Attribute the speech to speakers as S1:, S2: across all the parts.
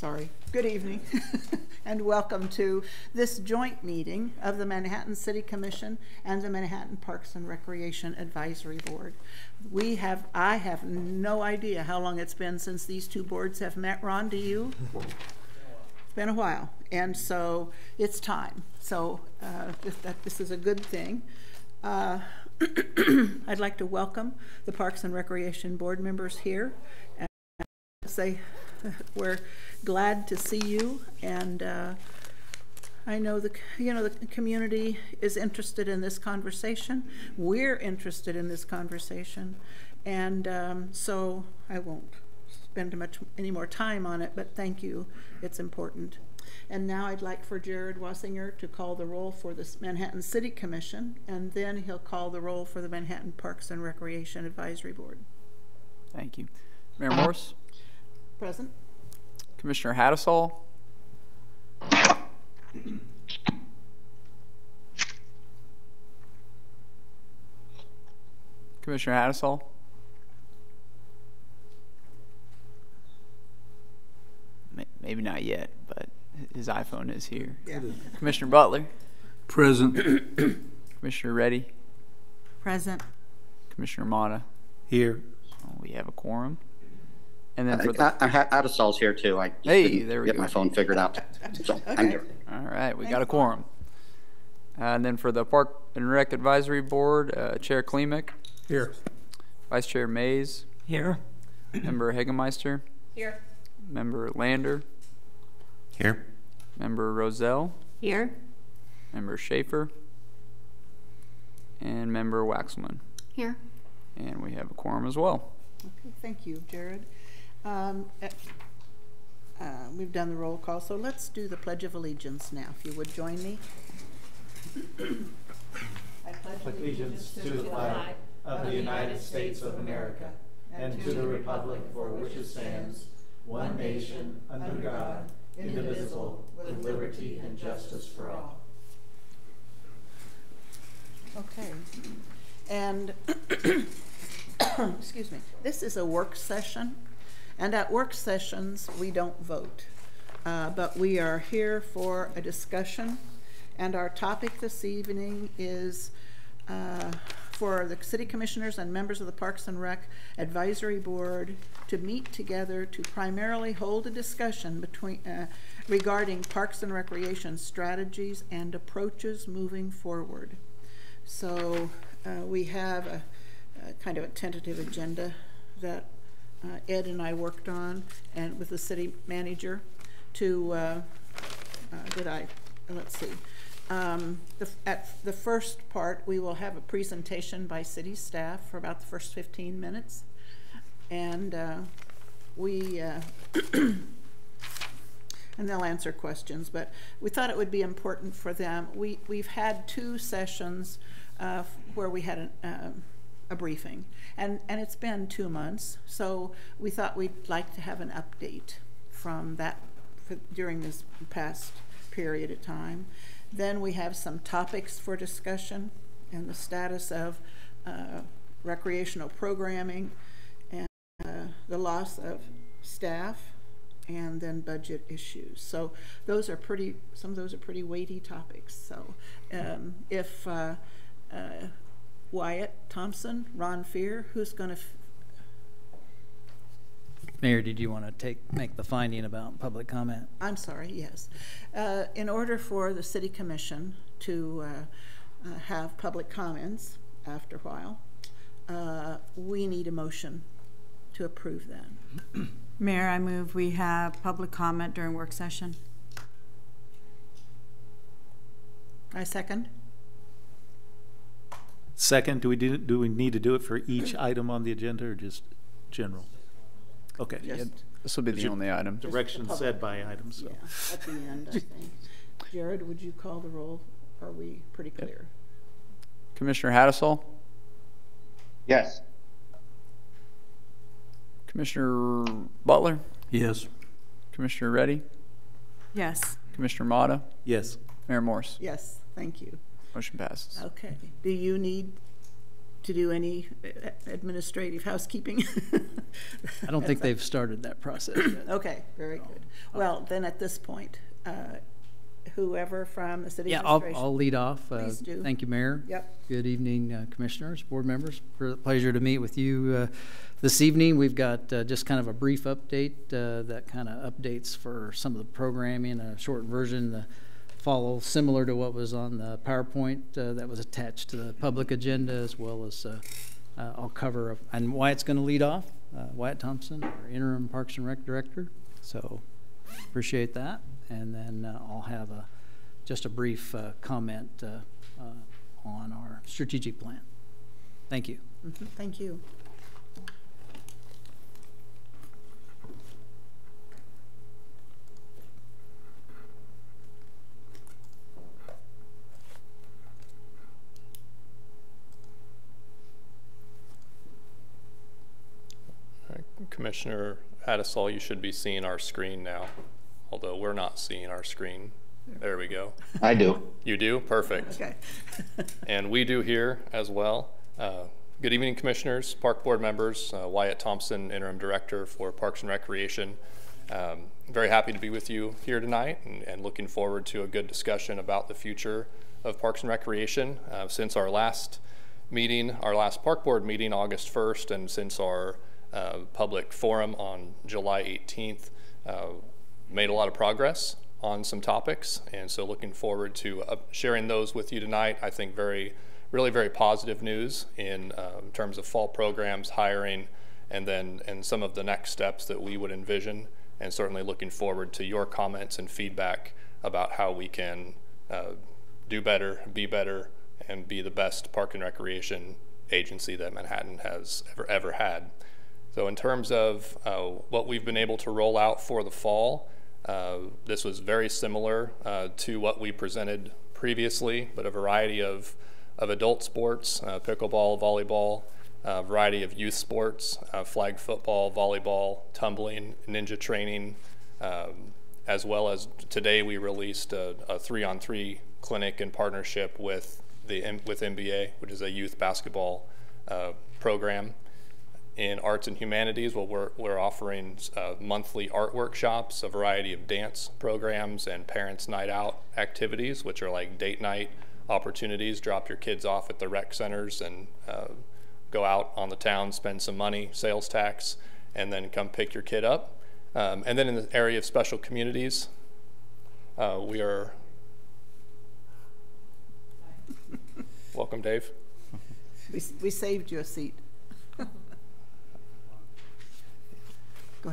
S1: sorry, good evening, and welcome to this joint meeting of the Manhattan City Commission and the Manhattan Parks and Recreation Advisory Board. We have, I have no idea how long it's been since these two boards have met. Ron, do you? It's been a while, and so it's time. So uh, this, that, this is a good thing. Uh, I'd like to welcome the Parks and Recreation Board members here. And say we're glad to see you, and uh, I know the you know the community is interested in this conversation. We're interested in this conversation, and um, so I won't spend much any more time on it. But thank you; it's important. And now I'd like for Jared Wassinger to call the roll for the Manhattan City Commission, and then he'll call the roll for the Manhattan Parks and Recreation Advisory Board.
S2: Thank you. Mayor Morse,
S1: Present.
S2: Commissioner Hatesohl, Commissioner Hatesohl, maybe not yet, but his iPhone is here.
S1: Yeah.
S2: Commissioner Butler,
S3: Present.
S2: Commissioner Reddy,
S1: Present.
S2: Commissioner Matta.
S3: Here.
S2: We have a quorum. And then for the,
S4: I, I, I, Hatesohl's here too. I just
S2: Hey,
S4: didn't
S2: there we
S4: get
S2: go.
S4: my phone figured out. So I'm here.
S2: all right, we got a quorum. And then for the Park and Rec Advisory Board, uh, Chair Klimek,
S3: Here.
S2: Vice Chair Mays,
S3: Here.
S2: Member Hegemeister.
S1: Here.
S2: Member Lander,
S3: Here.
S2: Member Roselle,
S1: Here.
S2: Member Schaefer, and Member Waxman.
S5: Here.
S2: And we have a quorum as well.
S1: Okay, thank you, Jared. Um, eh, uh, We've done the roll call, so let's do the Pledge of Allegiance now, if you would join me. I pledge
S6: allegiance to the flag of the United States of America and to the republic for which it stands, one nation, under God, indivisible, with liberty and justice for all.
S1: Okay. And, excuse me, this is a work session, and at work sessions, we don't vote. Uh, But we are here for a discussion, and our topic this evening is uh, for the city commissioners and members of the Parks and Rec Advisory Board to meet together to primarily hold a discussion between, uh, regarding Parks and Recreation strategies and approaches moving forward. So uh, we have a, a kind of a tentative agenda that uh, Ed and I worked on and with the city manager to, uh, uh, did I, let's see. Um, the, at the first part, we will have a presentation by city staff for about the first 15 minutes. And uh, we, uh, and they'll answer questions, but we thought it would be important for them. We, we've had two sessions uh, where we had an, um, a briefing, and, and it's been two months, so we thought we'd like to have an update from that for, during this past period of time. Then we have some topics for discussion and the status of uh, recreational programming and uh, the loss of staff and then budget issues. So those are pretty, some of those are pretty weighty topics. So um, if uh, uh, Wyatt Thompson, Ron Fehr, who's going to,
S7: Mayor, did you want to take, make the finding about public comment?
S1: I'm sorry, yes. Uh, In order for the city commission to uh, uh, have public comments after a while, uh, we need a motion to approve that.
S5: Mayor, I move we have public comment during work session.
S1: I second.
S3: Second, do we do, do we need to do it for each item on the agenda or just general? Okay.
S1: Just-
S2: This will be the
S3: Should-
S2: only item.
S3: Direction
S1: Just the
S3: said by item, so.
S1: Yeah, at the end, I think. Jared, would you call the roll? Are we pretty clear?
S2: Commissioner Hatesohl,
S4: Yes.
S2: Commissioner Butler,
S3: Yes.
S2: Commissioner Reddy,
S5: Yes.
S2: Commissioner Matta,
S3: Yes.
S2: Mayor Morse.
S1: Yes, thank you.
S2: Motion passes.
S1: Okay. Do you need to do any uh, administrative housekeeping?
S7: I don't think they've started that process yet.
S1: Okay, very good. Well, then at this point, uh, whoever from the city
S7: Yeah, I'll. I'll lead off. Uh,
S1: Please do.
S7: Thank you, Mayor.
S1: Yep.
S7: Good evening, uh, Commissioners, Board members. For- Pleasure to meet with you uh, this evening. We've got uh, just kind of a brief update uh, that kind of updates for some of the programming, a short version to follow similar to what was on the PowerPoint uh, that was attached to the public agenda, as well as uh, uh, I'll cover, and Wyatt's going to lead off, uh, Wyatt Thompson, our interim Parks and Rec Director. So appreciate that. And then uh, I'll have a, just a brief uh, comment on our strategic plan. Thank you.
S1: Mhm, Thank you.
S8: All right, Commissioner Hatesohl, you should be seeing our screen now, although we're not seeing our screen. There we go.
S4: I do.
S8: You do? Perfect.
S1: Okay.
S8: And we do here as well. Uh, Good evening, Commissioners, Park Board members, uh, Wyatt Thompson, Interim Director for Parks and Recreation. Um, Very happy to be with you here tonight and- and looking forward to a good discussion about the future of Parks and Recreation. Uh, Since our last meeting, our last Park Board meeting, August 1st, and since our public forum on July 18th, uh, made a lot of progress on some topics, and so looking forward to uh, sharing those with you tonight. I think very, really very positive news in um, terms of fall programs, hiring, and then and some of the next steps that we would envision. And certainly looking forward to your comments and feedback about how we can uh, do better, be better, and be the best park and recreation agency that Manhattan has ever ever had. So in terms of uh, what we've been able to roll out for the fall, uh, this was very similar uh, to what we presented previously, but a variety of, of adult sports, uh, pickleball, volleyball, a variety of youth sports, uh, flag football, volleyball, tumbling, ninja training, um, as well as today we released a, three-on-three clinic in partnership with the with MBA, which is a youth basketball uh, program in arts and humanities, well, we're, we're offering uh, monthly art workshops, a variety of dance programs, and parents' night out activities, which are like date night opportunities. Drop your kids off at the rec centers and uh, go out on the town, spend some money, sales tax, and then come pick your kid up. Um, and then in the area of special communities, uh, we are. Welcome, Dave.
S1: We, we saved you a seat. Go ahead.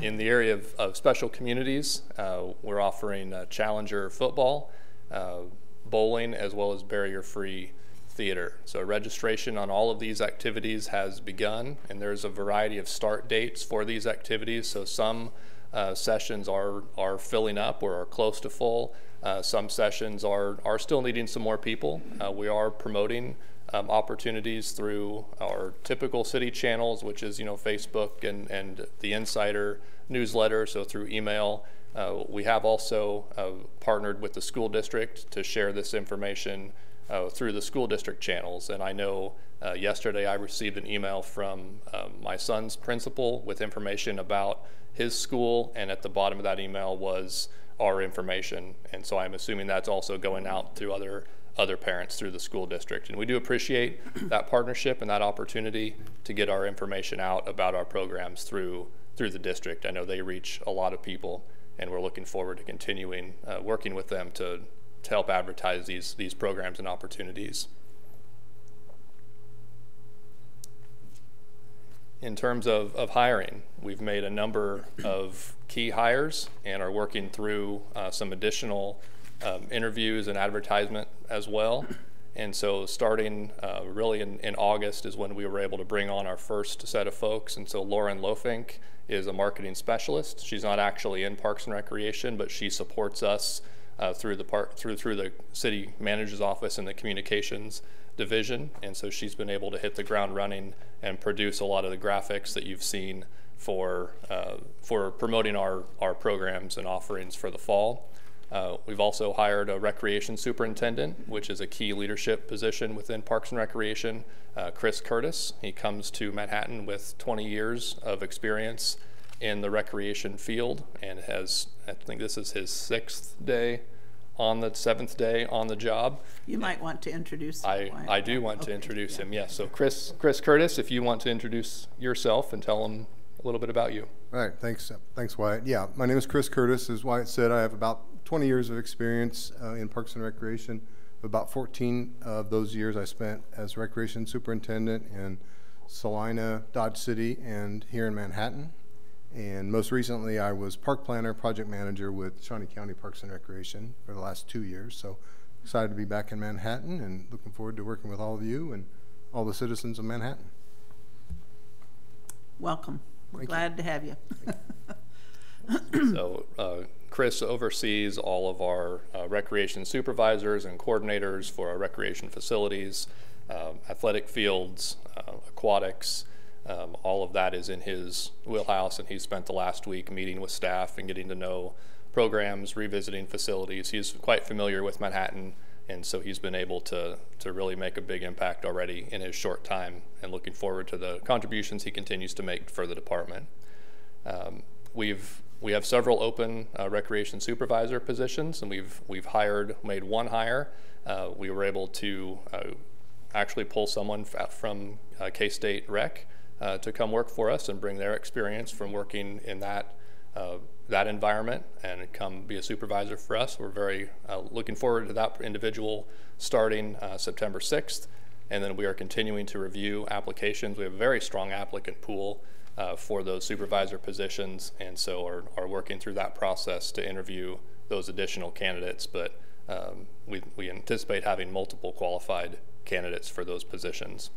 S8: In the area of, of special communities, uh, we're offering uh, Challenger football, uh, bowling, as well as barrier-free theater. So registration on all of these activities has begun, and there's a variety of start dates for these activities. So some uh, sessions are are filling up or are close to full. Uh, some sessions are are still needing some more people. Uh, we are promoting um, opportunities through our typical city channels, which is you know Facebook and and the Insider newsletter. So through email, uh, we have also uh, partnered with the school district to share this information uh, through the school district channels. And I know uh, yesterday I received an email from um, my son's principal with information about his school, and at the bottom of that email was our information. And so I'm assuming that's also going out to other other parents through the school district. And we do appreciate that partnership and that opportunity to get our information out about our programs through through the district. I know they reach a lot of people, and we're looking forward to continuing uh, working with them to to help advertise these these programs and opportunities. In terms of, of hiring, we've made a number of key hires and are working through uh, some additional um, interviews and advertisement as well. And so, starting uh, really in, in August is when we were able to bring on our first set of folks. And so, Lauren Lofink is a marketing specialist. She's not actually in Parks and Recreation, but she supports us uh, through the part through through the city manager's office and the communications division. And so, she's been able to hit the ground running and produce a lot of the graphics that you've seen for uh, for promoting our our programs and offerings for the fall. Uh, we've also hired a recreation superintendent, which is a key leadership position within Parks and Recreation, uh, Chris Curtis. He comes to Manhattan with 20 years of experience in the recreation field and has, I think this is his sixth day on the seventh day on the job.
S1: You might want to introduce.
S8: I, I do want to introduce
S1: yeah.
S8: him, yes. So Chris, Chris Curtis, if you want to introduce yourself and tell him a little bit about you.
S9: All right, thanks, thanks Wyatt. Yeah, my name is Chris Curtis. As Wyatt said, I have about 20 years of experience uh, in Parks and Recreation. About 14 of those years I spent as Recreation Superintendent in Salina, Dodge City, and here in Manhattan. And most recently, I was Park Planner, Project Manager with Shawnee County Parks and Recreation for the last two years. So excited to be back in Manhattan and looking forward to working with all of you and all the citizens of Manhattan.
S1: Welcome. We're
S9: Thank you.
S1: glad to have you.
S8: So uh, Chris oversees all of our uh, recreation supervisors and coordinators for our recreation facilities, um, athletic fields, uh, aquatics. Um, all of that is in his wheelhouse, and he spent the last week meeting with staff and getting to know programs, revisiting facilities. He's quite familiar with Manhattan, and so he's been able to to really make a big impact already in his short time. And looking forward to the contributions he continues to make for the department. Um, we've we have several open uh, recreation supervisor positions, and we've we've hired made one hire. Uh, we were able to uh, actually pull someone from uh, K-State Rec uh, to come work for us and bring their experience from working in that uh, that environment and come be a supervisor for us. We're very looking forward to that individual starting September 6th. And then we are continuing to review applications. We have a very strong applicant pool uh, for those supervisor positions, and so are, are working through that process to interview those additional candidates. But um, we, we anticipate having multiple qualified candidates for those positions.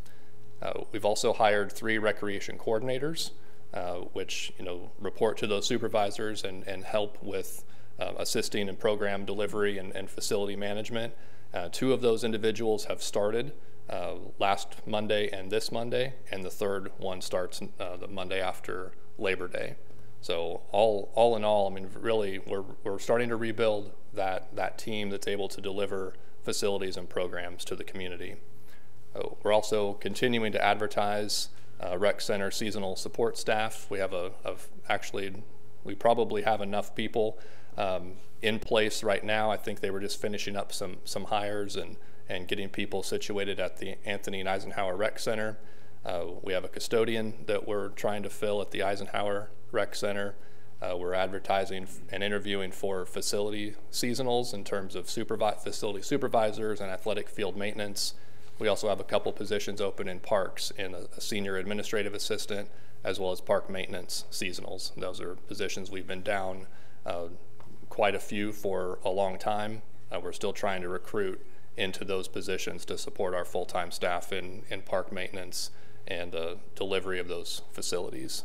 S8: Uh, we've also hired three recreation coordinators, uh, which you know report to those supervisors and, and help with uh, assisting in program delivery and, and facility management. Uh, two of those individuals have started uh, last Monday and this Monday, and the third one starts uh, the Monday after Labor Day. So all all in all, I mean, really, we're we're starting to rebuild that that team that's able to deliver facilities and programs to the community. Uh, we're also continuing to advertise uh, rec center seasonal support staff. We have a, a actually we probably have enough people um, in place right now. I think they were just finishing up some some hires and and getting people situated at the Anthony and Eisenhower Rec Center. Uh, we have a custodian that we're trying to fill at the Eisenhower Rec Center. Uh, we're advertising and interviewing for facility seasonals in terms of supervi- facility supervisors and athletic field maintenance. We also have a couple positions open in parks in a, a senior administrative assistant as well as park maintenance seasonals. Those are positions we've been down uh, quite a few for a long time. Uh, we're still trying to recruit into those positions to support our full-time staff in, in park maintenance and uh, delivery of those facilities.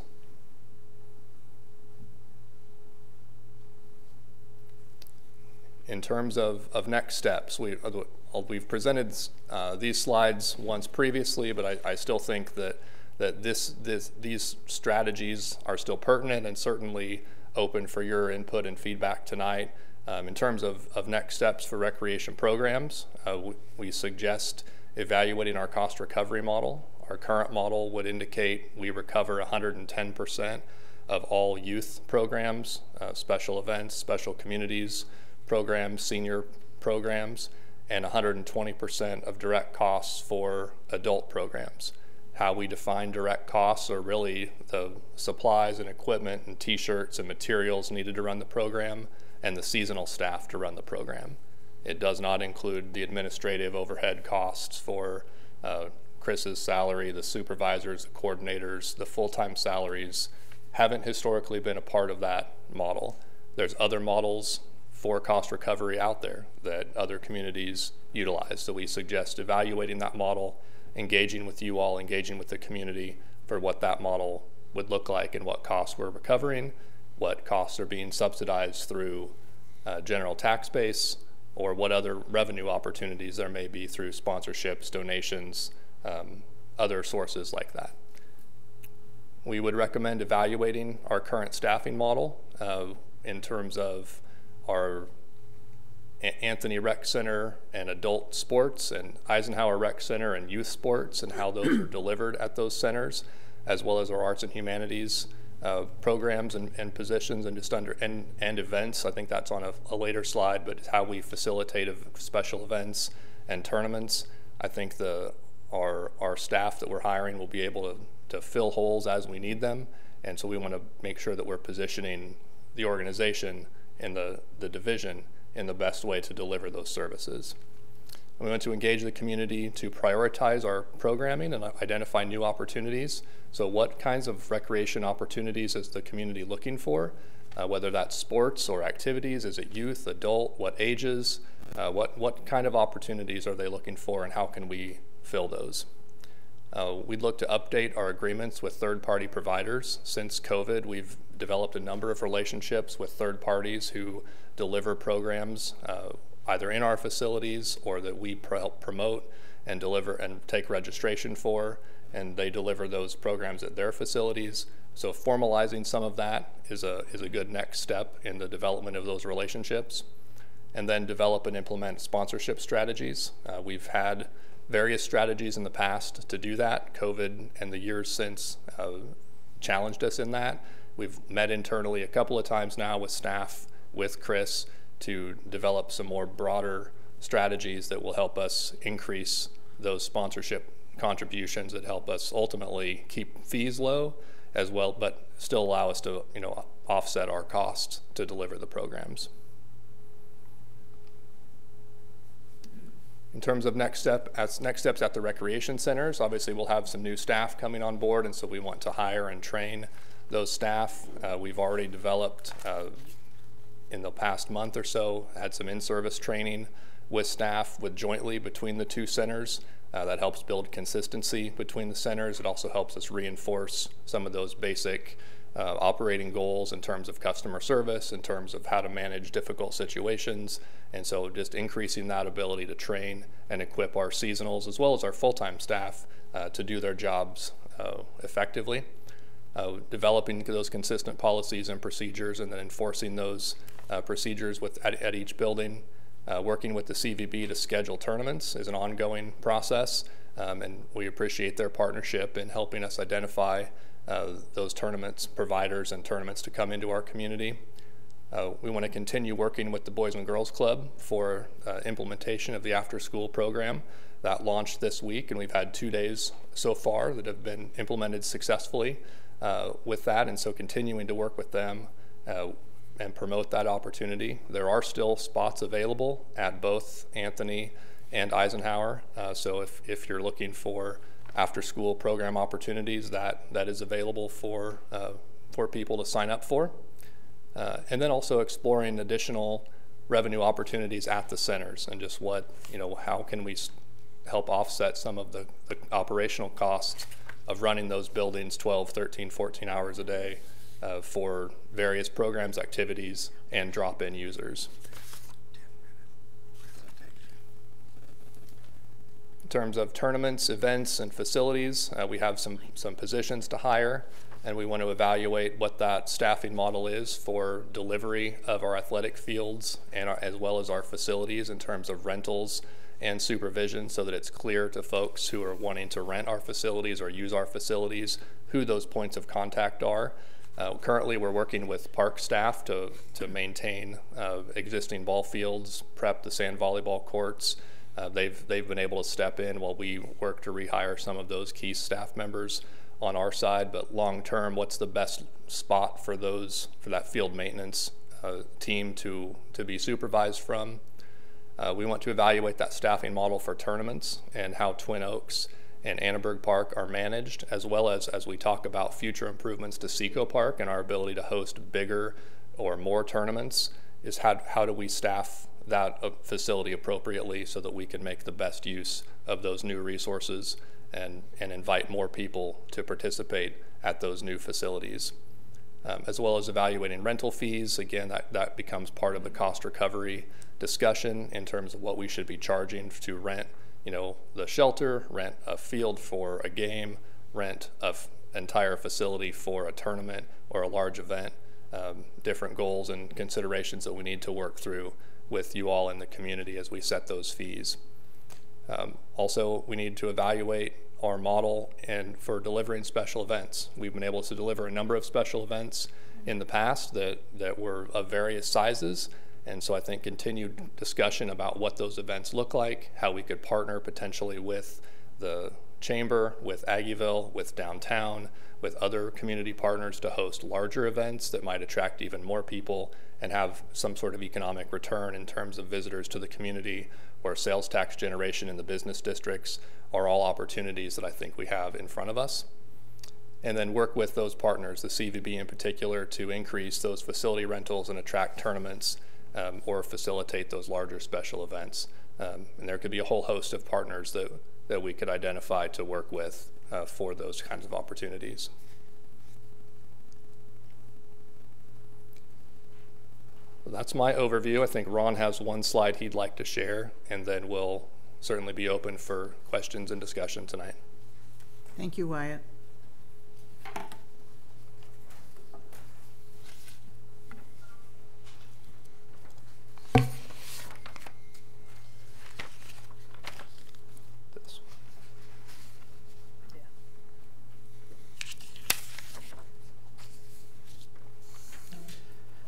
S8: in terms of, of next steps, we, uh, we've presented uh, these slides once previously, but I, I still think that, that this, this, these strategies are still pertinent and certainly open for your input and feedback tonight. Um, in terms of, of next steps for recreation programs, uh, we, we suggest evaluating our cost recovery model. Our current model would indicate we recover 110% of all youth programs, uh, special events, special communities, programs, senior programs, and 120% of direct costs for adult programs. How we define direct costs are really the supplies and equipment and t-shirts and materials needed to run the program and the seasonal staff to run the program. It does not include the administrative overhead costs for uh, Chris's salary, the supervisors, the coordinators, the full-time salaries haven't historically been a part of that model. There's other models for cost recovery out there that other communities utilize. So we suggest evaluating that model, engaging with you all, engaging with the community for what that model would look like and what costs we're recovering, what costs are being subsidized through uh, general tax base, or what other revenue opportunities there may be through sponsorships, donations, um, other sources like that. We would recommend evaluating our current staffing model uh, in terms of our Anthony Rec Center and adult sports, and Eisenhower Rec Center and youth sports, and how those are delivered at those centers, as well as our arts and humanities uh, programs and, and positions, and just under and, and events. I think that's on a, a later slide, but how we facilitate special events and tournaments. I think the our our staff that we're hiring will be able to to fill holes as we need them, and so we want to make sure that we're positioning the organization and the the division in the best way to deliver those services. We want to engage the community to prioritize our programming and identify new opportunities. So, what kinds of recreation opportunities is the community looking for? Uh, whether that's sports or activities, is it youth, adult, what ages? Uh, what, what kind of opportunities are they looking for, and how can we fill those? Uh, we'd look to update our agreements with third party providers. Since COVID, we've developed a number of relationships with third parties who deliver programs uh, either in our facilities or that we pro- help promote and deliver and take registration for, and they deliver those programs at their facilities. So formalizing some of that is a is a good next step in the development of those relationships, and then develop and implement sponsorship strategies. Uh, we've had various strategies in the past to do that. COVID and the years since uh, challenged us in that. We've met internally a couple of times now with staff, with Chris, to develop some more broader strategies that will help us increase those sponsorship contributions that help us ultimately keep fees low as well, but still allow us to, you know, offset our costs to deliver the programs. In terms of next step, as next steps at the recreation centers, obviously we'll have some new staff coming on board, and so we want to hire and train those staff. Uh, we've already developed uh, in the past month or so, had some in-service training with staff, with jointly between the two centers. Uh, that helps build consistency between the centers. It also helps us reinforce some of those basic uh, operating goals in terms of customer service, in terms of how to manage difficult situations. And so just increasing that ability to train and equip our seasonals as well as our full-time staff uh, to do their jobs uh, effectively. Uh, developing those consistent policies and procedures and then enforcing those uh, procedures with, at, at each building. Uh, working with the CVB to schedule tournaments is an ongoing process, um, and we appreciate their partnership in helping us identify uh, those tournaments providers and tournaments to come into our community. Uh, we want to continue working with the Boys and Girls Club for uh, implementation of the after school program that launched this week, and we've had two days so far that have been implemented successfully uh, with that, and so continuing to work with them uh, and promote that opportunity. There are still spots available at both Anthony and Eisenhower. Uh, so if, if you're looking for after school program opportunities, that, that is available for, uh, for people to sign up for. Uh, and then also exploring additional revenue opportunities at the centers and just what, you know, how can we help offset some of the, the operational costs of running those buildings 12, 13, 14 hours a day uh, for various programs, activities, and drop-in users. In terms of tournaments, events, and facilities, uh, we have some, some positions to hire, and we want to evaluate what that staffing model is for delivery of our athletic fields and our, as well as our facilities in terms of rentals and supervision so that it's clear to folks who are wanting to rent our facilities or use our facilities who those points of contact are. Uh, currently, we're working with park staff to, to maintain uh, existing ball fields, prep the sand volleyball courts. Uh, they've, they've been able to step in while we work to rehire some of those key staff members on our side. But long term, what's the best spot for those for that field maintenance uh, team to to be supervised from? Uh, we want to evaluate that staffing model for tournaments and how Twin Oaks and Annenberg Park are managed, as well as as we talk about future improvements to CiCo Park and our ability to host bigger or more tournaments, is how, how do we staff that uh, facility appropriately so that we can make the best use of those new resources and, and invite more people to participate at those new facilities. Um, as well as evaluating rental fees. Again, that, that becomes part of the cost recovery discussion in terms of what we should be charging to rent you know, the shelter, rent a field for a game, rent an entire facility for a tournament or a large event. Um, different goals and considerations that we need to work through with you all in the community as we set those fees. Um, also, we need to evaluate our model and for delivering special events. We've been able to deliver a number of special events in the past that, that were of various sizes. And so I think continued discussion about what those events look like, how we could partner potentially with the chamber, with Aggieville, with downtown, with other community partners to host larger events that might attract even more people and have some sort of economic return in terms of visitors to the community or sales tax generation in the business districts are all opportunities that I think we have in front of us. And then work with those partners, the CVB in particular, to increase those facility rentals and attract tournaments um, or facilitate those larger special events. Um, and there could be a whole host of partners that, that we could identify to work with uh, for those kinds of opportunities. that's my overview. I think Ron has one slide he'd like to share, and then we'll certainly be open for questions and discussion tonight.
S1: Thank you, Wyatt.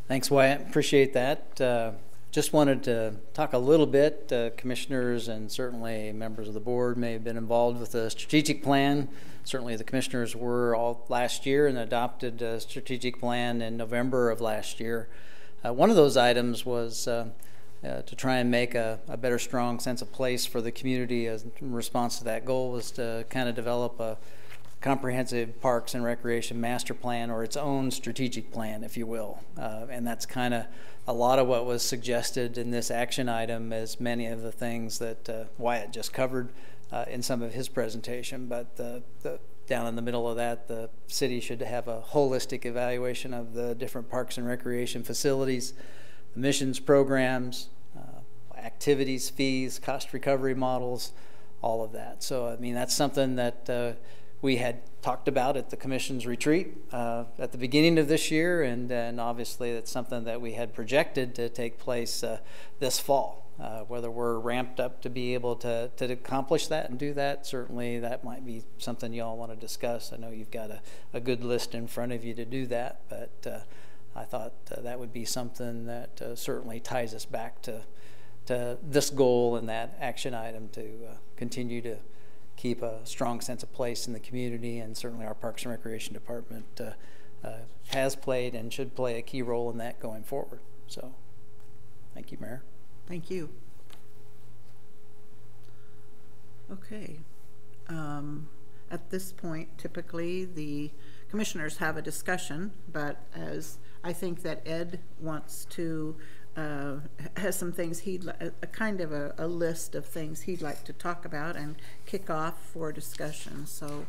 S7: Thanks, Wyatt. Appreciate that. Uh, just wanted to talk a little bit. Uh, commissioners and certainly members of the board may have been involved with the strategic plan. Certainly, the commissioners were all last year and adopted a strategic plan in November of last year. Uh, one of those items was uh, uh, to try and make a, a, better, strong sense of place for the community. In response to that goal was to kind of develop a comprehensive parks and recreation master plan or its own strategic plan, if you will. Uh, and that's kind of a lot of what was suggested in this action item as many of the things that uh, Wyatt just covered uh, in some of his presentation. But the, the, down in the middle of that, the city should have a holistic evaluation of the different parks and recreation facilities, missions programs, uh, activities, fees, cost recovery models, all of that. So, I mean, that's something that uh, we had talked about at the commission's retreat uh, at the beginning of this year, and, and obviously that's something that we had projected to take place uh, this fall. Uh, whether we're ramped up to be able to, to accomplish that and do that, certainly that might be something you all want to discuss. I know you've got a, a good list in front of you to do that, but uh, I thought uh, that would be something that uh, certainly ties us back to, to this goal and that action item to continue to keep a strong sense of place in the community, and certainly our Parks and Recreation Department uh, uh, has played and should play a key role in that going forward. So, thank you, Mayor.
S1: Thank you. Okay. Um, at this point, typically the commissioners have a discussion, but as I think that Ed wants to uh, has some things he'd a, a kind of a, a, list of things he'd like to talk about and kick off for discussion. So,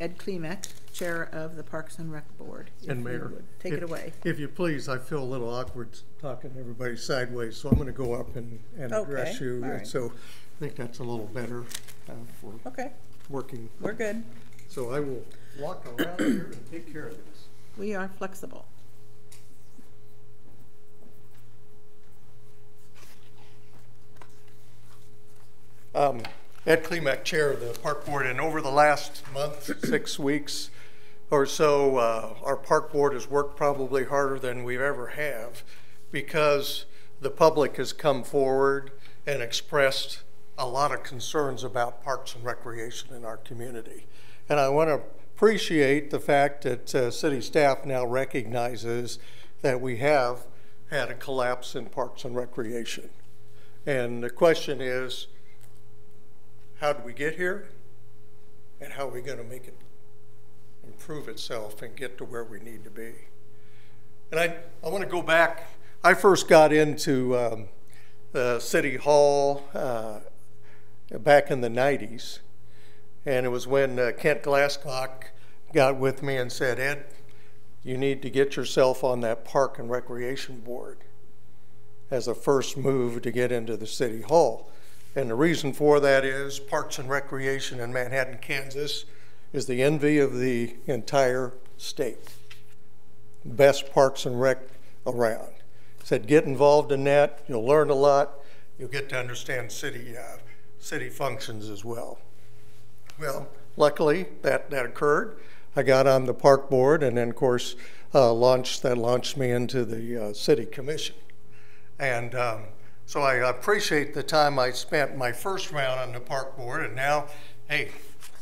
S1: Ed Klimek, Chair of the Parks and Rec Board,
S10: and Mayor,
S1: take
S10: if,
S1: it away.
S10: If you please, I feel a little awkward talking to everybody sideways, so I'm going to go up and, and okay. address you. Right. So, I think that's a little better uh, for
S1: okay.
S10: working.
S1: We're good.
S10: So I will walk around here and take care of this.
S1: We are flexible.
S10: Um, Ed Klimek, Chair of the Park Board, and over the last month, six weeks or so, uh, our Park Board has worked probably harder than we've ever have because the public has come forward and expressed a lot of concerns about parks and recreation in our community. And I want to appreciate the fact that uh, city staff now recognizes that we have had a collapse in parks and recreation. And the question is, how did we get here? And how are we going to make it improve itself and get to where we need to be? And I, I want to go back. I first got into um, the City Hall uh, back in the 90s. And it was when uh, Kent Glasscock got with me and said, Ed, you need to get yourself on that park and recreation board as a first move to get into the city hall. And the reason for that is Parks and Recreation in Manhattan, Kansas is the envy of the entire state. Best Parks and Rec around. Said, get involved in that, you'll learn a lot, you'll get to understand city, uh, city functions as well. Well, luckily, that, that occurred. I got on the park board and then, of course, uh, launched, that launched me into the uh, city commission. And um, so I appreciate the time I spent my first round on the park board, and now, hey,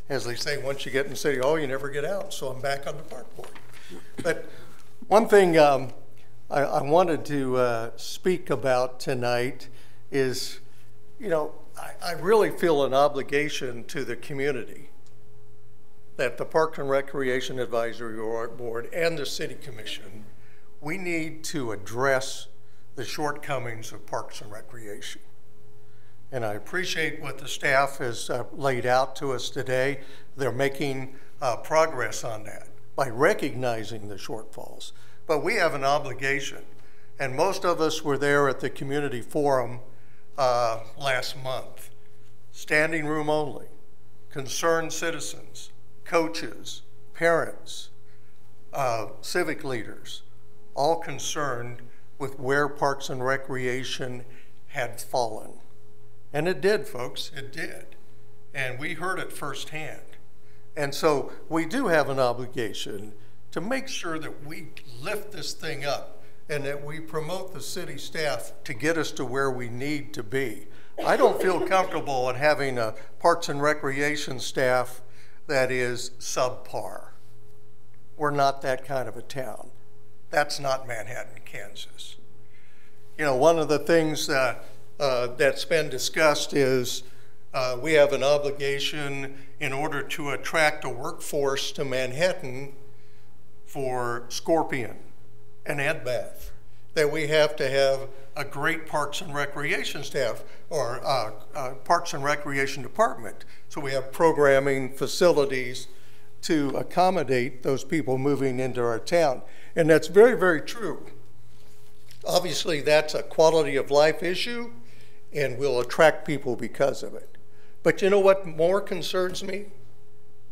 S10: as they say, once you get in city hall, you never get out. So I'm back on the park board. But one thing um, I, I, wanted to uh, speak about tonight is, you know, I, I really feel an obligation to the community that the Parks and Recreation Advisory Board and the City Commission, we need to address the shortcomings of Parks and Recreation. And I appreciate what the staff has uh, laid out to us today. They're making uh, progress on that by recognizing the shortfalls. But we have an obligation. And most of us were there at the community forum uh, last month. Standing room only, concerned citizens, coaches, parents, uh, civic leaders, all concerned with where Parks and Recreation had fallen. And it did, folks, it did. And we heard it firsthand. And so we do have an obligation to make sure that we lift this thing up and that we promote the city staff to get us to where we need to be. I don't feel comfortable in having a Parks and Recreation staff that is subpar. We're not that kind of a town. That's not Manhattan, Kansas. You know, one of the things uh, uh, that's been discussed is uh, we have an obligation in order to attract a workforce to Manhattan for Scorpion and NBAF, that we have to have a great Parks and Recreation staff or uh, uh, Parks and Recreation department. So we have programming facilities to accommodate those people moving into our town. And that's very, very true. Obviously, that's a quality of life issue, and will attract people because of it. But you know what more concerns me?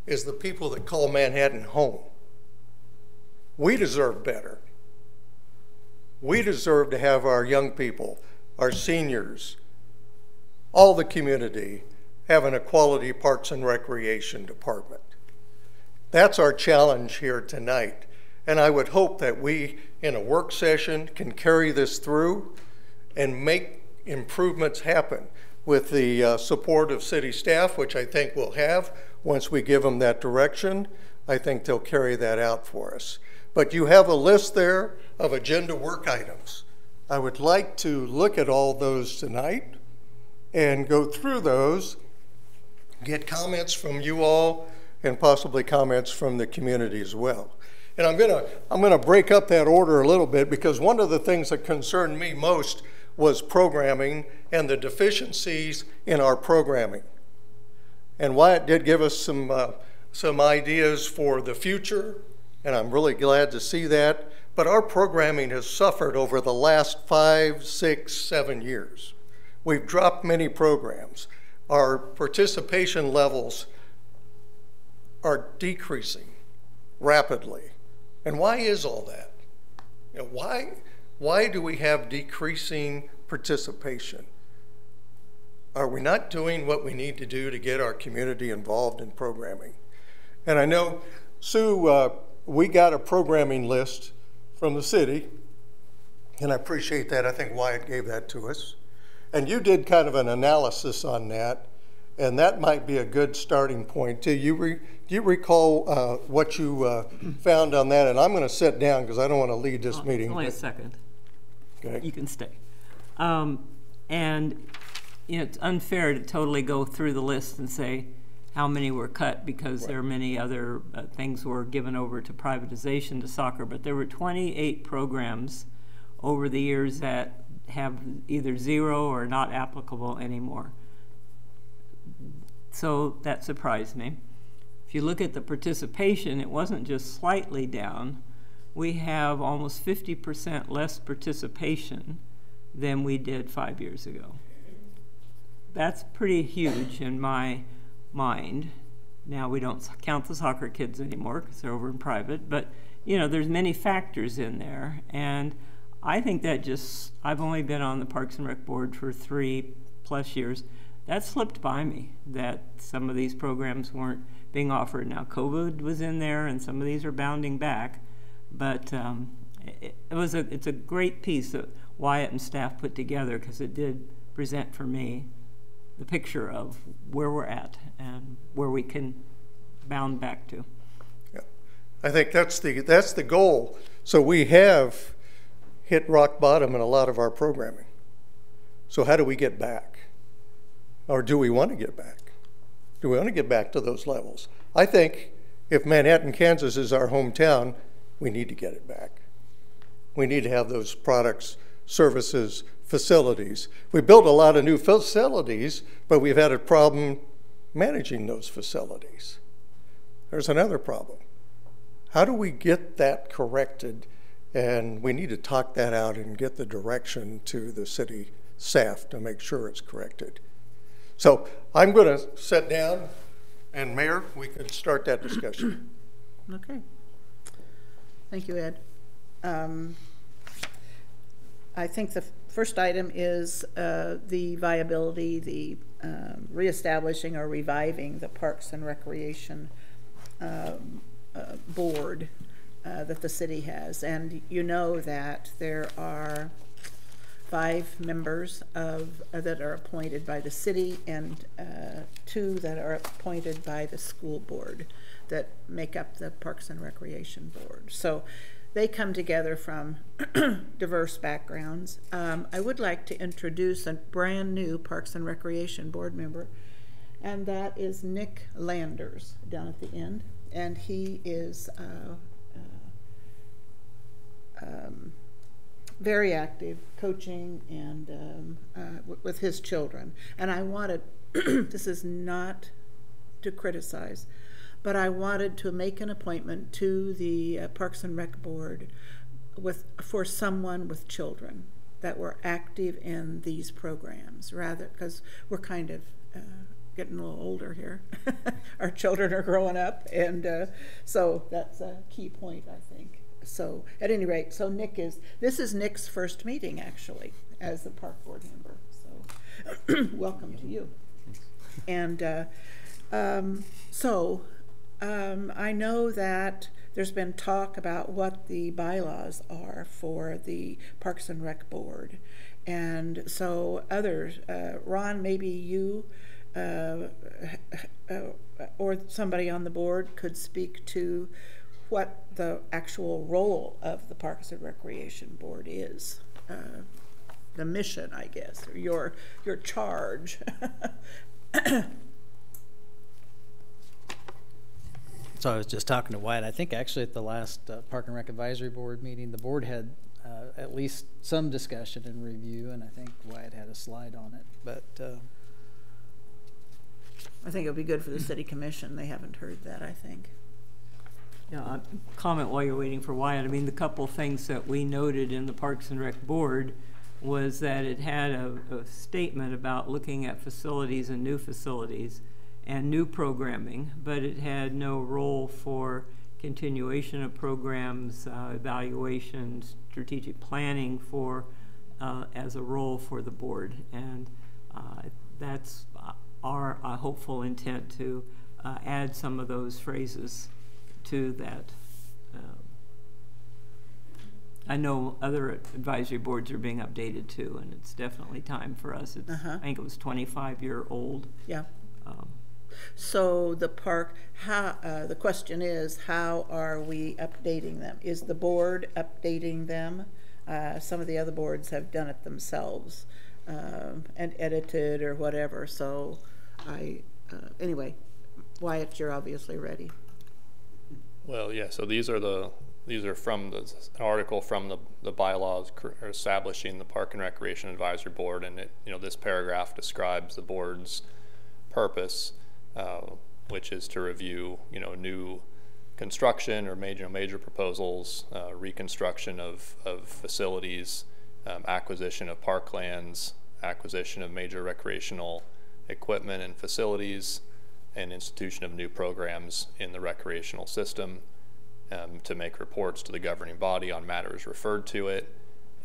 S10: Is the people that call Manhattan home. We deserve better. We deserve to have our young people, our seniors, all the community having a quality parks and recreation department. That's our challenge here tonight. And I would hope that we, in a work session, can carry this through and make improvements happen with the uh, support of city staff, which I think we'll have once we give them that direction. I think they'll carry that out for us. But you have a list there of agenda work items. I would like to look at all those tonight and go through those, get comments from you all, and possibly comments from the community as well. And I'm gonna, I'm gonna break up that order a little bit because one of the things that concerned me most was programming and the deficiencies in our programming. And Wyatt did give us some, uh, some ideas for the future, and I'm really glad to see that. But our programming has suffered over the last five, six, seven years. We've dropped many programs. Our participation levels are decreasing rapidly. And why is all that? You know, why, why do we have decreasing participation? Are we not doing what we need to do to get our community involved in programming? And I know, Sue, uh, we got a programming list from the city, and I appreciate that. I think Wyatt gave that to us. And you did kind of an analysis on that, and that might be a good starting point too. You re, do you recall uh, what you uh, found on that? And I'm going to sit down because I don't want to lead this
S11: oh,
S10: meeting.
S11: Only a second.
S10: Okay.
S11: You can stay. Um, and you know, it's unfair to totally go through the list and say how many were cut because right. there are many other uh, things were given over to privatization to soccer. But there were 28 programs over the years that have either zero or not applicable anymore. So that surprised me. If you look at the participation, it wasn't just slightly down. We have almost 50% less participation than we did five years ago. That's pretty huge in my mind. Now we don't count the soccer kids anymore because they're over in private, but you know, there's many factors in there. And I think that just, I've only been on the Parks and Rec Board for three plus years. That slipped by me, that some of these programs weren't being offered. Now, COVID was in there and some of these are bounding back, but um, it, it was a, it's a great piece that Wyatt and staff put together because it did present for me the picture of where we're at and where we can bound back to.
S10: Yeah. I think that's the, that's the goal. So we have hit rock bottom in a lot of our programming. So how do we get back? Or do we want to get back? Do we want to get back to those levels? I think if Manhattan, Kansas is our hometown, we need to get it back. We need to have those products, services, facilities. We built a lot of new facilities, but we've had a problem managing those facilities. There's another problem. How do we get that corrected? And we need to talk that out and get the direction to the city staff to make sure it's corrected. So I'm going to sit down, and Mayor, we could start that discussion.
S1: Okay. Thank you, Ed. Um, I think the first item is uh, the viability, the um, reestablishing or reviving the Parks and Recreation um, uh, Board uh, that the city has. And you know that there are five members of, uh, that are appointed by the city and uh, two that are appointed by the school board that make up the Parks and Recreation Board. So they come together from diverse backgrounds. Um, I would like to introduce a brand new Parks and Recreation Board member, and that is Nick Landers down at the end. And he is uh, uh, um, very active, coaching and um, uh, with his children. And I wanted, this is not to criticize, but I wanted to make an appointment to the uh, Parks and Rec Board with for someone with children that were active in these programs, rather because we're kind of uh, getting a little older here. Our children are growing up, and uh, so that's a key point, I think. So, at any rate, so Nick is this is Nick's first meeting actually as the park board member. So, welcome to you. And uh, um, so um, I know that there's been talk about what the bylaws are for the Parks and Rec Board. And so others, uh, Ron, maybe you uh, uh, or somebody on the board could speak to what the actual role of the Parks and Recreation Board is. Uh, the mission, I guess, or your, your charge.
S7: So I was just talking to Wyatt. I think actually at the last uh, Park and Rec Advisory Board meeting, the board had uh, at least some discussion and review, and I think Wyatt had a slide on it. But uh,
S1: I think it would be good for the city commission. They haven't heard that, I think.
S11: Uh, comment while you're waiting for Wyatt. I mean, the couple things that we noted in the Parks and Rec Board was that it had a, a statement about looking at facilities and new facilities and new programming, but it had no role for continuation of programs, uh, evaluation, strategic planning for uh, as a role for the board, and uh, that's our uh, hopeful intent to uh, add some of those phrases to that. Um, I know other advisory boards are being updated too, and it's definitely time for us. It's,
S1: Uh-huh.
S11: I think it was 25 year old.
S1: Yeah.
S11: Um,
S1: So the park, how, uh, the question is, how are we updating them? Is the board updating them? Uh, some of the other boards have done it themselves, um, and edited or whatever, so I, uh, anyway, Wyatt, you're obviously ready.
S8: Well, yeah, so these are the, these are from the, an article from the, the bylaws establishing the Park and Recreation Advisory Board, and it, you know, this paragraph describes the board's purpose, uh, which is to review, you know, new construction or major, major proposals, uh, reconstruction of, of facilities, um, acquisition of parklands, acquisition of major recreational equipment and facilities, and institution of new programs in the recreational system, um, to make reports to the governing body on matters referred to it,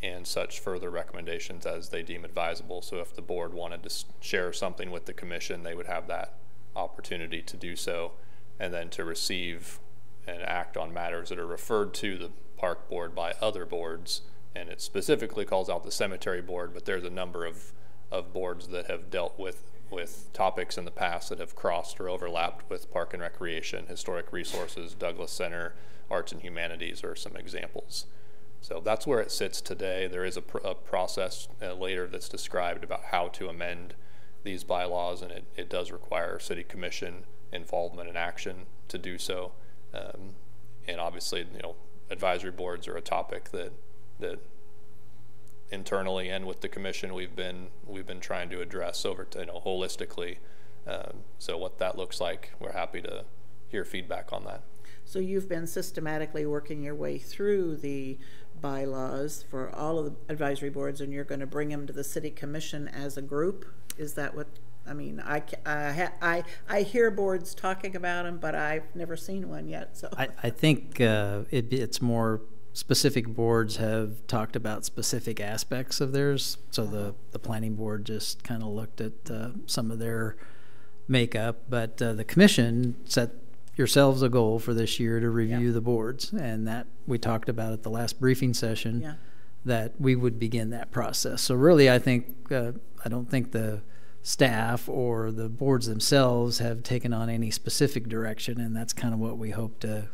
S8: and such further recommendations as they deem advisable. So if the board wanted to share something with the commission, they would have that opportunity to do so, and then to receive and act on matters that are referred to the park board by other boards. And it specifically calls out the cemetery board, but there's a number of, of boards that have dealt with, with topics in the past that have crossed or overlapped with park and recreation, historic resources, Douglas Center, arts and humanities are some examples. So that's where it sits today. There is a, pr- a process uh, later that's described about how to amend these bylaws, and it, it does require city commission involvement and action to do so. Um, and obviously, you know, advisory boards are a topic that that internally and with the commission we've been we've been trying to address over to, you know holistically. Um, so what that looks like, we're happy to hear feedback on that.
S1: So you've been systematically working your way through the bylaws for all of the advisory boards, and you're going to bring them to the city commission as a group? Is that what, I mean, I, I, I, I hear boards talking about them, but I've never seen one yet, so.
S7: I, I think uh, it, it's more specific boards have talked about specific aspects of theirs. So the, the planning board just kind of looked at uh, some of their makeup, but uh, the commission set yourselves a goal for this year to review
S1: Yeah.
S7: the boards, and that we talked about at the last briefing session.
S1: Yeah.
S7: That we would begin that process. So really, I think uh, I don't think the staff or the boards themselves have taken on any specific direction, and that's kind of what we hope to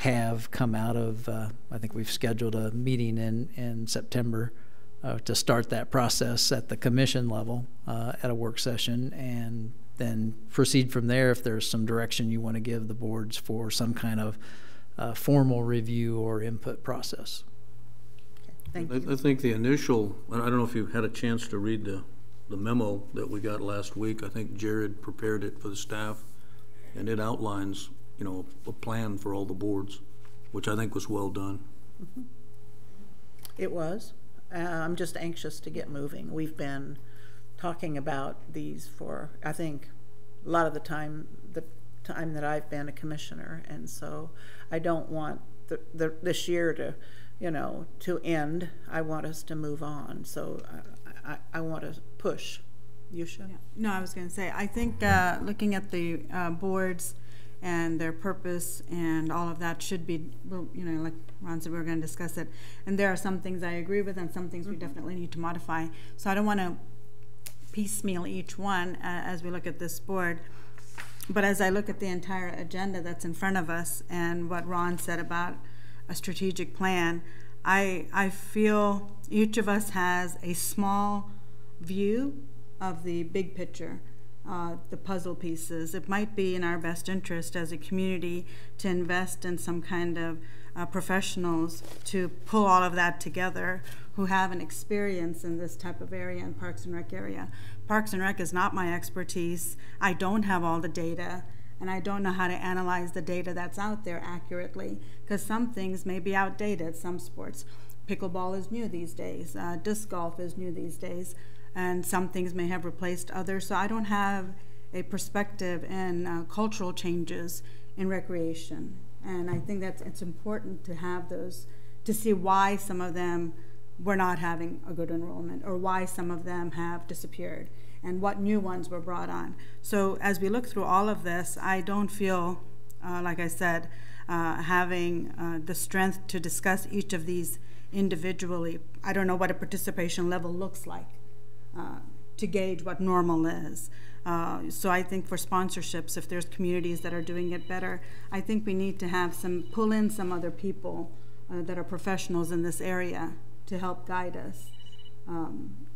S7: have come out of. Uh, I think we've scheduled a meeting in in September uh, to start that process at the commission level uh, at a work session, and then proceed from there if there's some direction you want to give the boards for some kind of uh, formal review or input process.
S1: Thank
S6: I,
S1: you.
S6: I think the initial, I don't know if you've had a chance to read the, the memo that we got last week. I think Jared prepared it for the staff, and it outlines, you know, a plan for all the boards, which I think was well done.
S1: It was. Uh, I'm just anxious to get moving. We've been talking about these for, I think, a lot of the time, the time that I've been a commissioner. And so I don't want the, the, this year to, you know, to end. I want us to move on. So I, I, I want to push. You should.
S5: Yeah. No, I was going to say, I think uh, looking at the uh, boards and their purpose and all of that should be, well, you know, like Ron said, we're going to discuss it. And there are some things I agree with and some things we definitely need to modify. So I don't want to piecemeal each one uh, as we look at this board. But as I look at the entire agenda that's in front of us and what Ron said about a strategic plan, I, I feel each of us has a small view of the big picture, uh, the puzzle pieces. It might be in our best interest as a community to invest in some kind of uh, professionals to pull all of that together who have an experience in this type of area in Parks and Rec area. Parks and Rec is not my expertise. I don't have all the data and I don't know how to analyze the data that's out there accurately because some things may be outdated, some sports. Pickleball is new these days, uh, disc golf is new these days, and some things may have replaced others. So I don't have a perspective in uh, cultural changes in recreation. And I think that it's important to have those, to see why some of them were not having a good enrollment or why some of them have disappeared and what new ones were brought on. So as we look through all of this, I don't feel, uh, like I said, uh, having uh, the strength to discuss each of these individually. I don't know what a participation level looks like to gauge what normal is. Uh, so I think for sponsorships, if there's communities that are doing it better, I think we need to have some pull in some other people uh, that are professionals in this area to help guide us. Um,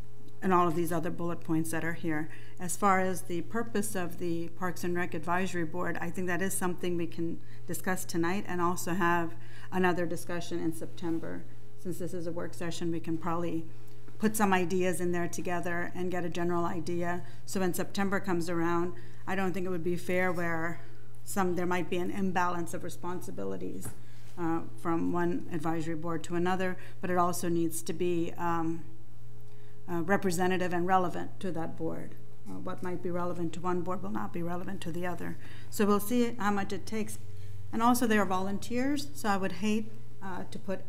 S5: and all of these other bullet points that are here. As far as the purpose of the Parks and Rec Advisory Board, I think that is something we can discuss tonight and also have another discussion in September. Since this is a work session, we can probably put some ideas in there together and get a general idea. So when September comes around, I don't think it would be fair where some there might be an imbalance of responsibilities uh, from one advisory board to another, but it also needs to be um, uh, representative and relevant to that board. Uh, what might be relevant to one board will not be relevant to the other. So we'll see how much it takes. And also, there are volunteers, so I would hate uh, to put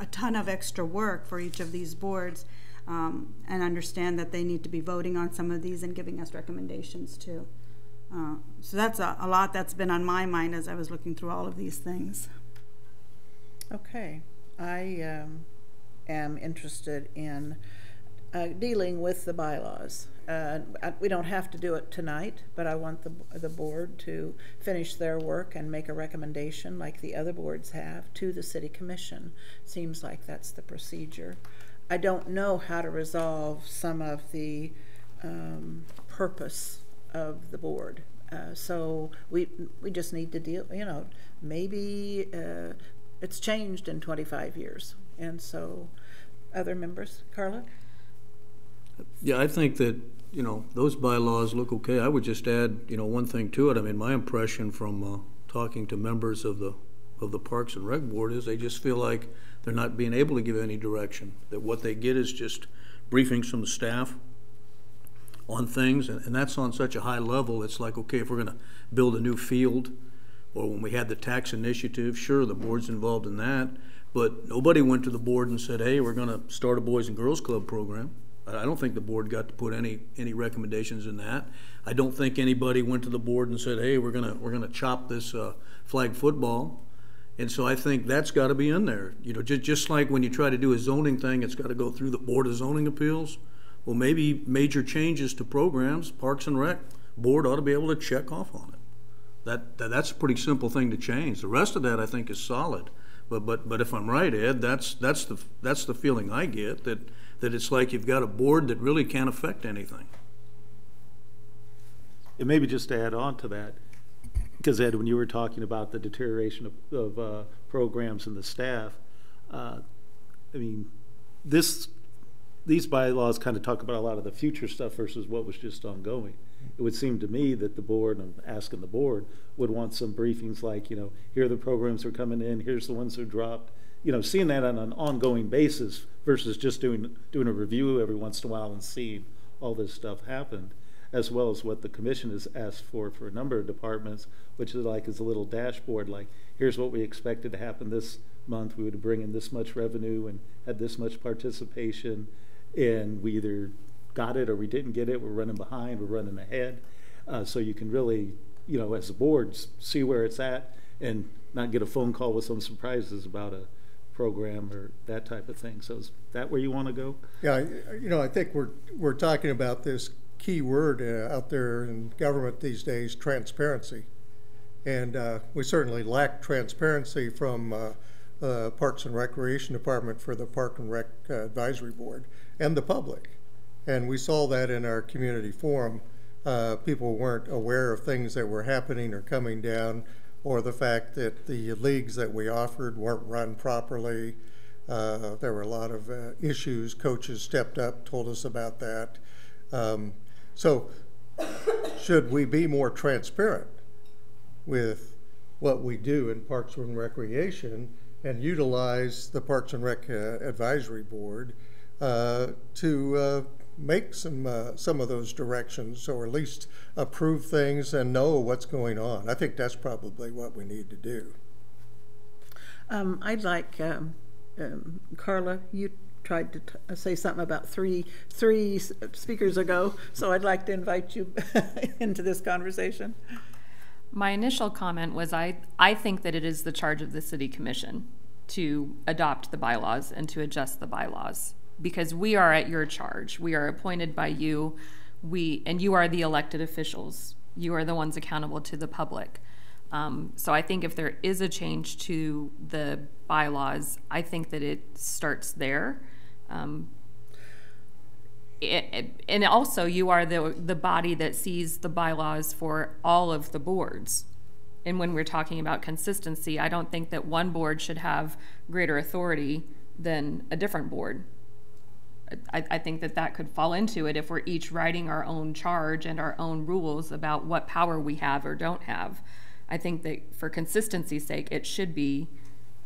S5: a ton of extra work for each of these boards um, and understand that they need to be voting on some of these and giving us recommendations too. Uh, so that's a, a lot that's been on my mind as I was looking through all of these things.
S1: Okay, I um, am interested in uh, dealing with the bylaws. Uh, we don't have to do it tonight, but I want the, the board to finish their work and make a recommendation like the other boards have to the city commission. Seems like that's the procedure. I don't know how to resolve some of the um, purpose of the board. Uh, so we, we just need to deal, you know, maybe uh, it's changed in 25 years. And so, other members, Carla?
S12: Yeah, I think that, you know, those bylaws look okay. I would just add, you know, one thing to it. I mean, my impression from uh, talking to members of the, of the Parks and Rec Board is they just feel like they're not being able to give any direction. That what they get is just briefings from the staff on things, and, and that's on such a high level. It's like, okay, if we're gonna build a new field, or when we had the tax initiative, sure, the board's involved in that, but nobody went to the board and said, hey, we're gonna start a Boys and Girls Club program. I I don't think the board got to put any, any recommendations in that. I don't think anybody went to the board and said, hey, we're gonna, we're gonna chop this, uh, flag football. And so I think that's gotta be in there. You know, just, just like when you try to do a zoning thing, it's gotta go through the Board of Zoning Appeals. Well, maybe major changes to programs, Parks and Rec, board ought to be able to check off on it. That, that, that's a pretty simple thing to change. The rest of that, I think, is solid. But, but, but if I'm right, Ed, that's, that's the, that's the feeling I get, that, that it's like you've got a board that really can't affect anything.
S3: And maybe just to add on to that, because Ed, when you were talking about the deterioration of, of uh, programs and the staff, uh, I mean, this, these bylaws kind of talk about a lot of the future stuff versus what was just ongoing. It would seem to me that the board, and I'm asking the board, would want some briefings like, you know, here are the programs that are coming in, here's the ones that are dropped. You know, seeing that on an ongoing basis versus just doing, doing a review every once in a while and seeing all this stuff happen as well as what the commission has asked for for a number of departments, which is like is a little dashboard, like here's what we expected to happen this month. We would bring in this much revenue and had this much participation, and we either got it or we didn't get it. We're running behind. We're running ahead. Uh, so you can really, you know, as a board, see where it's at and not get a phone call with some surprises about a program or that type of thing. So is that where you want to go?
S10: Yeah, you know, I think we're, we're talking about this key word uh, out there in government these days, transparency. And uh, we certainly lack transparency from uh, uh, Parks and Recreation Department for the Park and Rec Advisory Board and the public. And we saw that in our community forum. Uh, People weren't aware of things that were happening or coming down, or the fact that the leagues that we offered weren't run properly. Uh, There were a lot of issues. Coaches stepped up, told us about that. Um, So should we be more transparent with what we do in Parks and Recreation and utilize the Parks and Rec uh, Advisory Board uh, to uh, make some, uh, some of those directions, or at least approve things and know what's going on? I think that's probably what we need to do.
S1: Um, I'd like, um, um, Carla, you tried to t- uh, say something about three, three speakers ago, so I'd like to invite you into this conversation.
S13: My initial comment was I, I think that it is the charge of the city commission to adopt the bylaws and to adjust the bylaws because we are at your charge. We are appointed by you. We and you are the elected officials. You are the ones accountable to the public. Um, so I think if there is a change to the bylaws, I think that it starts there. Um, it, and also you are the the body that sees the bylaws for all of the boards. And when we're talking about consistency, I don't think that one board should have greater authority than a different board. I, I think that that could fall into it if we're each writing our own charge and our own rules about what power we have or don't have. I think that for consistency's sake, it should be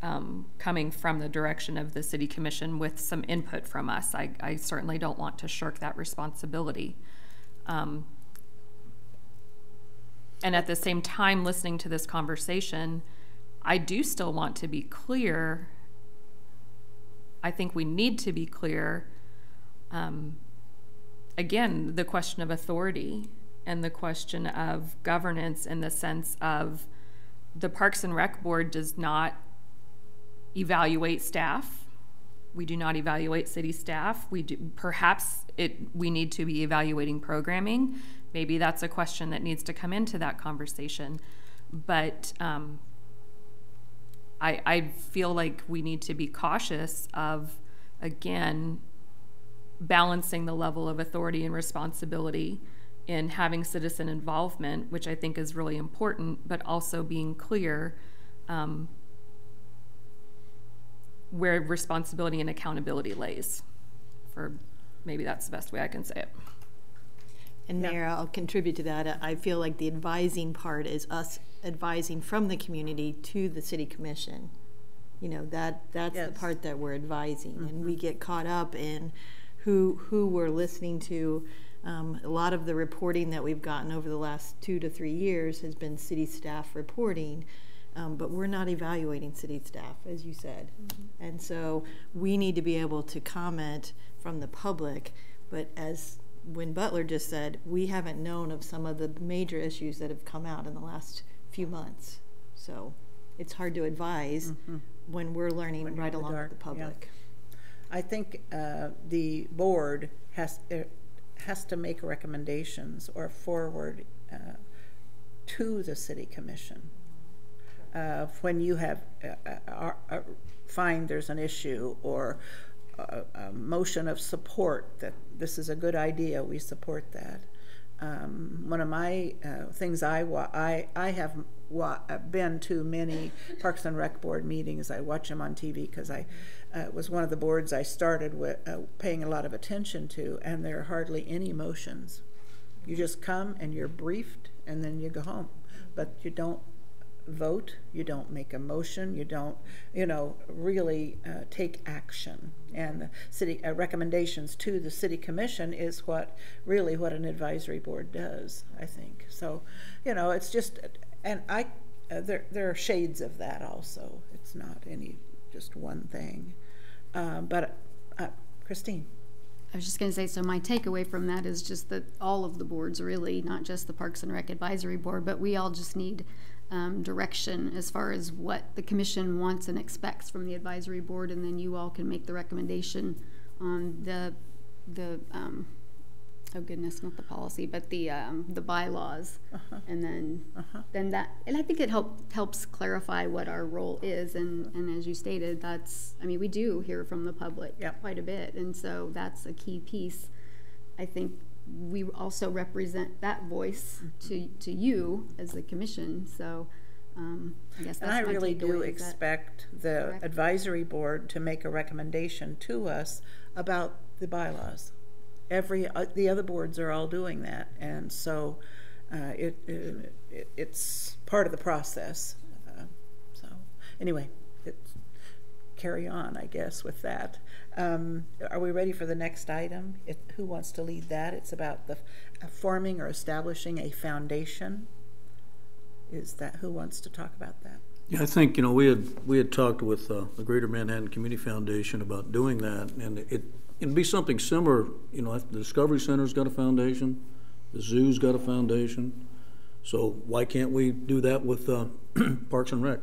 S13: um, coming from the direction of the city commission with some input from us. I, I certainly don't want to shirk that responsibility. Um, and at the same time, listening to this conversation, I do still want to be clear I think we need to be clear. Um, again, the question of authority and the question of governance in the sense of the Parks and Rec Board does not evaluate staff. We do not evaluate city staff. We do, perhaps it, we need to be evaluating programming. Maybe that's a question that needs to come into that conversation. But um, I, I feel like we need to be cautious of, again, balancing the level of authority and responsibility in having citizen involvement, which I think is really important, but also being clear um, where responsibility and accountability lays. For maybe that's the best way I can say it.
S14: And Mayor, I'll contribute to that. I feel like the advising part is us advising from the community to the city commission. You know, that, that's the part that we're advising. And we get caught up in who, who we're listening to. Um, a lot of the reporting that we've gotten over the last two to three years has been city staff reporting. Um, but we're not evaluating city staff, as you said. And so we need to be able to comment from the public. But as Wynn Butler just said, we haven't known of some of the major issues that have come out in the last few months. So it's hard to advise when we're learning
S1: When
S14: right along with the
S1: dark, yeah.
S14: public.
S1: I think uh, the board has, uh, has to make recommendations or forward uh, to the city commission. Uh, When you have, uh, uh, are- uh, find there's an issue or a, a motion of support that this is a good idea, we support that. Um, One of my uh, things I I, I have uh, been to many Parks and Rec Board meetings. I watch them on TV because I, uh, was one of the boards I started with, uh, paying a lot of attention to, and there are hardly any motions. You just come and you're briefed and then you go home. But you don't vote, you don't make a motion, you don't, you know, really uh, take action. And the city, uh, recommendations to the city commission is what, really what an advisory board does, I think. So, you know, it's just, and I, uh, there, there are shades of that also. It's not any, just one thing. Um, But, uh, Christine?
S15: I was just going to say, so my takeaway from that is just that all of the boards, really, not just the Parks and Rec Advisory Board, but we all just need um, direction as far as what the commission wants and expects from the advisory board, and then you all can make the recommendation on the, the, um, oh goodness, not the policy, but the, um, the bylaws. And then, then that, and I think it help, helps clarify what our role is, and, and as you stated, that's, I mean, we do hear from the public
S1: Yep.
S15: quite a bit, and so that's a key piece. I think we also represent that voice to, to you as the commission, so, um, I guess
S1: And
S15: that's
S1: I
S15: my
S1: really do
S15: takeaway, is that-
S1: expect the
S15: correct?
S1: advisory board to make a recommendation to us about the bylaws. Every, uh, the other boards are all doing that, and so uh, it, it, it's part of the process. Uh, So, anyway, it's, carry on, I guess, with that. Um, Are we ready for the next item? It- Who wants to lead that? It's about the uh, forming or establishing a foundation. Is that, who wants to talk about that?
S12: Yeah, I think, you know, we had, we had talked with uh, the Greater Manhattan Community Foundation about doing that, and it, it'd be something similar, you know, the Discovery Center's got a foundation, the zoo's got a foundation, so why can't we do that with uh, Parks and Rec?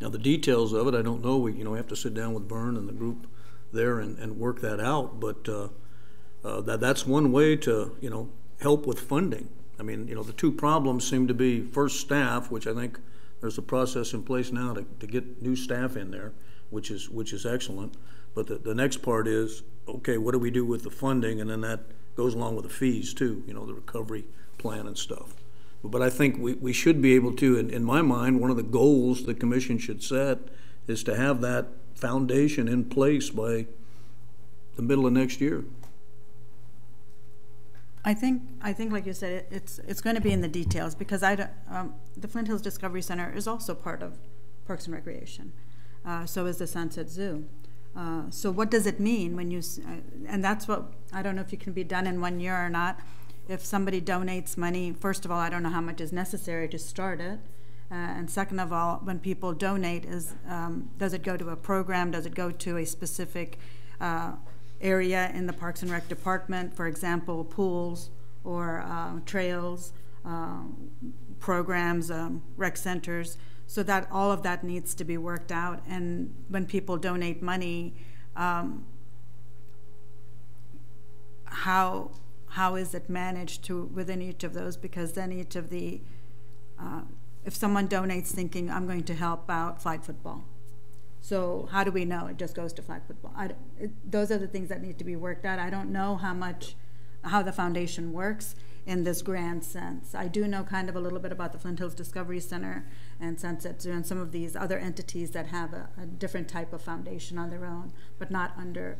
S12: Now, the details of it, I don't know, we, you know, have to sit down with Vern and the group there and, and work that out, but uh, uh, that, that's one way to, you know, help with funding. I mean, you know, the two problems seem to be first staff, which I think there's a process in place now to, to get new staff in there, which is, which is excellent. But the, the next part is, okay, what do we do with the funding? And then that goes along with the fees too, you know, the recovery plan and stuff. But I think we, we should be able to, in, in my mind, one of the goals the commission should set is to have that foundation in place by the middle of next year.
S5: I think, I think like you said, it- it's, it's going to be in the details, because I, um, the Flint Hills Discovery Center is also part of Parks and Recreation. Uh, so is the Sunset Zoo. Uh, so what does it mean when you, uh, and that's what, I don't know if it can be done in one year or not. If somebody donates money, first of all, I don't know how much is necessary to start it. Uh, and second of all, when people donate, is um, does it go to a program? Does it go to a specific uh, area in the Parks and Rec department? For example, pools or uh, trails, uh, programs, um, rec centers. So that all of that needs to be worked out. And when people donate money, um, how how is it managed to within each of those? Because then each of the uh, if someone donates thinking I'm going to help out flag football, so how do we know it just goes to flag football? It, those are the things that need to be worked out. I don't know how much how the foundation works in this grand sense. I do know kind of a little bit about the Flint Hills Discovery Center and Sunset Zoo and some of these other entities that have a, a different type of foundation on their own, but not under,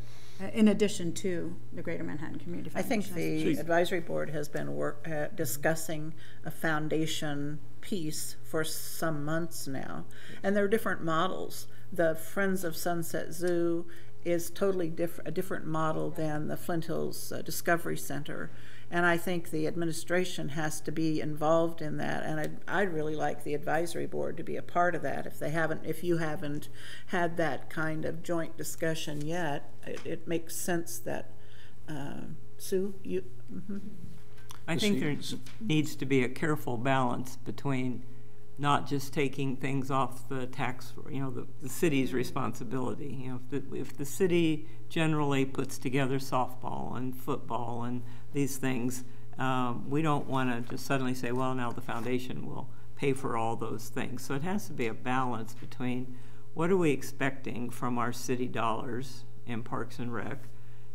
S5: in addition to the Greater Manhattan Community Foundation.
S1: I think the advisory board has been work, uh, discussing a foundation piece for some months now. And there are different models. The Friends of Sunset Zoo is totally diff- a different model than the Flint Hills uh, Discovery Center. And I think the administration has to be involved in that. And I'd, I'd really like the advisory board to be a part of that. If they haven't, if you haven't had that kind of joint discussion yet, it, it makes sense that, uh, Sue, you, mhm.
S11: I think there needs to be a careful balance between not just taking things off the tax, you know, the, the city's responsibility. You know, if the, if the city generally puts together softball and football and these things, um, we don't want to just suddenly say, well, now the foundation will pay for all those things. So it has to be a balance between what are we expecting from our city dollars in Parks and Rec,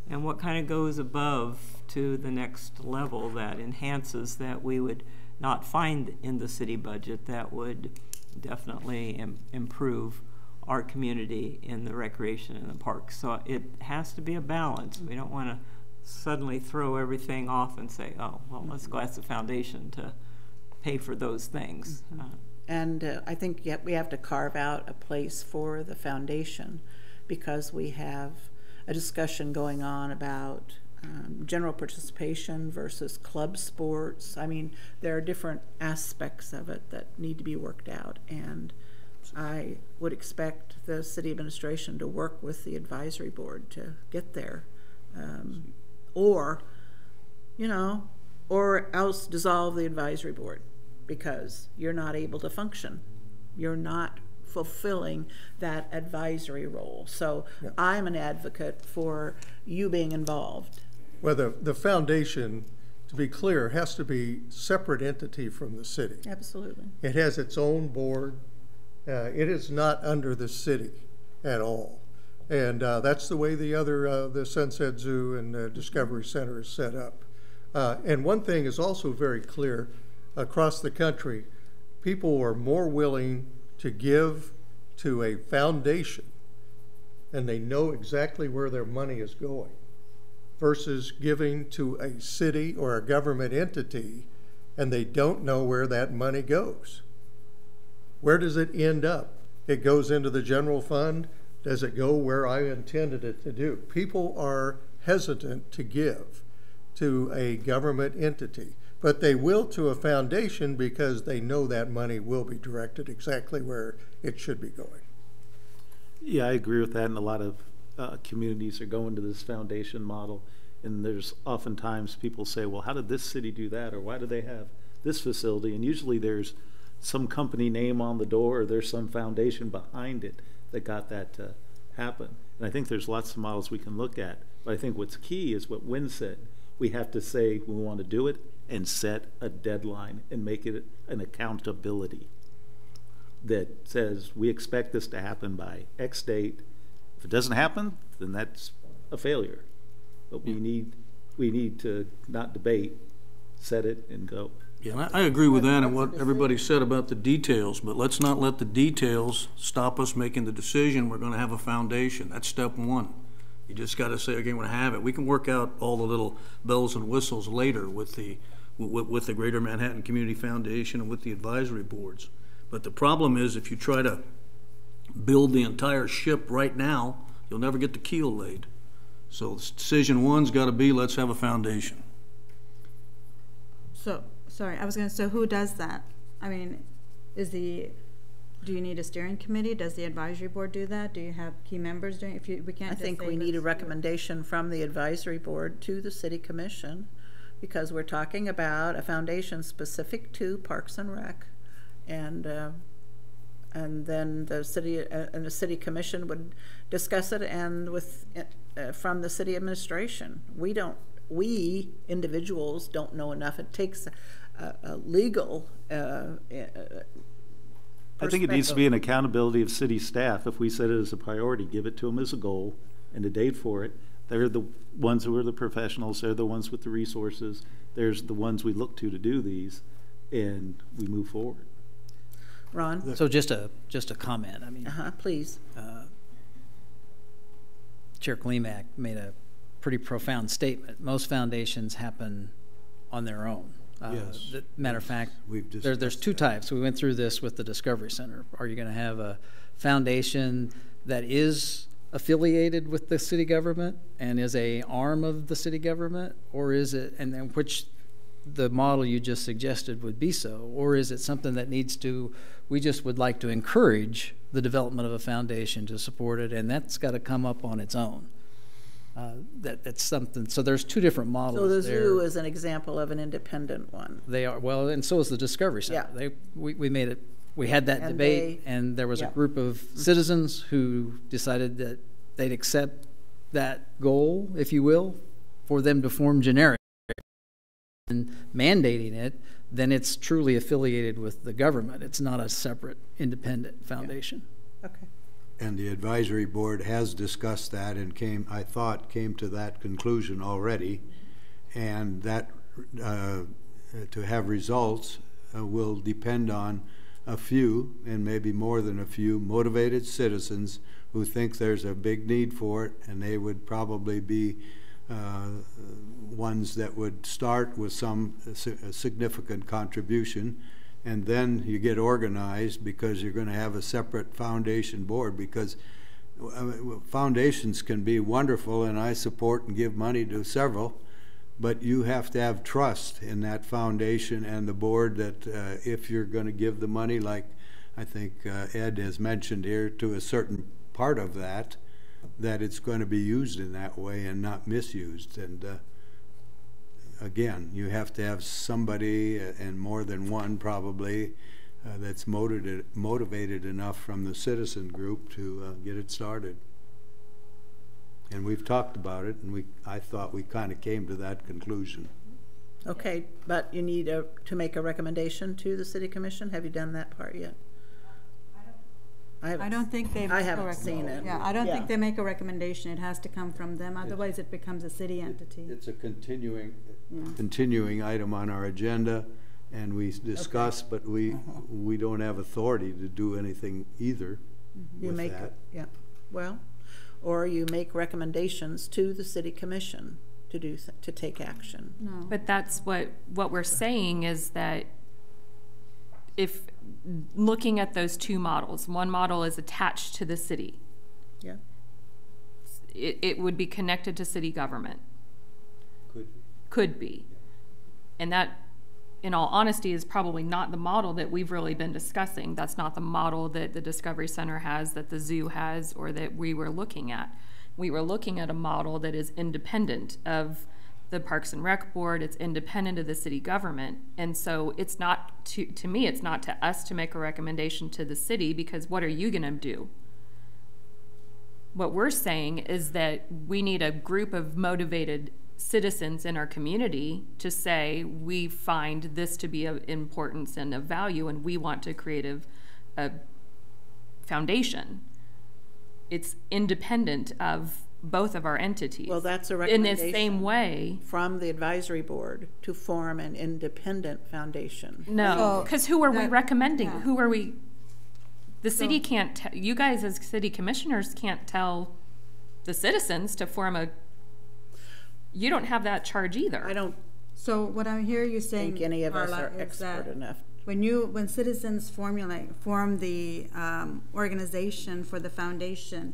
S11: and what kind of goes above to the next level that enhances that we would not find in the city budget that would definitely Im improve our community in the recreation and the parks. So it has to be a balance. We don't want to suddenly throw everything off and say, oh, well, let's go ask the foundation to pay for those things. Uh,
S1: And uh, I think yet we have to carve out a place for the foundation because we have a discussion going on about um, general participation versus club sports. I mean, there are different aspects of it that need to be worked out. And I would expect the city administration to work with the advisory board to get there. Um, or, you know, or else dissolve the advisory board because you're not able to function. You're not fulfilling that advisory role. So I'm an advocate for you being involved.
S10: Well, the, the foundation, to be clear, has to be separate entity from the city.
S1: Absolutely.
S10: It has its own board. Uh, it is not under the city at all. And uh, that's the way the other, uh, the Sunset Zoo and uh, Discovery Center is set up. Uh, and one thing is also very clear across the country people are more willing to give to a foundation and they know exactly where their money is going versus giving to a city or a government entity and they don't know where that money goes. Where does it end up? It goes into the general fund. Does it go where I intended it to do? People are hesitant to give to a government entity, but they will to a foundation because they know that money will be directed exactly where it should be going.
S3: Yeah, I agree with that, and a lot of uh, communities are going to this foundation model. And there's oftentimes people say, well, how did this city do that? Or why do they have this facility? And usually there's some company name on the door or there's some foundation behind it that got that to happen. And I think there's lots of models we can look at. But I think what's key is what Wynn said. We have to say we want to do it and set a deadline and make it an accountability that says we expect this to happen by X date. If it doesn't happen, then that's a failure. But we need, we need to not debate, set it and go.
S6: Yeah, and I, I agree with that and what everybody said about the details, but let's not let the details stop us making the decision. We're gonna have a foundation. That's step one. You just gotta say, okay, we're gonna have it. We can work out all the little bells and whistles later with the, with, with the Greater Manhattan Community Foundation and with the advisory boards. But the problem is if you try to build the entire ship right now, you'll never get the keel laid. So decision one's gotta be, let's have a foundation.
S5: So, sorry, I was gonna, so who does that? I mean, Is the, do you need a steering committee? Does the advisory board do that? Do you have key members doing, if you, we can't
S1: I think we need a
S5: let's it.
S1: recommendation from the advisory board to the city commission, because we're talking about a foundation specific to Parks and Rec. And, uh, and then the city, uh, and the city commission would discuss it and with, uh, from the city administration. We don't, we individuals don't know enough. It takes a, a legal, uh, uh,
S3: I think it needs to be an accountability of city staff. If we set it as a priority, give it to them as a goal and a date for it. They're the ones who are the professionals, they're the ones with the resources. There's the ones we look to to do these, and we move forward.
S1: Ron?
S7: So just a, just a comment, I mean.
S1: Uh-huh, please.
S7: uh, Chair Klimek made a pretty profound statement. Most foundations happen on their own. Uh,
S6: Yes.
S7: the- Matter of fact,
S6: We've
S7: there, there's two types. We went through this with the Discovery Center. Are you going to have a foundation that is affiliated with the city government and is a arm of the city government? Or is it, and then which the model you just suggested would be so? Or is it something that needs to, we just would like to encourage the development of a foundation to support it, and that's got to come up on its own? Uh, That, that's something, so there's two different models
S1: So the zoo is an example of an independent one.
S7: They are, well, and so is the Discovery Center.
S1: Yeah.
S7: They, we, we made it, we had that
S1: And
S7: debate,
S1: they-
S7: and there was a
S1: yeah. Mm-hmm.
S7: group of citizens who decided that they'd accept that goal, if you will, for them to form generic. And mandating it, then it's truly affiliated with the government. It's not a separate, independent foundation.
S1: Okay.
S6: And the advisory board has discussed that and came, I thought, came to that conclusion already. And that, uh, to have results uh, will depend on a few, and maybe more than a few, motivated citizens who think there's a big need for it, and they would probably be uh, ones that would start with some significant contribution, and then you get organized because you're going to have a separate foundation board because uh, foundations can be wonderful, and I support and give money to several, but you have to have trust in that foundation and the board that uh, if you're going to give the money, like I think uh, Ed has mentioned here, to a certain part of that, that it's going to be used in that way and not misused. And uh, again, you have to have somebody, uh, and more than one probably, uh, that's motivated, motivated enough from the citizen group to uh, get it started. And we've talked about it, and we, I thought we kind of came to that conclusion.
S1: Okay, but you need a, to make a recommendation to the city commission? Have you done that part yet? I
S5: I
S1: haven't,
S5: don't think they.
S1: I
S5: make a
S1: haven't
S5: rec-
S1: seen it.
S5: Yeah, I don't
S1: Yeah.
S5: think they make a recommendation. It has to come from them, otherwise it becomes a city entity.
S6: It's a continuing,
S5: Yeah.
S6: continuing item on our agenda, and we discuss, but we, we don't have authority to do anything either mm-hmm.
S1: You
S6: with
S1: make,
S6: that.
S1: yeah, well, or you make recommendations to the city commission to do, th- to take action.
S5: No.
S13: But that's what, what we're saying is that if, looking at those two models, one model is attached to the city.
S1: Yeah.
S13: It, it would be connected to city government.
S6: Could be.
S13: Could be. And that, in all honesty, is probably not the model that we've really been discussing. That's not the model that the Discovery Center has, that the zoo has, or that we were looking at. We were looking at a model that is independent of the Parks and Rec Board, it's independent of the city government. And so it's not, to, to me, it's not to us to make a recommendation to the city, because what are you gonna do? What we're saying is that we need a group of motivated citizens in our community to say, we find this to be of importance and of value, and we want to create a, a foundation. It's independent of both of our entities.
S1: Well, that's a recommendation.
S13: In the same way,
S1: From the advisory board to form an independent foundation.
S13: no,
S5: So,
S13: because who are we recommending?
S5: yeah.
S13: Who are we? The city
S5: So-
S13: can't, te- you guys as city commissioners can't tell the citizens to form a, you don't have that charge either.
S1: I don't
S5: So what I hear you saying,
S1: think any of us are expert enough.
S5: when you, when citizens formulate, form the um, organization for the foundation,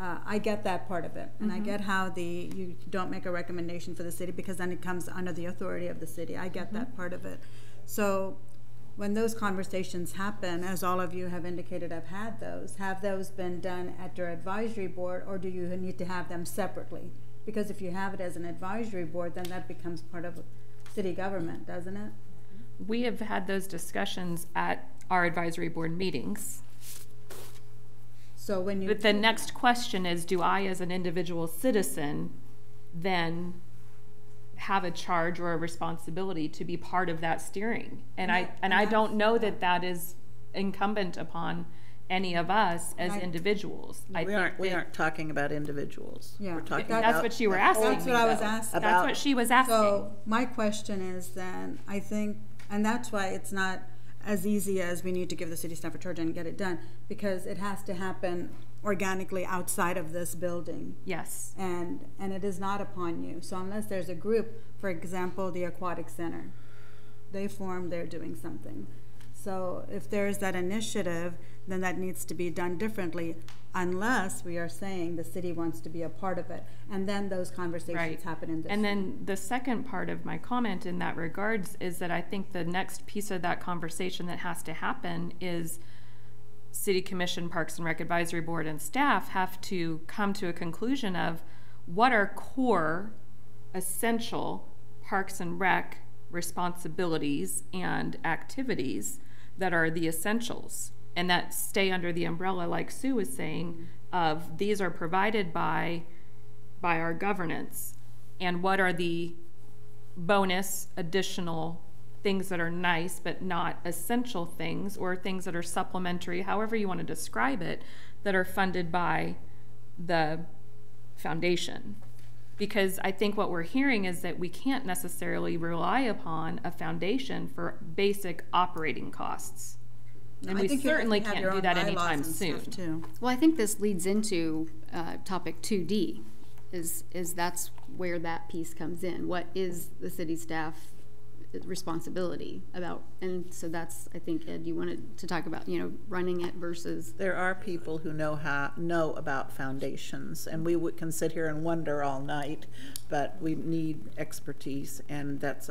S5: uh, I get that part of it. And I get how the, you don't make a recommendation for the city because then it comes under the authority of the city. I get that part of it. So when those conversations happen, as all of you have indicated I've had those, have those been done at your advisory board or do you need to have them separately? Because if you have it as an advisory board, then that becomes part of city government, doesn't it?
S13: We have had those discussions at our advisory board meetings.
S5: So when you.
S13: But the next question is, do I, as an individual citizen, then have a charge or a responsibility to be part of that steering? And I, and I don't know that that is incumbent upon any of us as
S5: I-
S13: individuals. I
S1: We
S13: think
S1: aren't, we aren't talking about individuals.
S5: Yeah.
S1: We're talking
S5: That's
S1: about.
S13: what you were asking
S5: That's what I was
S1: though.
S5: asking.
S13: That's what she was asking.
S5: So my question is then, I think, and that's why it's not as easy as we need to give the city staff a charge and get it done, because it has to happen organically outside of this building.
S13: Yes.
S5: And, and it is not upon you. So unless there's a group, for example, the aquatic center, they form, they're doing something. So if there's that initiative, then that needs to be done differently, unless we are saying the city wants to be a part of it. And then those conversations
S13: Right.
S5: happen in this.
S13: And then the second part of my comment in that regards is that I think the next piece of that conversation that has to happen is City Commission, Parks and Rec Advisory Board, and staff have to come to a conclusion of what are core, essential Parks and Rec responsibilities and activities that are the essentials and that stay under the umbrella, like Sue was saying, of these are provided by by our governance. And what are the bonus additional things that are nice but not essential things or things that are supplementary however you want to describe it that are funded by the foundation because i think what we're hearing is that we can't necessarily rely upon a foundation for basic operating costs and
S5: I
S13: we
S5: think
S13: certainly can't do that anytime soon
S5: Too.
S15: Well, I think this leads into uh, topic 2D, is, is that's where that piece comes in. What is the city staff responsibility about? And so that's, I think, Ed, you wanted to talk about, you know, running it versus,
S1: There are people who know how, know about foundations, and we would, can sit here and wonder all night, but we need expertise, and that's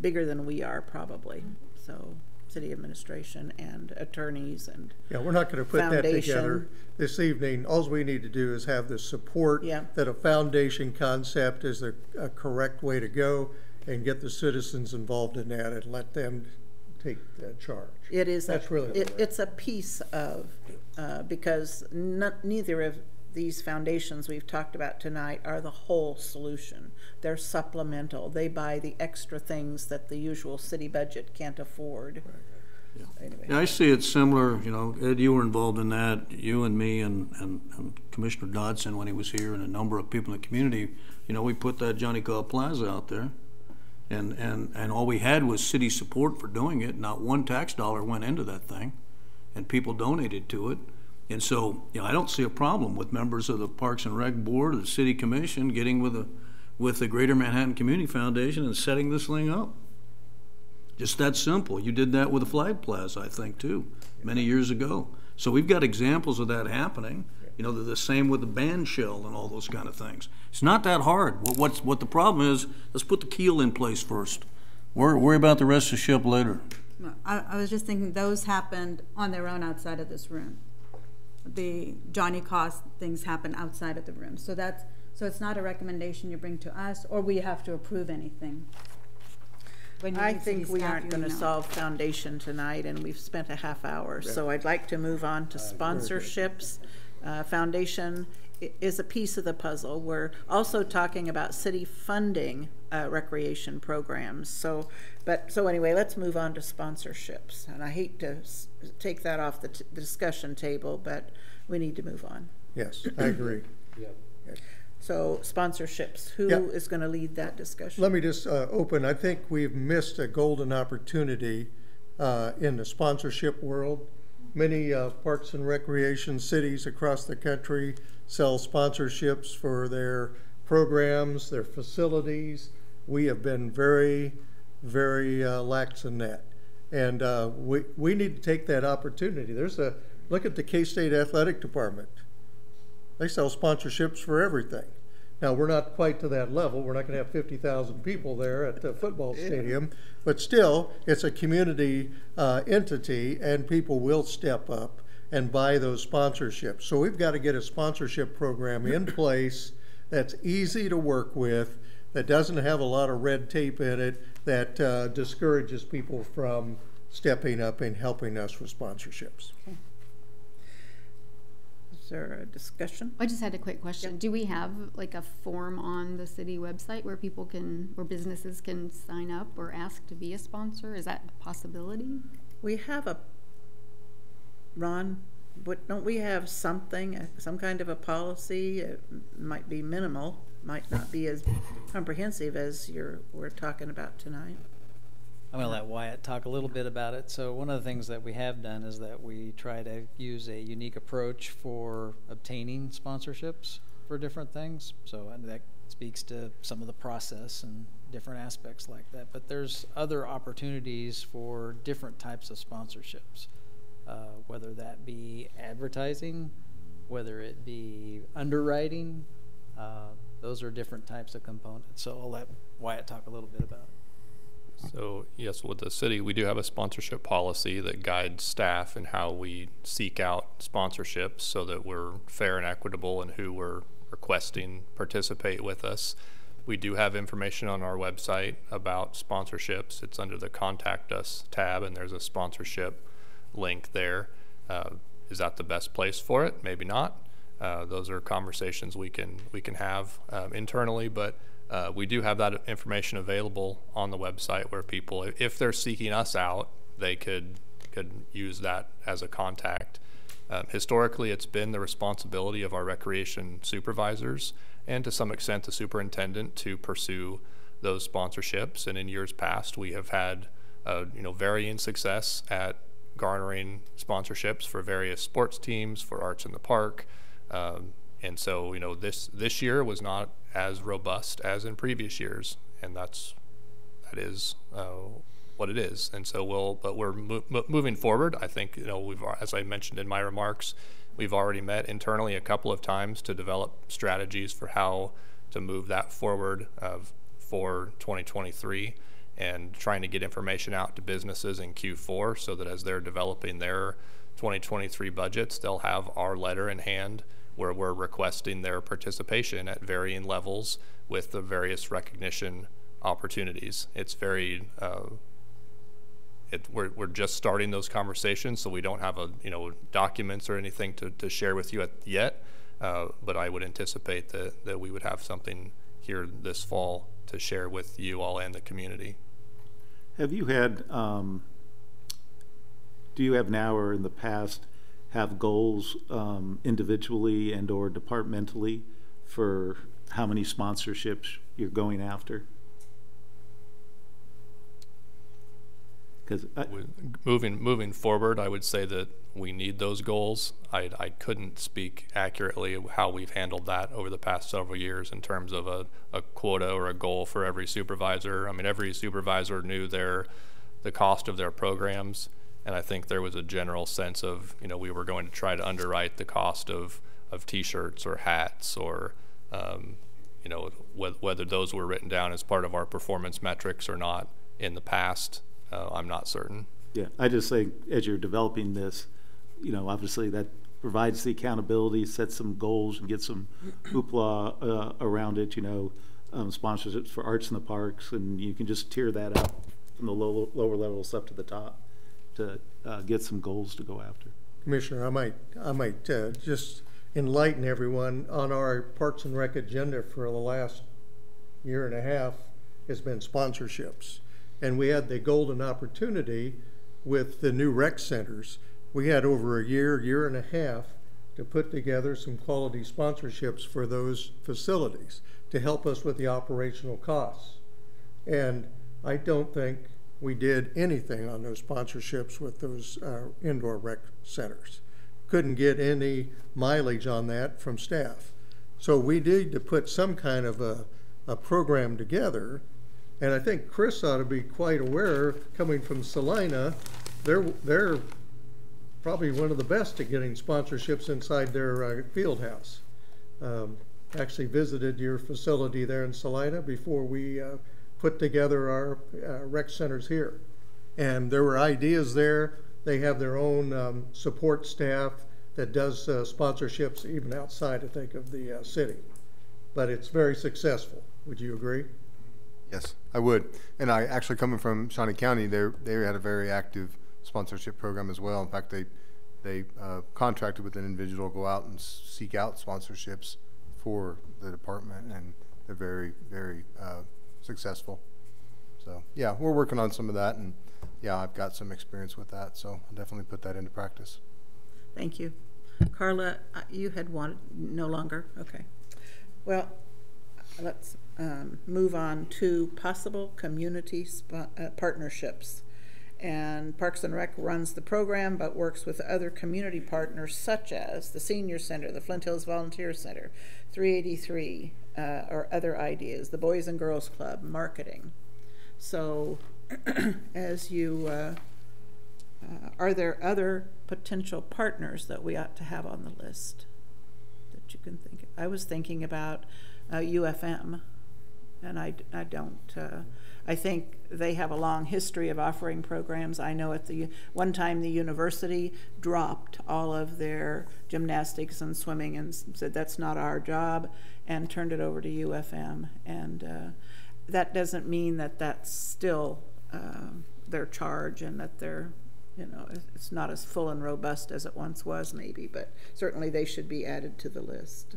S1: bigger than we are probably. So, city administration and attorneys and,
S10: Yeah, we're not gonna put that together this evening. Alls we need to do is have the support
S1: Yeah.
S10: that a foundation concept is the, a correct way to go and get the citizens involved in that and let them take the charge.
S1: it is, a-
S10: That's really
S1: it, it's a piece of, uh, because no- neither of these foundations we've talked about tonight are the whole solution. They're supplemental. They buy the extra things that the usual city budget can't afford. Anyway.
S6: Yeah, I see it similar, you know, Ed, you were involved in that, you and me and, and and Commissioner Dodson when he was here and a number of people in the community, you know, we put that Johnny Kaw Plaza out there. And, and, and all we had was city support for doing it, not one tax dollar went into that thing, and people donated to it. And so, you know, I don't see a problem with members of the Parks and Rec Board or the City Commission getting with the, with the Greater Manhattan Community Foundation and setting this thing up. Just that simple. You did that with the Flag Plaza, I think, too, many years ago. So we've got examples of that happening. You know, they're the same with the band shell and all those kind of things. It's not that hard. What, what's, what the problem is, let's put the keel in place first. Worry, worry about the rest of the ship later.
S5: I, I was just thinking those happened on their own outside of this room. The Johnny Kaw's things happen outside of the room. So that's, so it's not a recommendation you bring to us, or we have to approve anything. When
S1: I think we aren't gonna solve foundation tonight, and we've spent a half hour, so I'd like to move on to sponsorships. Uh, foundation is a piece of the puzzle. We're also talking about city funding, uh, recreation programs, so, but, so anyway, let's move on to sponsorships. And I hate to s- take that off the, t- the discussion table, but we need to move on.
S10: Yes, I agree.
S1: So sponsorships, who
S10: Yeah.
S1: is gonna lead that discussion?
S10: Let me just uh, open, I think we've missed a golden opportunity uh, in the sponsorship world. Many uh, parks and recreation cities across the country sell sponsorships for their programs, their facilities. We have been very, very uh, lax in that. And uh, we, we need to take that opportunity. There's a, look at the K-State Athletic Department. They sell sponsorships for everything. Now, we're not quite to that level. We're not going to have 50,000 people there at the football stadium, but still, it's a community uh, entity, and people will step up and buy those sponsorships. So we've got to get a sponsorship program in place that's easy to work with, that doesn't have a lot of red tape in it, that uh, discourages people from stepping up and helping us with sponsorships.
S1: Is there a discussion?
S15: I just had a quick question. Do we have like a form on the city website where people can, where businesses can sign up or ask to be a sponsor? Is that a possibility?
S1: We have a, Ron, what, don't we have something, uh, some kind of a policy? It might be minimal, might not be as comprehensive as you're, we're talking about tonight.
S7: I'm going to let Wyatt talk a little bit about it. So one of the things that we have done is that we try to use a unique approach for obtaining sponsorships for different things. So and that speaks to some of the process and different aspects like that. But there's other opportunities for different types of sponsorships, uh, whether that be advertising, whether it be underwriting. Uh, those are different types of components. So I'll let Wyatt talk a little bit about it.
S8: So yes, with the city, we do have a sponsorship policy that guides staff in how we seek out sponsorships so that we're fair and equitable in who we're requesting participate with us. We do have information on our website about sponsorships. It's under the Contact Us tab, and there's a sponsorship link there. Uh, is that the best place for it? Maybe not. Uh, those are conversations we can we can have um, internally, but uh, we do have that information available on the website where people, if they're seeking us out, they could could use that as a contact. Um, historically, it's been the responsibility of our recreation supervisors and to some extent the superintendent to pursue those sponsorships. And in years past, we have had uh, you know varying success at garnering sponsorships for various sports teams, for Arts in the Park. Um, and so, you know, this this year was not as robust as in previous years, and that's that is uh, what it is. And so we'll, but we're mo moving forward. I think you know we've, as I mentioned in my remarks, we've already met internally a couple of times to develop strategies for how to move that forward uh, for 2023 and trying to get information out to businesses in Q4 so that as they're developing their 2023 budgets, they'll have our letter in hand where we're requesting their participation at varying levels with the various recognition opportunities. It's very, uh, it, we're, we're just starting those conversations, so we don't have a, you know, documents or anything to, to share with you at, yet, uh, but I would anticipate that, that we would have something here this fall to share with you all and the community.
S3: Have you had, um, do you have now or in the past have goals um, individually and or departmentally for how many sponsorships you're going after?
S8: Because moving moving forward, I would say that we need those goals. I, I couldn't speak accurately how we've handled that over the past several years in terms of a, a quota or a goal for every supervisor. I mean, every supervisor knew their the cost of their programs and I think there was a general sense of, you know, we were going to try to underwrite the cost of, of T-shirts or hats or, um, you know, wh whether those were written down as part of our performance metrics or not in the past, uh, I'm not certain.
S3: Yeah, I just think as you're developing this, you know, obviously that provides the accountability, sets some goals, and get some hoopla uh, around it. You know, um, sponsorships for arts in the parks, and you can just tear that up from the low, lower levels up to the top to uh, get some goals to go after.
S10: Commissioner, I might, I might uh, just enlighten everyone on our Parks and Rec agenda for the last year and a half has been sponsorships. And we had the golden opportunity with the new rec centers. We had over a year, year and a half to put together some quality sponsorships for those facilities to help us with the operational costs. And I don't think we did anything on those sponsorships with those uh, indoor rec centers. Couldn't get any mileage on that from staff. So we need to put some kind of a, a program together. And I think Chris ought to be quite aware, coming from Salina, they're, they're probably one of the best at getting sponsorships inside their uh, field house. Um, actually visited your facility there in Salina before we uh, put together our uh, rec centers here. And there were ideas there. They have their own um, support staff that does uh, sponsorships even outside, I think, of the uh, city. But it's very successful. Would you agree?
S9: Yes, I would. And I actually coming from Shawnee County, they they had a very active sponsorship program as well. In fact, they they uh, contracted with an individual to go out and seek out sponsorships for the department, and they're very very uh, successful. So yeah, we're working on some of that, and yeah, I've got some experience with that, so I'll definitely put that into practice.
S1: Thank you. Carla, uh, you had wanted, no longer, okay. Well, let's um, move on to possible community uh, partnerships. And Parks and Rec runs the program, but works with other community partners such as the Senior Center, the Flint Hills Volunteer Center, 383, uh, or other ideas, the Boys and Girls Club, marketing. So, as you, uh, uh, are there other potential partners that we ought to have on the list that you can think of? I was thinking about uh, UFM, and I, I don't. Uh, I think they have a long history of offering programs. I know at the one time the university dropped all of their gymnastics and swimming and said that's not our job, and turned it over to UFM. And uh, that doesn't mean that that's still uh, their charge and that they're you know, it's not as full and robust as it once was, maybe, but certainly they should be added to the list.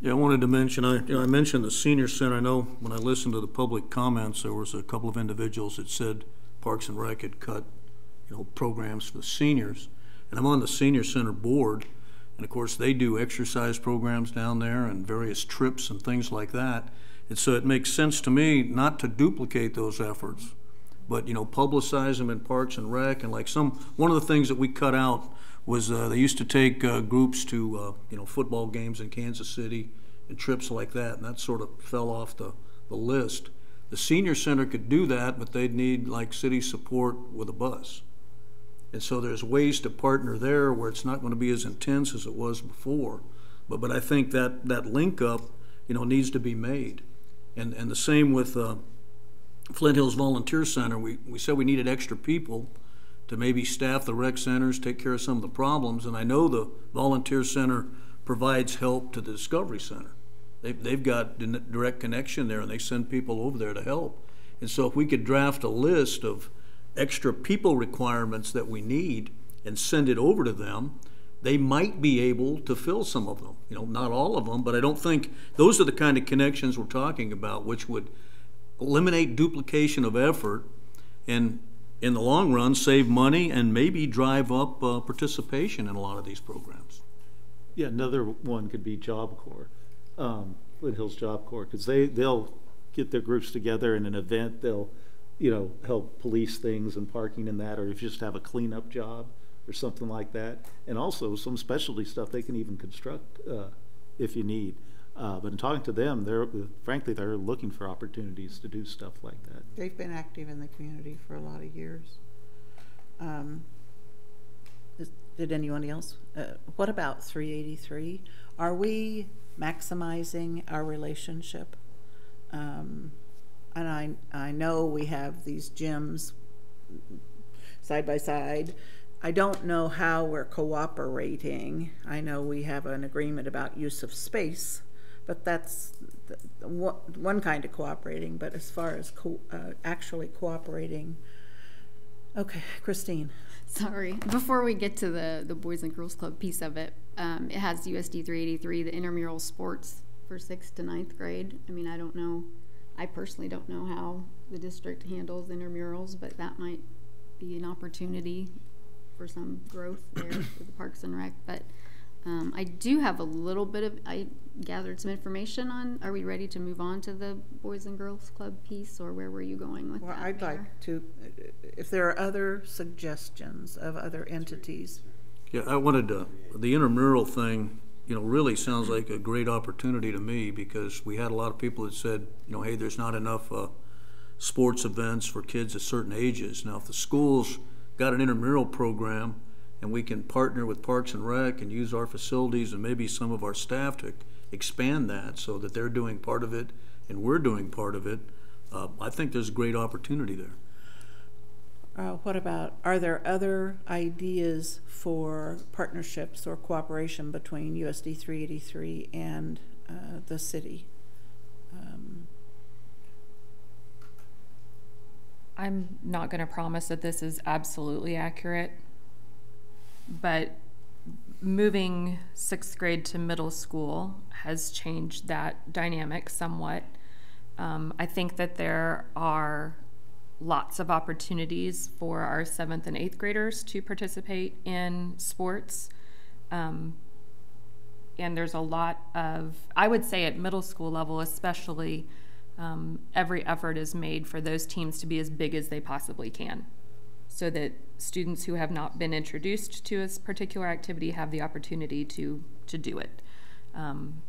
S12: Yeah, I wanted to mention, I, you know, I mentioned the senior center. I know when I listened to the public comments, there was a couple of individuals that said Parks and Rec had cut, you know, programs for the seniors. And I'm on the senior center board, and of course, they do exercise programs down there and various trips and things like that. And so it makes sense to me not to duplicate those efforts, but, you know, publicize them in Parks and Rec. And like some, one of the things that we cut out was uh, they used to take uh, groups to, uh, you know, football games in Kansas City and trips like that, and that sort of fell off the, the list. The senior center could do that, but they'd need like city support with a bus. And so there's ways to partner there where it's not going to be as intense as it was before. But, but I think that, that link up, you know, needs to be made. And, and the same with uh, Flint Hills Volunteer Center. We, we said we needed extra people to maybe staff the rec centers, take care of some of the problems. And I know the Volunteer Center provides help to the Discovery Center. They've, they've got direct connection there and they send people over there to help. And so if we could draft a list of extra people requirements that we need and send it over to them, they might be able to fill some of them. You know, not all of them, but I don't think those are the kind of connections we're talking about, which would eliminate duplication of effort and in the long run save money and maybe drive up uh, participation in a lot of these programs.
S3: Yeah, another one could be Job Corps, um, Flint Hills Job Corps, because they, they'll get their groups together in an event, they'll, you know, help police things and parking and that, or if you just have a cleanup job or something like that. And also some specialty stuff they can even construct, uh, if you need. Uh, but in talking to them, they're, frankly, they're looking for opportunities to do stuff like that.
S1: They've been active in the community for a lot of years. Um, Did anyone else? Uh, What about 383? Are we maximizing our relationship? Um, And I, I know we have these gyms side by side. I don't know how we're cooperating. I know we have an agreement about use of space, but that's the, the one, kind of cooperating. But as far as co- uh, actually cooperating, okay, Christine.
S15: Sorry. Before we get to the, the Boys and Girls Club piece of it, um, it has USD 383, the intramural sports for sixth to ninth grade. I mean, I don't know, I personally don't know how the district handles intramurals, but that might be an opportunity for some growth there for the Parks and Rec. But um, I do have a little bit of, I gathered some information on, are we ready to move on to the Boys and Girls Club piece, or where were you going with
S1: Well,
S15: that?
S1: Well, I'd
S15: Mayor?
S1: like to, if there are other suggestions of other entities.
S12: Yeah, I wanted to, the intramural thing, you know, really sounds like a great opportunity to me because we had a lot of people that said, you know, hey, there's not enough uh, sports events for kids at certain ages. Now, if the school's got an intramural program and we can partner with Parks and Rec and use our facilities and maybe some of our staff to
S6: expand that so that they're doing part of it and we're doing part of it, uh, I think there's a great opportunity there.
S1: Uh, what about, are there other ideas for partnerships or cooperation between USD 383 and uh, the city? Um,
S13: I'm not going to promise that this is absolutely accurate, but moving sixth grade to middle school has changed that dynamic somewhat. Um, I think that there are lots of opportunities for our seventh and eighth graders to participate in sports. Um, and there's a lot of, I would say at middle school level especially, um, every effort is made for those teams to be as big as they possibly can so that students who have not been introduced to a particular activity have the opportunity to, to do it. Um,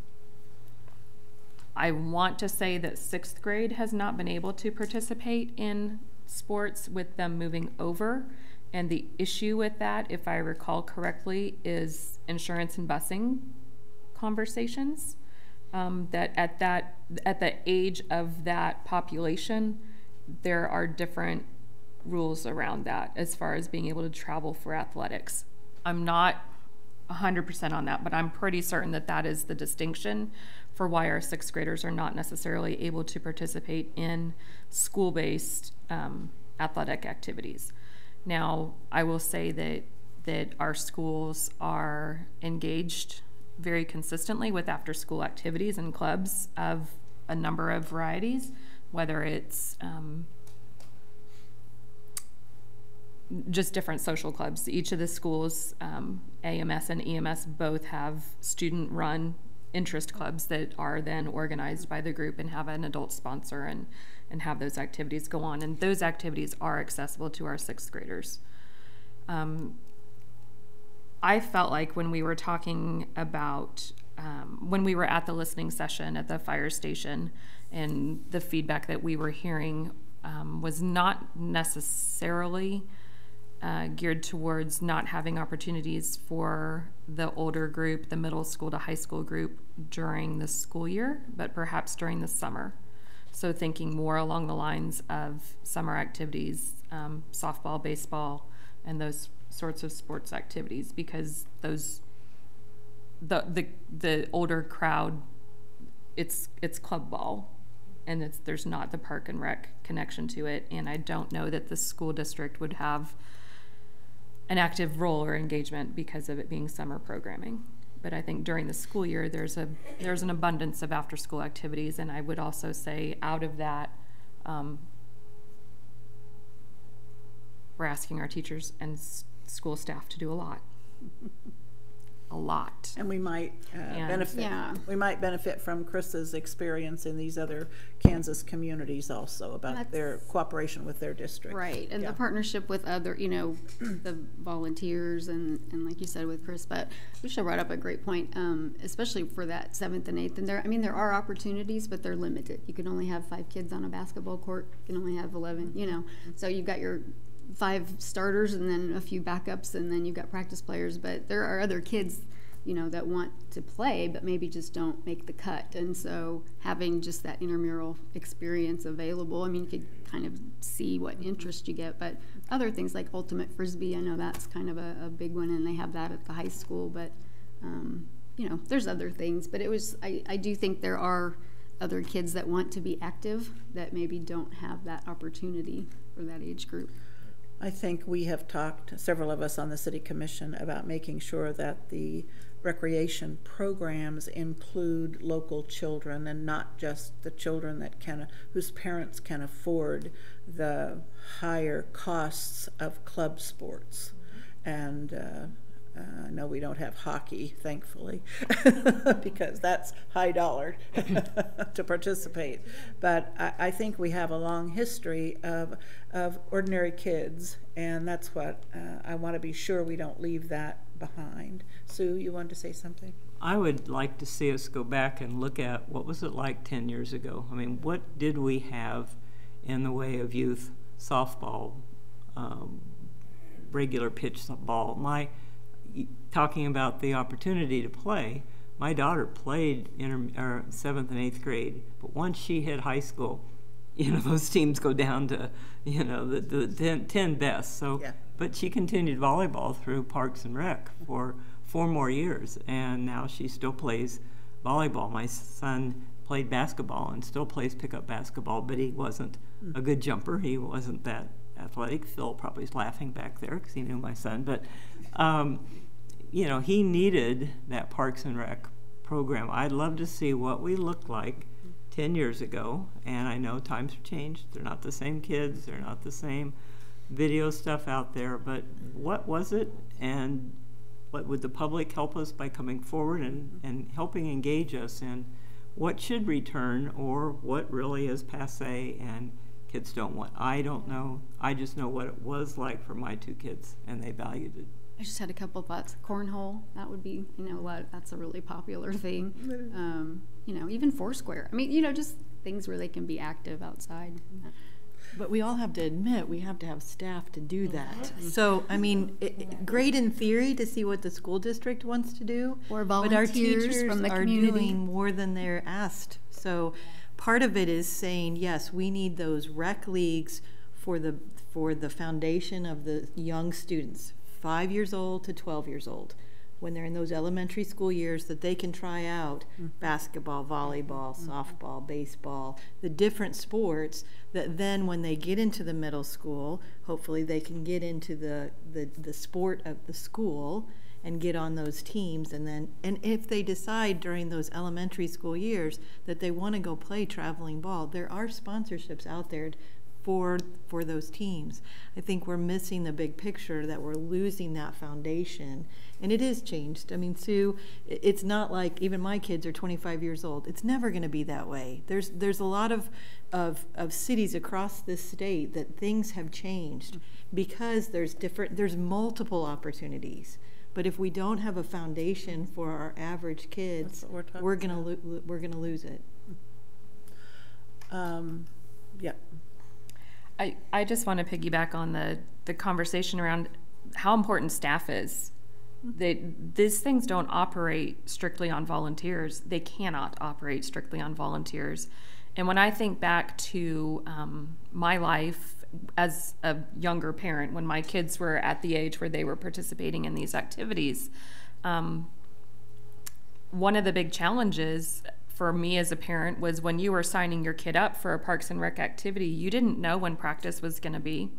S13: I want to say that sixth grade has not been able to participate in sports with them moving over. And the issue with that, if I recall correctly, is insurance and busing conversations. Um, that at that at the age of that population, there are different rules around that as far as being able to travel for athletics. I'm not 100% on that, but I'm pretty certain that that is the distinction for why our sixth graders are not necessarily able to participate in school based um, athletic activities. Now, I will say that, that our schools are engaged very consistently with after school activities and clubs of a number of varieties, whether it's um, just different social clubs. Each of the schools, um, AMS and EMS, both have student run interest clubs that are then organized by the group and have an adult sponsor and, and have those activities go on. And those activities are accessible to our sixth graders. Um, I felt like when we were talking about, um, when we were at the listening session at the fire station, and the feedback that we were hearing um, was not necessarily uh, geared towards not having opportunities for the older group, the middle school to high school group during the school year, but perhaps during the summer. So thinking more along the lines of summer activities, um, softball, baseball, and those sorts of sports activities, because those the the the older crowd, it's it's club ball, and it's there's not the park and rec connection to it, and I don't know that the school district would have an active role or engagement because of it being summer programming. But I think during the school year, there's a there's an abundance of after school activities, and I would also say out of that, um, we're asking our teachers and school staff to do a lot. A lot.
S1: And we might uh,
S13: And-
S1: benefit,
S15: Yeah.
S1: we might benefit from Chris's experience in these other Kansas communities also about their cooperation with their district.
S15: Right, and
S1: Yeah.
S15: the partnership with other, you know, the volunteers and, and like you said with Chris, but Michelle brought up a great point, um, especially for that seventh and eighth. And there, I mean, there are opportunities, but they're limited. You can only have five kids on a basketball court. You can only have eleven. You know, so you've got your five starters and then a few backups, and then you've got practice players. But there are other kids, you know, that want to play, but maybe just don't make the cut. And so having just that intramural experience available, I mean, you could kind of see what interest you get. But other things like ultimate frisbee, I know that's kind of a, a big one, and they have that at the high school. But um, you know, there's other things. But it was, I, I do think there are other kids that want to be active that maybe don't have that opportunity for that age group.
S1: I think we have talked, several of us on the city commission, about making sure that the recreation programs include local children and not just the children that can, whose parents can afford the higher costs of club sports. And uh, uh, no, we don't have hockey, thankfully, because that's high dollar to participate. But I, I, think we have a long history of, of ordinary kids, and that's what uh, I want to be sure we don't leave that behind. Sue, you wanted to say something?
S11: I would like to see us go back and look at what was it like 10 years ago. I mean, what did we have in the way of youth softball, um, regular pitch ball? My talking about the opportunity to play, My daughter played inter, or seventh and eighth grade, but once she hit high school, you know, those teams go down to, you know, the, the 10, 10 best. So,
S1: Yeah.
S11: but she continued volleyball through Parks and Rec for four more years, and now she still plays volleyball. My son played basketball and still plays pickup basketball, but he wasn't a good jumper. He wasn't that athletic. Phil probably is laughing back there because he knew my son, but um, you know, he needed that Parks and Rec program. I'd love to see what we looked like 10 years ago, and I know times have changed. They're not the same kids, they're not the same video stuff out there, but what was it? And what would the public help us by coming forward and, and helping engage us in what should return or what really is passe and kids don't want? I don't know. I just know what it was like for my two kids, and they valued it.
S15: I just had a couple thoughts. Cornhole, that would be, you know what, that's a really popular thing. Um, you know, even Foursquare. I mean, you know, just things where they can be active outside.
S14: But we all have to admit, we have to have staff to do that. So, I mean, it, it- great in theory to see what the school district wants to do.
S15: Or
S14: But our teachers
S15: from the
S14: are
S15: community.
S14: doing more than they're asked. So, part of it is saying, yes, we need those rec leagues for the, for the foundation of the young students, five years old to twelve years old. When they're in those elementary school years, that they can try out mm-hmm. basketball, volleyball, mm-hmm. softball, baseball, the different sports, that then when they get into the middle school, hopefully they can get into the, the, the sport of the school and get on those teams and then and if they decide during those elementary school years that they want to go play traveling ball there are sponsorships out there for for those teams. I think we're missing the big picture that we're losing that foundation and it is changed. I mean sue it's not like even my kids are 25 years old. It's never going to be that way. There's there's a lot of of of cities across this state that things have changed because there's different there's multiple opportunities. But if we don't have a foundation for our average kids,
S1: we're
S14: we're gonna we're gonna lose it.
S1: Um, yeah.
S13: I, I just want to piggyback on the, the conversation around how important staff is. They, these things don't operate strictly on volunteers. They cannot operate strictly on volunteers. And when I think back to um, my life as a younger parent, when my kids were at the age where they were participating in these activities, um, one of the big challenges for me as a parent was when you were signing your kid up for a Parks and Rec activity, you didn't know when practice was going to be.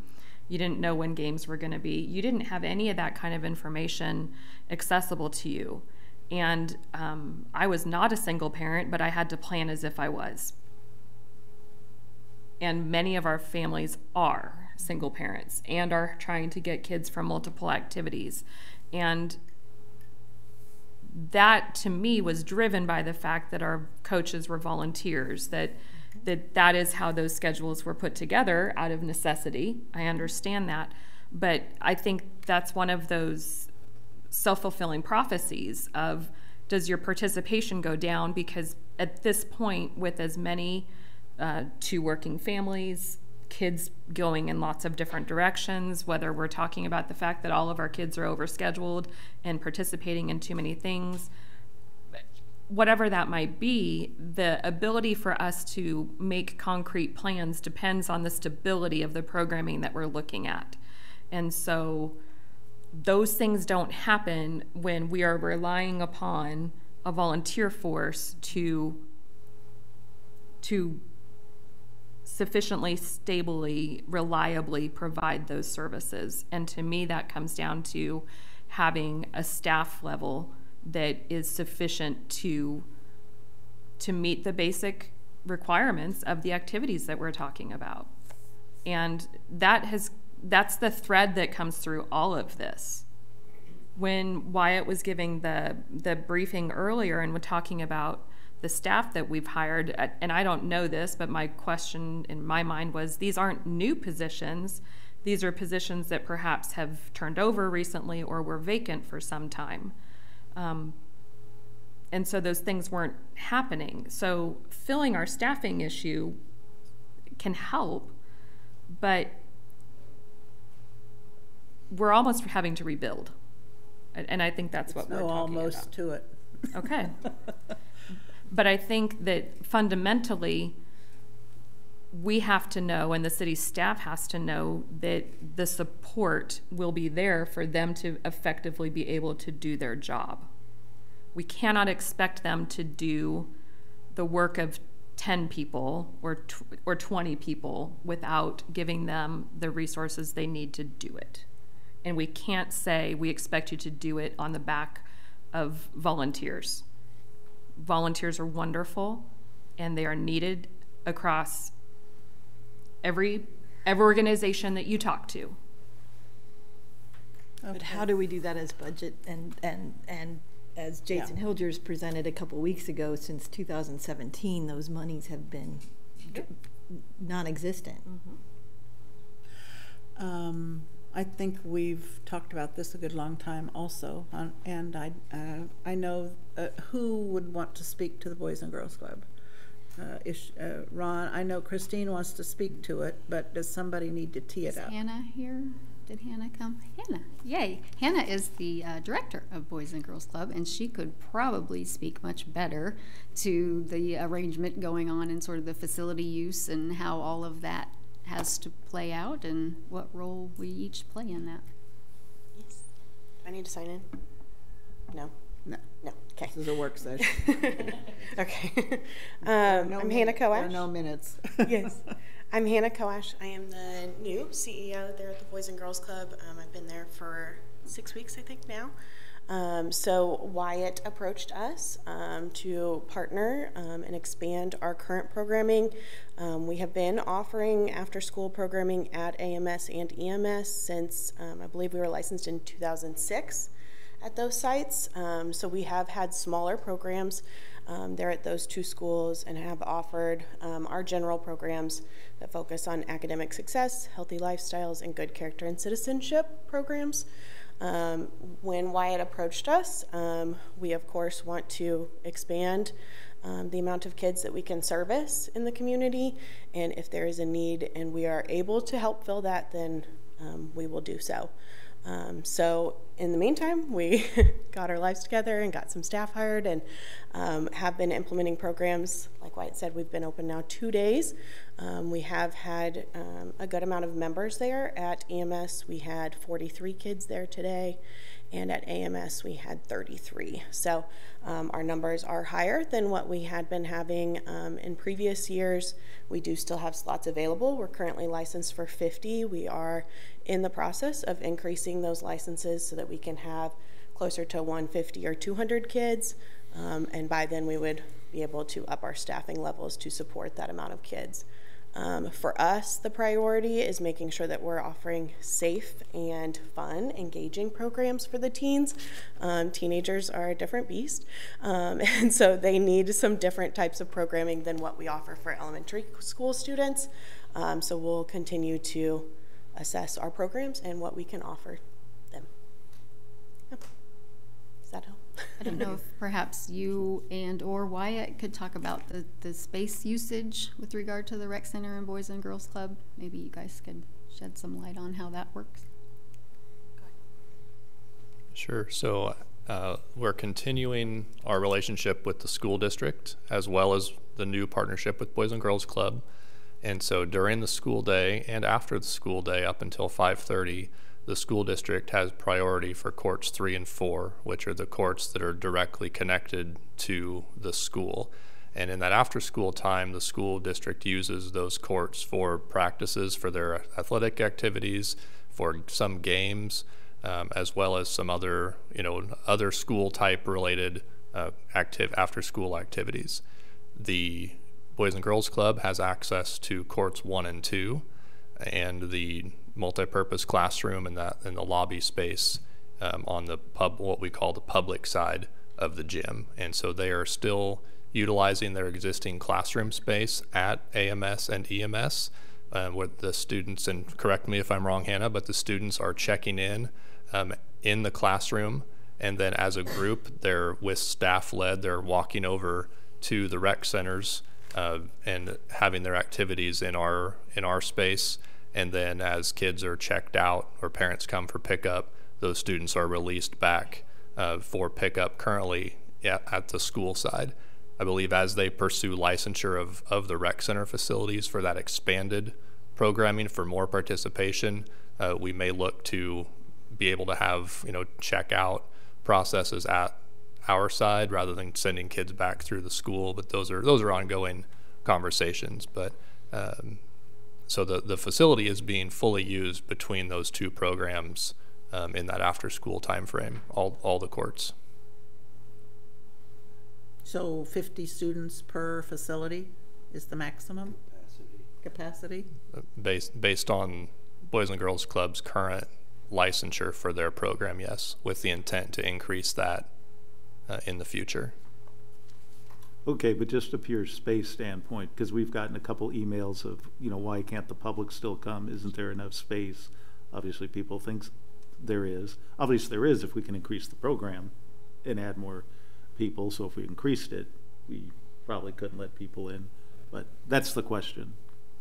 S13: You didn't know when games were going to be. You didn't have any of that kind of information accessible to you. And um, I was not a single parent, but I had to plan as if I was. And many of our families are single parents and are trying to get kids from multiple activities. And that to me was driven by the fact that our coaches were volunteers that that that is how those schedules were put together out of necessity. I understand that. But i think that's one of those self-fulfilling prophecies of does your participation go down? Because at this point with as many uh, two working families kids going in lots of different directions, whether we're talking about the fact that all of our kids are overscheduled and participating in too many things, whatever that might be, the ability for us to make concrete plans depends on the stability of the programming that we're looking at. And so those things don't happen when we are relying upon a volunteer force to to sufficiently stably, reliably provide those services. And to me, that comes down to having a staff level that is sufficient to to meet the basic requirements of the activities that we're talking about. And that has that's the thread that comes through all of this. When Wyatt was giving the the briefing earlier and we're talking about the staff that we've hired, uh, and I don't know this, but my question in my mind was these aren't new positions. These are positions that perhaps have turned over recently or were vacant for some time. Um, and so those things weren't happening. So filling our staffing issue can help, but we're almost having to rebuild. And, and I think that's what we're
S1: no
S13: talking
S1: almost
S13: about.
S1: to it.
S13: Okay. But I think that fundamentally, we have to know, and the city staff has to know, that the support will be there for them to effectively be able to do their job. We cannot expect them to do the work of 10 people or, tw- or 20 people without giving them the resources they need to do it. And we can't say we expect you to do it on the back of volunteers. Volunteers are wonderful and they are needed across every every organization that you talk to.
S14: But how do we do that as budget and, and, and as Jason Hilgers presented a couple weeks ago, since 2017, those monies have been non-existent.
S1: Um, I think we've talked about this a good long time also, um, and I, uh, I know, uh, who would want to speak to the Boys and Girls Club? Uh, is, uh, Ron, I know Christine wants to speak to it, but does somebody need to tee it
S15: Is
S1: up?
S15: Hannah here? Did Hannah come? Hannah, yay. Hannah is the uh, director of Boys and Girls Club, and she could probably speak much better to the arrangement going on and sort of the facility use and how all of that has to play out and what role we each play in that.
S16: Yes. I need to sign in? No.
S1: No.
S16: No. Okay.
S1: This is a work session.
S16: okay. Um,
S1: no
S16: I'm
S1: min-
S16: Hannah
S1: there are
S16: Koash.
S1: no minutes.
S16: yes. I'm Hannah Koash. I am the new CEO there at the Boys and Girls Club. Um, I've been there for six weeks, I think, now. Um, so Wyatt approached us um, to partner um, and expand our current programming. Um, we have been offering after-school programming at AMS and EMS since um, I believe we were licensed in 2006 at those sites. Um, so we have had smaller programs there at those two schools and have offered our general programs that focus on academic success, healthy lifestyles, and good character and citizenship programs. Um, when Wyatt approached us, um, we of course want to expand um, the amount of kids that we can service in the community, and if there is a need and we are able to help fill that, then um, we will do so. Um, so in the meantime, we got our lives together and got some staff hired and um, have been implementing programs. Like Wyatt said, we've been open now two days. Um, we have had um, a good amount of members there. At EMS, we had 43 kids there today, and at AMS, we had 33. So um, our numbers are higher than what we had been having um, in previous years. We do still have slots available. We're currently licensed for 50. We are in the process of increasing those licenses so that we can have closer to 150 or 200 kids. Um, and by then, we would be able to up our staffing levels to support that amount of kids. Um, for us, the priority is making sure that we're offering safe and fun, engaging programs for the teens. Um, teenagers are a different beast, um, and so they need some different types of programming than what we offer for elementary school students. Um, so we'll continue to assess our programs and what we can offer them. Yep. Does that help?
S15: I don't know if perhaps you and or Wyatt could talk about the, the space usage with regard to the rec center and Boys and Girls Club. Maybe you guys could shed some light on how that works.
S8: Sure. So uh, we're continuing our relationship with the school district as well as the new partnership with Boys and Girls Club. And so during the school day and after the school day up until 5:30, the school district has priority for courts 3 and 4, which are the courts that are directly connected to the school. And in that after school time, the school district uses those courts for practices for their athletic activities, for some games, um, as well as some other, you know, other school type related uh, active after school activities. The Boys and Girls Club has access to courts one and two, and the multi-purpose classroom and that in the lobby space um, on the pub, what we call the public side of the gym. And so they are still utilizing their existing classroom space at AMS and EMS. Uh, with the students, and correct me if I'm wrong, Hannah, but the students are checking in um, in the classroom, and then as a group, they're with staff led. They're walking over to the rec centers uh, and having their activities in our in our space. And then as kids are checked out or parents come for pickup, those students are released back uh, for pickup currently at, at the school side. I believe as they pursue licensure of, of the rec center facilities for that expanded programming for more participation, uh, we may look to be able to have, you know, check out processes at our side rather than sending kids back through the school. But those are those are ongoing conversations. But um, so the the facility is being fully used between those two programs um, in that after school time frame. All all the courts.
S1: So fifty students per facility is the maximum capacity?
S8: uh, based based on Boys and Girls Club's current licensure for their program, yes, with the intent to increase that uh, in the future.
S3: Okay, but just a pure space standpoint, because we've gotten a couple emails of, you know, why can't the public still come? Isn't there enough space? Obviously, people think there is. Obviously, there is if we can increase the program and add more people. So if we increased it, we probably couldn't let people in. But that's the question.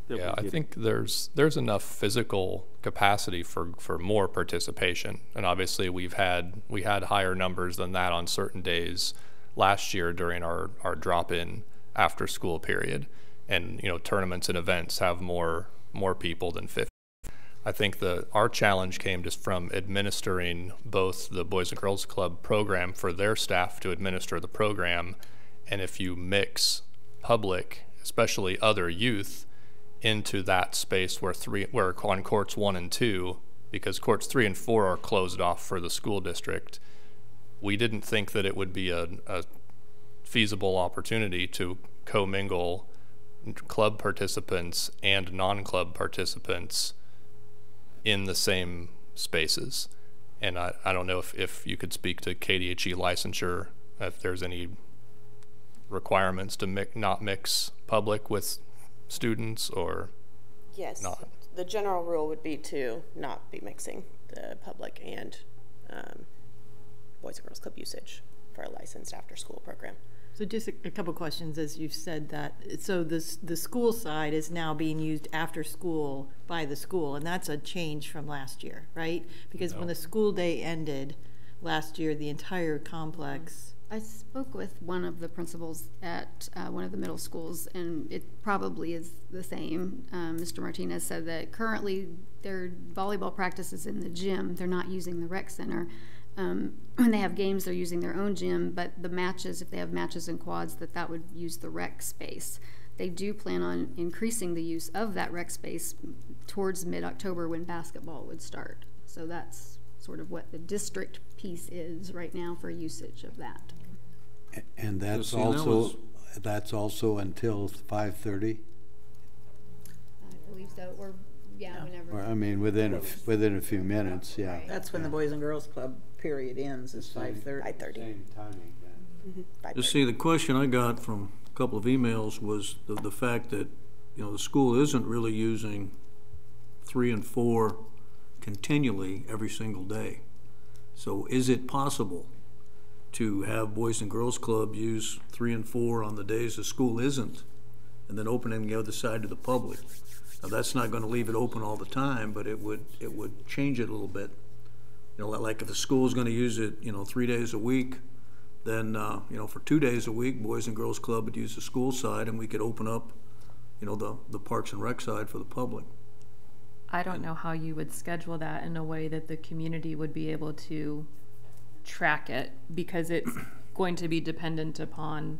S3: that
S8: Yeah, I think there's there's enough physical capacity for for more participation, and obviously we've had we had higher numbers than that on certain days last year during our our drop in after school period, and you know tournaments and events have more more people than 50. I think the our challenge came just from administering both the Boys and Girls Club program for their staff to administer the program, and if you mix public, especially other youth, into that space where three where on courts one and two, because courts three and four are closed off for the school district, we didn't think that it would be a, a feasible opportunity to commingle club participants and non-club participants in the same spaces. And I, I don't know if, if you could speak to KDHE licensure, if there's any requirements to mi- not mix public with students or
S16: Yes.
S8: not.
S16: The general rule would be to not be mixing the public and um, Boys and Girls Club usage for a licensed after-school program.
S14: So just a, a couple questions, as you've said that, so this, the school side is now being used after school by the school, and that's a change from last year, right? Because when the school day ended last year, the entire complex,
S15: I spoke with one of the principals at uh, one of the middle schools, and it probably is the same. Um, Mr. Martinez said that currently their volleyball practice is in the gym. They're not using the rec center. Um, when they have games, they're using their own gym, but the matches, if they have matches and quads, that that would use the rec space. They do plan on increasing the use of that rec space towards mid-October when basketball would start. So that's sort of what the district piece is right now for usage of that.
S6: And that's
S12: see,
S6: also, that's also until five thirty?
S15: I believe so, or, yeah, whenever.
S6: Or, I mean, within, a f- within a few minutes, yeah.
S1: That's when the Boys and Girls Club period ends, is five thirty.
S16: Five thirty.
S6: Same timing then. Mm-hmm.
S12: You see, the question I got from a couple of emails was the, the fact that, you know, the school isn't really using three and four continually every single day. So is it possible to have Boys and Girls Club use three and four on the days the school isn't, and then opening the other side to the public? Now, that's not gonna leave it open all the time, but it would, it would change it a little bit. You know, like if the school's gonna use it, you know, three days a week, then, uh, you know, for two days a week, Boys and Girls Club would use the school side, and we could open up, you know, the, the Parks and Rec side for the public.
S13: I don't know how you would schedule that in a way that the community would be able to track it because it's going to be dependent upon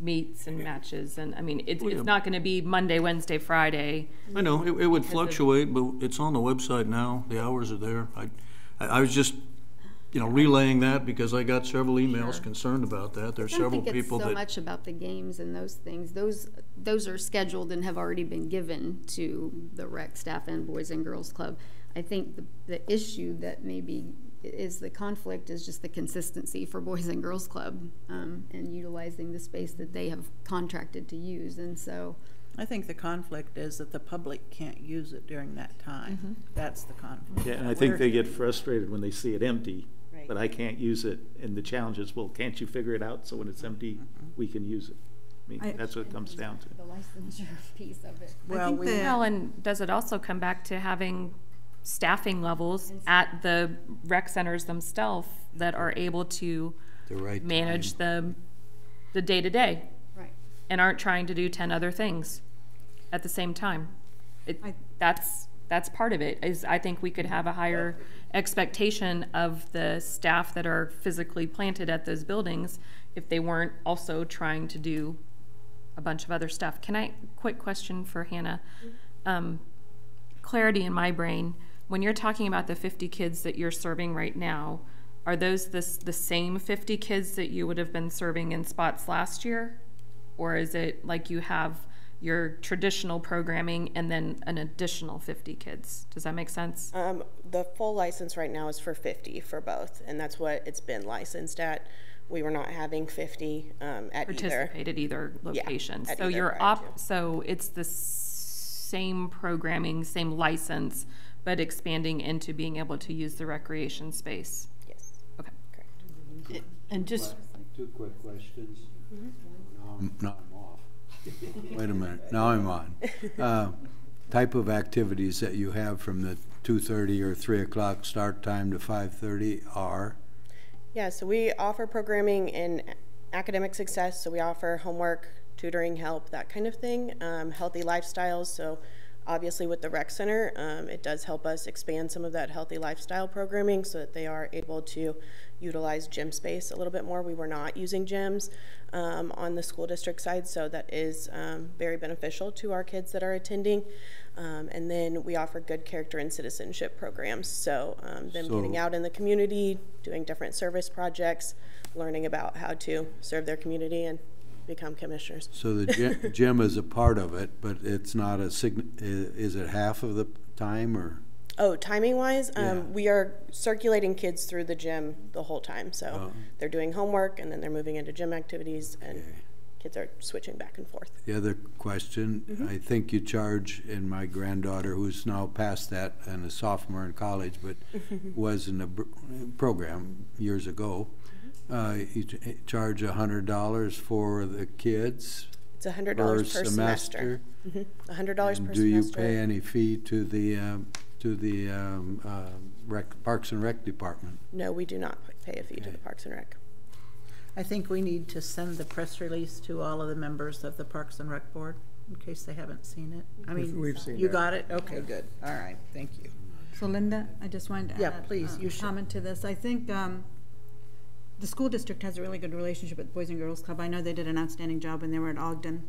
S13: meets and matches and I mean it's,
S12: Well, yeah.
S13: it's not going to be Monday, Wednesday, Friday.
S12: I know, it, it would
S13: Because of-
S12: fluctuate, but it's on the website now, the hours are there. I, I I was just, you know, relaying that because I got several emails concerned about that. There's
S15: I don't
S12: several
S15: think it's
S12: people
S15: so
S12: that.
S15: much about the games and those things. Those those are scheduled and have already been given to the rec staff and Boys and Girls Club. I think the, the issue that maybe is the conflict is just the consistency for Boys and Girls Club um, and utilizing the space that they have contracted to use. And so,
S1: I think the conflict is that the public can't use it during that time. That's the conflict.
S3: Yeah, and I think they get frustrated when they see it empty,
S14: Right.
S3: but I can't use it. And the challenge is, well, can't you figure it out so when it's empty, we can use it? I
S5: I-
S3: mean, that's what it comes down to.
S15: the licensure piece of it.
S5: I
S1: Well,
S5: think
S1: we-
S13: Well, and does it also come back to having staffing levels at the rec centers themselves that are able to
S6: The right
S13: manage the, the day-to-day.
S15: Right.
S13: And aren't trying to do ten other things at the same time. It, that's, that's part of it, is I think we could have a higher expectation of the staff that are physically planted at those buildings if they weren't also trying to do a bunch of other stuff. Can I, quick question for Hannah? Um, clarity in my brain, when you're talking about the fifty kids that you're serving right now, are those the, the same fifty kids that you would have been serving in spots last year? Or is it like you have your traditional programming and then an additional fifty kids? Does that make sense?
S16: Um, the full license right now is for 50 for both, and that's what it's been licensed at. We were not having 50 um, at either.
S13: Participate at either
S16: Yeah,
S13: location.
S16: at
S13: So
S16: either
S13: you're op, so it's the same programming, same license, but expanding into being able to use the recreation space?
S16: Yes.
S13: Okay.
S16: Correct.
S14: And just,
S6: Two quick questions.
S16: Mm-hmm.
S6: Now I'm, now I'm off. Wait a minute, now I'm on. Uh, Type of activities that you have from the two-thirty or three o'clock start time to five-thirty are?
S16: Yeah, so we offer programming in academic success. So we offer homework, tutoring help, that kind of thing. Um, healthy lifestyles. So obviously with the rec center, um, it does help us expand some of that healthy lifestyle programming so that they are able to utilize gym space a little bit more. We were not using gyms um, on the school district side, so that is um, very beneficial to our kids that are attending. Um, and then we offer good character and citizenship programs. So um, them getting out in the community, doing different service projects, learning about how to serve their community and become commissioners.
S6: So the gy- gym is a part of it, but it's not a sign, is it half of the time or?
S16: Oh, timing wise, um,
S6: Yeah.
S16: we are circulating kids through the gym the whole time. So
S6: Oh.
S16: they're doing homework and then they're moving into gym activities and kids are switching back and forth.
S6: The other question,
S16: Mhm.
S6: I think you charge, and my granddaughter, who's now past that and a sophomore in college, but was in the br- program years ago, uh, you ch- charge a hundred dollars for the kids?
S16: It's a hundred dollars per semester. Mhm. A hundred dollars
S6: And
S16: per
S6: Do you pay any fee to the, um, to the um, uh, rec, Parks and Rec Department?
S16: No, we do not pay a fee to the Parks and Rec.
S1: I think we need to send the press release to all of the members of the Parks and Rec Board, in case they haven't seen it. I
S5: We've-
S1: mean,
S5: we've seen
S1: You
S5: that.
S1: got it? Okay, good. All right, thank you.
S5: So Linda, I just wanted to
S1: Yeah,
S5: add
S1: please,
S5: a
S1: you should.
S5: comment to this. I think um, the school district has a really good relationship with Boys and Girls Club. I know they did an outstanding job when they were at Ogden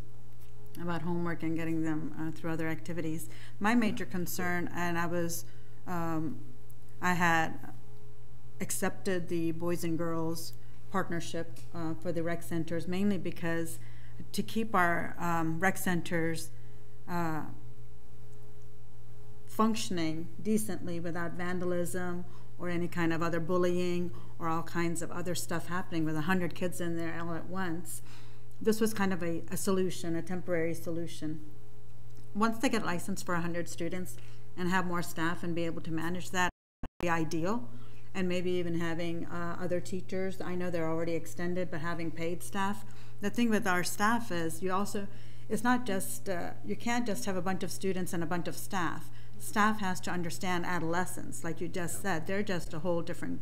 S5: about homework and getting them uh, through other activities. My major concern, and I was, um, I had accepted the Boys and Girls partnership uh, for the rec centers mainly because to keep our um, rec centers uh, functioning decently without vandalism or any kind of other bullying or all kinds of other stuff happening with a hundred kids in there all at once. This was kind of a, a solution, a temporary solution. Once they get licensed for a hundred students and have more staff and be able to manage that, would be ideal. And maybe even having uh, other teachers. I know they're already extended, but having paid staff. The thing with our staff is you also, it's not just, uh, you can't just have a bunch of students and a bunch of staff. Staff has to understand adolescents, like you just said. They're just a whole different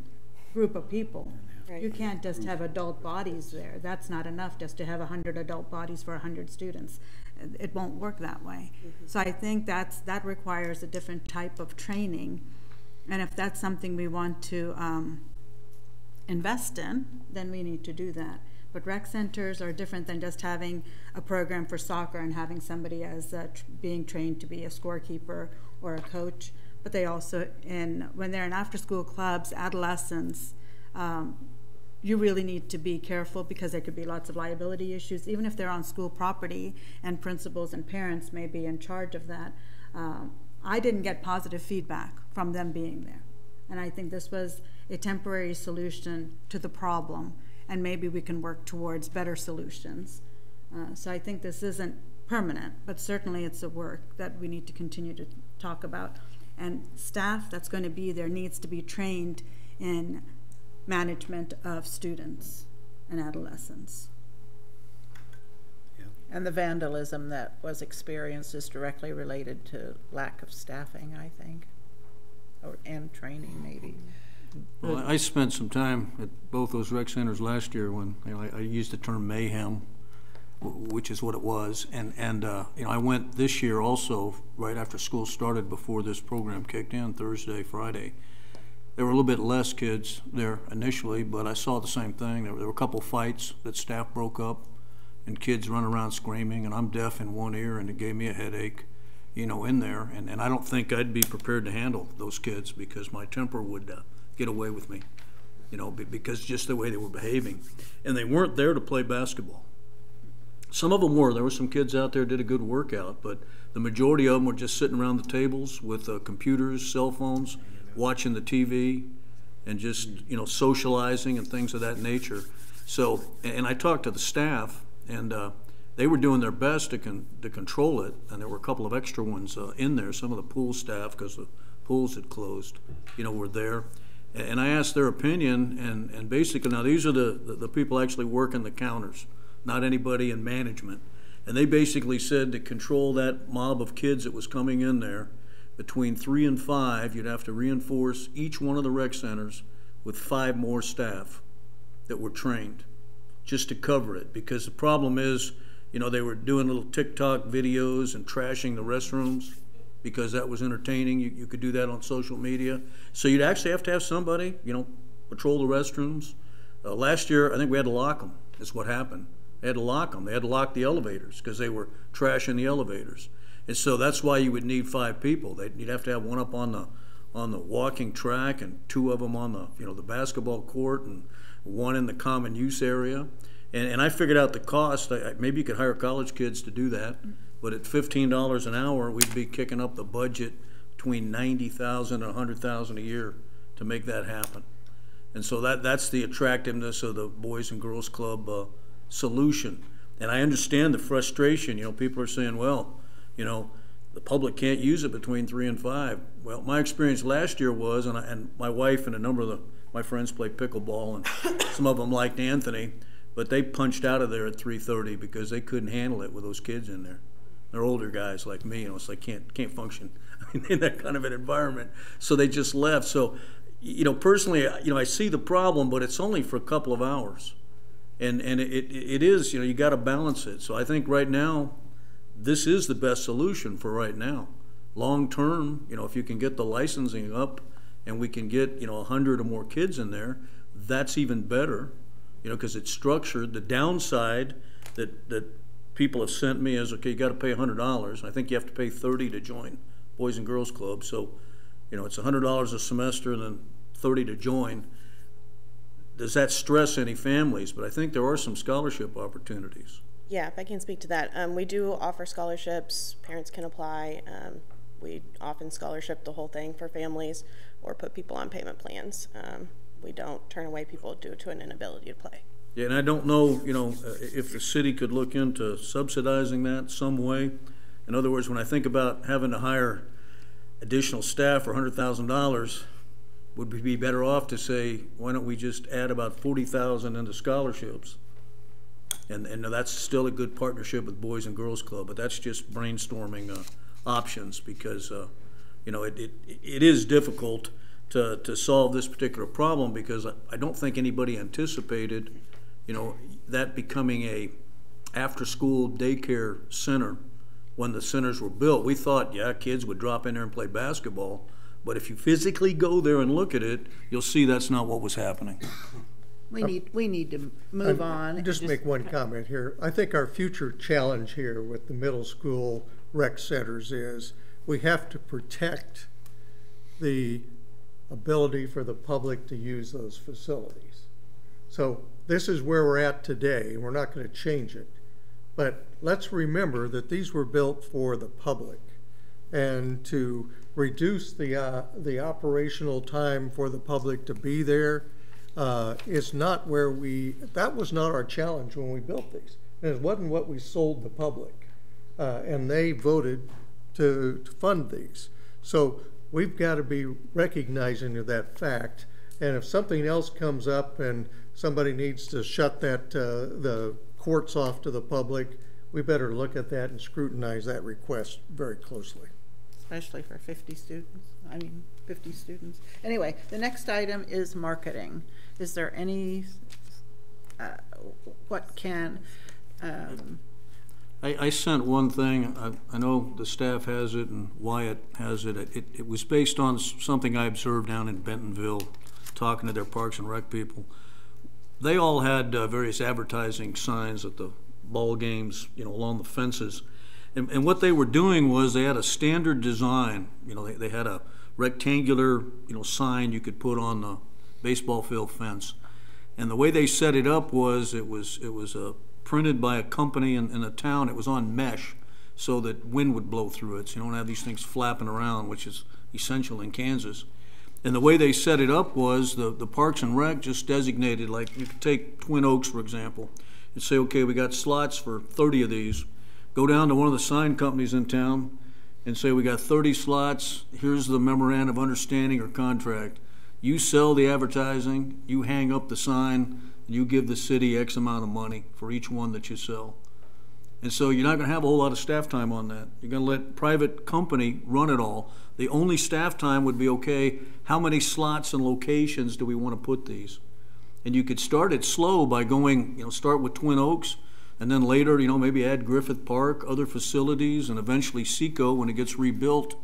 S5: group of people.
S16: Right.
S5: You can't just have adult bodies there. That's not enough just to have 100 adult bodies for 100 students. It- won't work that way. So I think that's, that requires a different type of training. And if that's something we want to um, invest in, then we need to do that. But rec centers are different than just having a program for soccer and having somebody as uh, tr- being trained to be a scorekeeper or a coach. But they also, in when they're in after-school clubs, adolescents, um, you really need to be careful because there could be lots of liability issues, even if they're on school property and principals and parents may be in charge of that. Um, I didn't get positive feedback from them being there. And I think this was a temporary solution to the problem, and maybe we can work towards better solutions. Uh, so I think this isn't permanent, but certainly it's a work that we need to continue to talk about. And staff that's going to be there needs to be trained in management of students and adolescents.
S1: And the vandalism that was experienced is directly related to lack of staffing, I think, or, and training maybe.
S12: Well, I spent some time at both those rec centers last year when, you know, I, I used the term mayhem, wh- which is what it was. And, and, uh, you know, I went this year also, right after school started, before this program kicked in, Thursday, Friday. There were a little bit less kids there initially, but I saw the same thing. There were, there were a couple fights that staff broke up and kids run around screaming, and I'm deaf in one ear, and it gave me a headache, you know, in there. And, and I don't think I'd be prepared to handle those kids because my temper would uh, get away with me, you know, because just the way they were behaving. And they weren't there to play basketball. Some of them were. There were some kids out there did a good workout, but the majority of them were just sitting around the tables with uh, computers, cell phones, watching the TV, and just you know socializing and things of that nature. So, and I talked to the staff, and uh, they were doing their best to con- to control it. And there were a couple of extra ones uh, in there. Some of the pool staff, because the pools had closed, you know, were there. And I asked their opinion, and, and basically now these are the, the, the people actually working the counters, not anybody in management. And they basically said to control that mob of kids that was coming in there, between three and five, you'd have to reinforce each one of the rec centers with five more staff that were trained just to cover it. Because the problem is, you know, they were doing little TikTok videos and trashing the restrooms because that was entertaining. You, you could do that on social media. So you'd actually have to have somebody, you know, patrol the restrooms. Uh, last year, I think we had to lock them. That's what happened. They had to lock them. They had to lock the elevators because they were trashing the elevators. And so that's why you would need five people. They'd, you'd have to have one up on the on the walking track and two of them on the you know the basketball court and one in the common use area. And, and I figured out the cost. I, maybe you could hire college kids to do that, but at fifteen dollars an hour, we'd be kicking up the budget between ninety thousand and a hundred thousand a year to make that happen. And so that that's the attractiveness of the Boys and Girls Club uh, solution. And I understand the frustration. You know, people are saying, well, you know, the public can't use it between three and five. Well, my experience last year was, and, I, and my wife and a number of the, my friends play pickleball, and some of them liked Anthony, but they punched out of there at 3:30 because they couldn't handle it with those kids in there. They're older guys like me, you know, so they can't can't function in that kind of an environment. So they just left. So, you know, personally, you know, I see the problem, but it's only for a couple of hours, and and it it, is, you know, you got to balance it. So I think right now this is the best solution for right now. Long term, you know, if you can get the licensing up and we can get, you know, 100 or more kids in there, that's even better, you know, because it's structured. The downside that, that people have sent me is, okay, you got to pay $100. I think you have to pay 30 to join Boys and Girls Club. So, you know, it's $100 a semester and then 30 to join. Does that stress any families? But I think there are some scholarship opportunities.
S16: Yeah, if I can speak to that. Um, we do offer scholarships. Parents can apply. Um, we often scholarship the whole thing for families or put people on payment plans. Um, we don't turn away people due to an inability to play.
S12: Yeah, and I don't know, you know, uh, if the city could look into subsidizing that some way. In other words, when I think about having to hire additional staff for hundred thousand dollars, would we be better off to say, why don't we just add about forty thousand into scholarships? And, and that's still a good partnership with Boys and Girls Club, but that's just brainstorming uh, options because, uh, you know, it, it, it is difficult to, to solve this particular problem because I, I don't think anybody anticipated, you know, that becoming a after-school daycare center when the centers were built. We thought, yeah, kids would drop in there and play basketball, but if you physically go there and look at it, you'll see that's not what was happening.
S1: We need, we need to move on.
S10: Just make one comment here. I think our future challenge here with the middle school rec centers is we have to protect the ability for the public to use those facilities. So this is where we're at today. We're not going to change it. But let's remember that these were built for the public and to reduce the, uh, the operational time for the public to be there uh, is not where we, that was not our challenge when we built these. And it wasn't what we sold the public. Uh, and they voted to, to fund these. So we've got to be recognizing that fact. And if something else comes up and somebody needs to shut that, uh, the courts off to the public, we better look at that and scrutinize that request very closely.
S1: Especially for fifty students, I mean, fifty students. Anyway, the next item is marketing. Is there any, uh, what can, um,
S12: I, I sent one thing, I, I know the staff has it and Wyatt has it. It, it was based on something I observed down in Bentonville, talking to their Parks and Rec people. They all had uh, various advertising signs at the ball games, you know, along the fences. And, and what they were doing was they had a standard design, you know, they, they had a rectangular, you know, sign you could put on the baseball field fence. And the way they set it up was, it was, it was uh, printed by a company in, in a town, it was on mesh, so that wind would blow through it, so you don't have these things flapping around, which is essential in Kansas. And the way they set it up was, the, the Parks and Rec just designated, like, you could take Twin Oaks, for example, and say, okay, we got slots for thirty of these. Go down to one of the sign companies in town and say, we got thirty slots, here's the memorandum of understanding or contract. You sell the advertising, you hang up the sign, and you give the city X amount of money for each one that you sell. And so you're not gonna have a whole lot of staff time on that. You're gonna let private company run it all. The only staff time would be, okay, how many slots and locations do we wanna put these? And you could start it slow by going, you know, start with Twin Oaks, and then later, you know, maybe add Griffith Park, other facilities, and eventually CiCo when it gets rebuilt.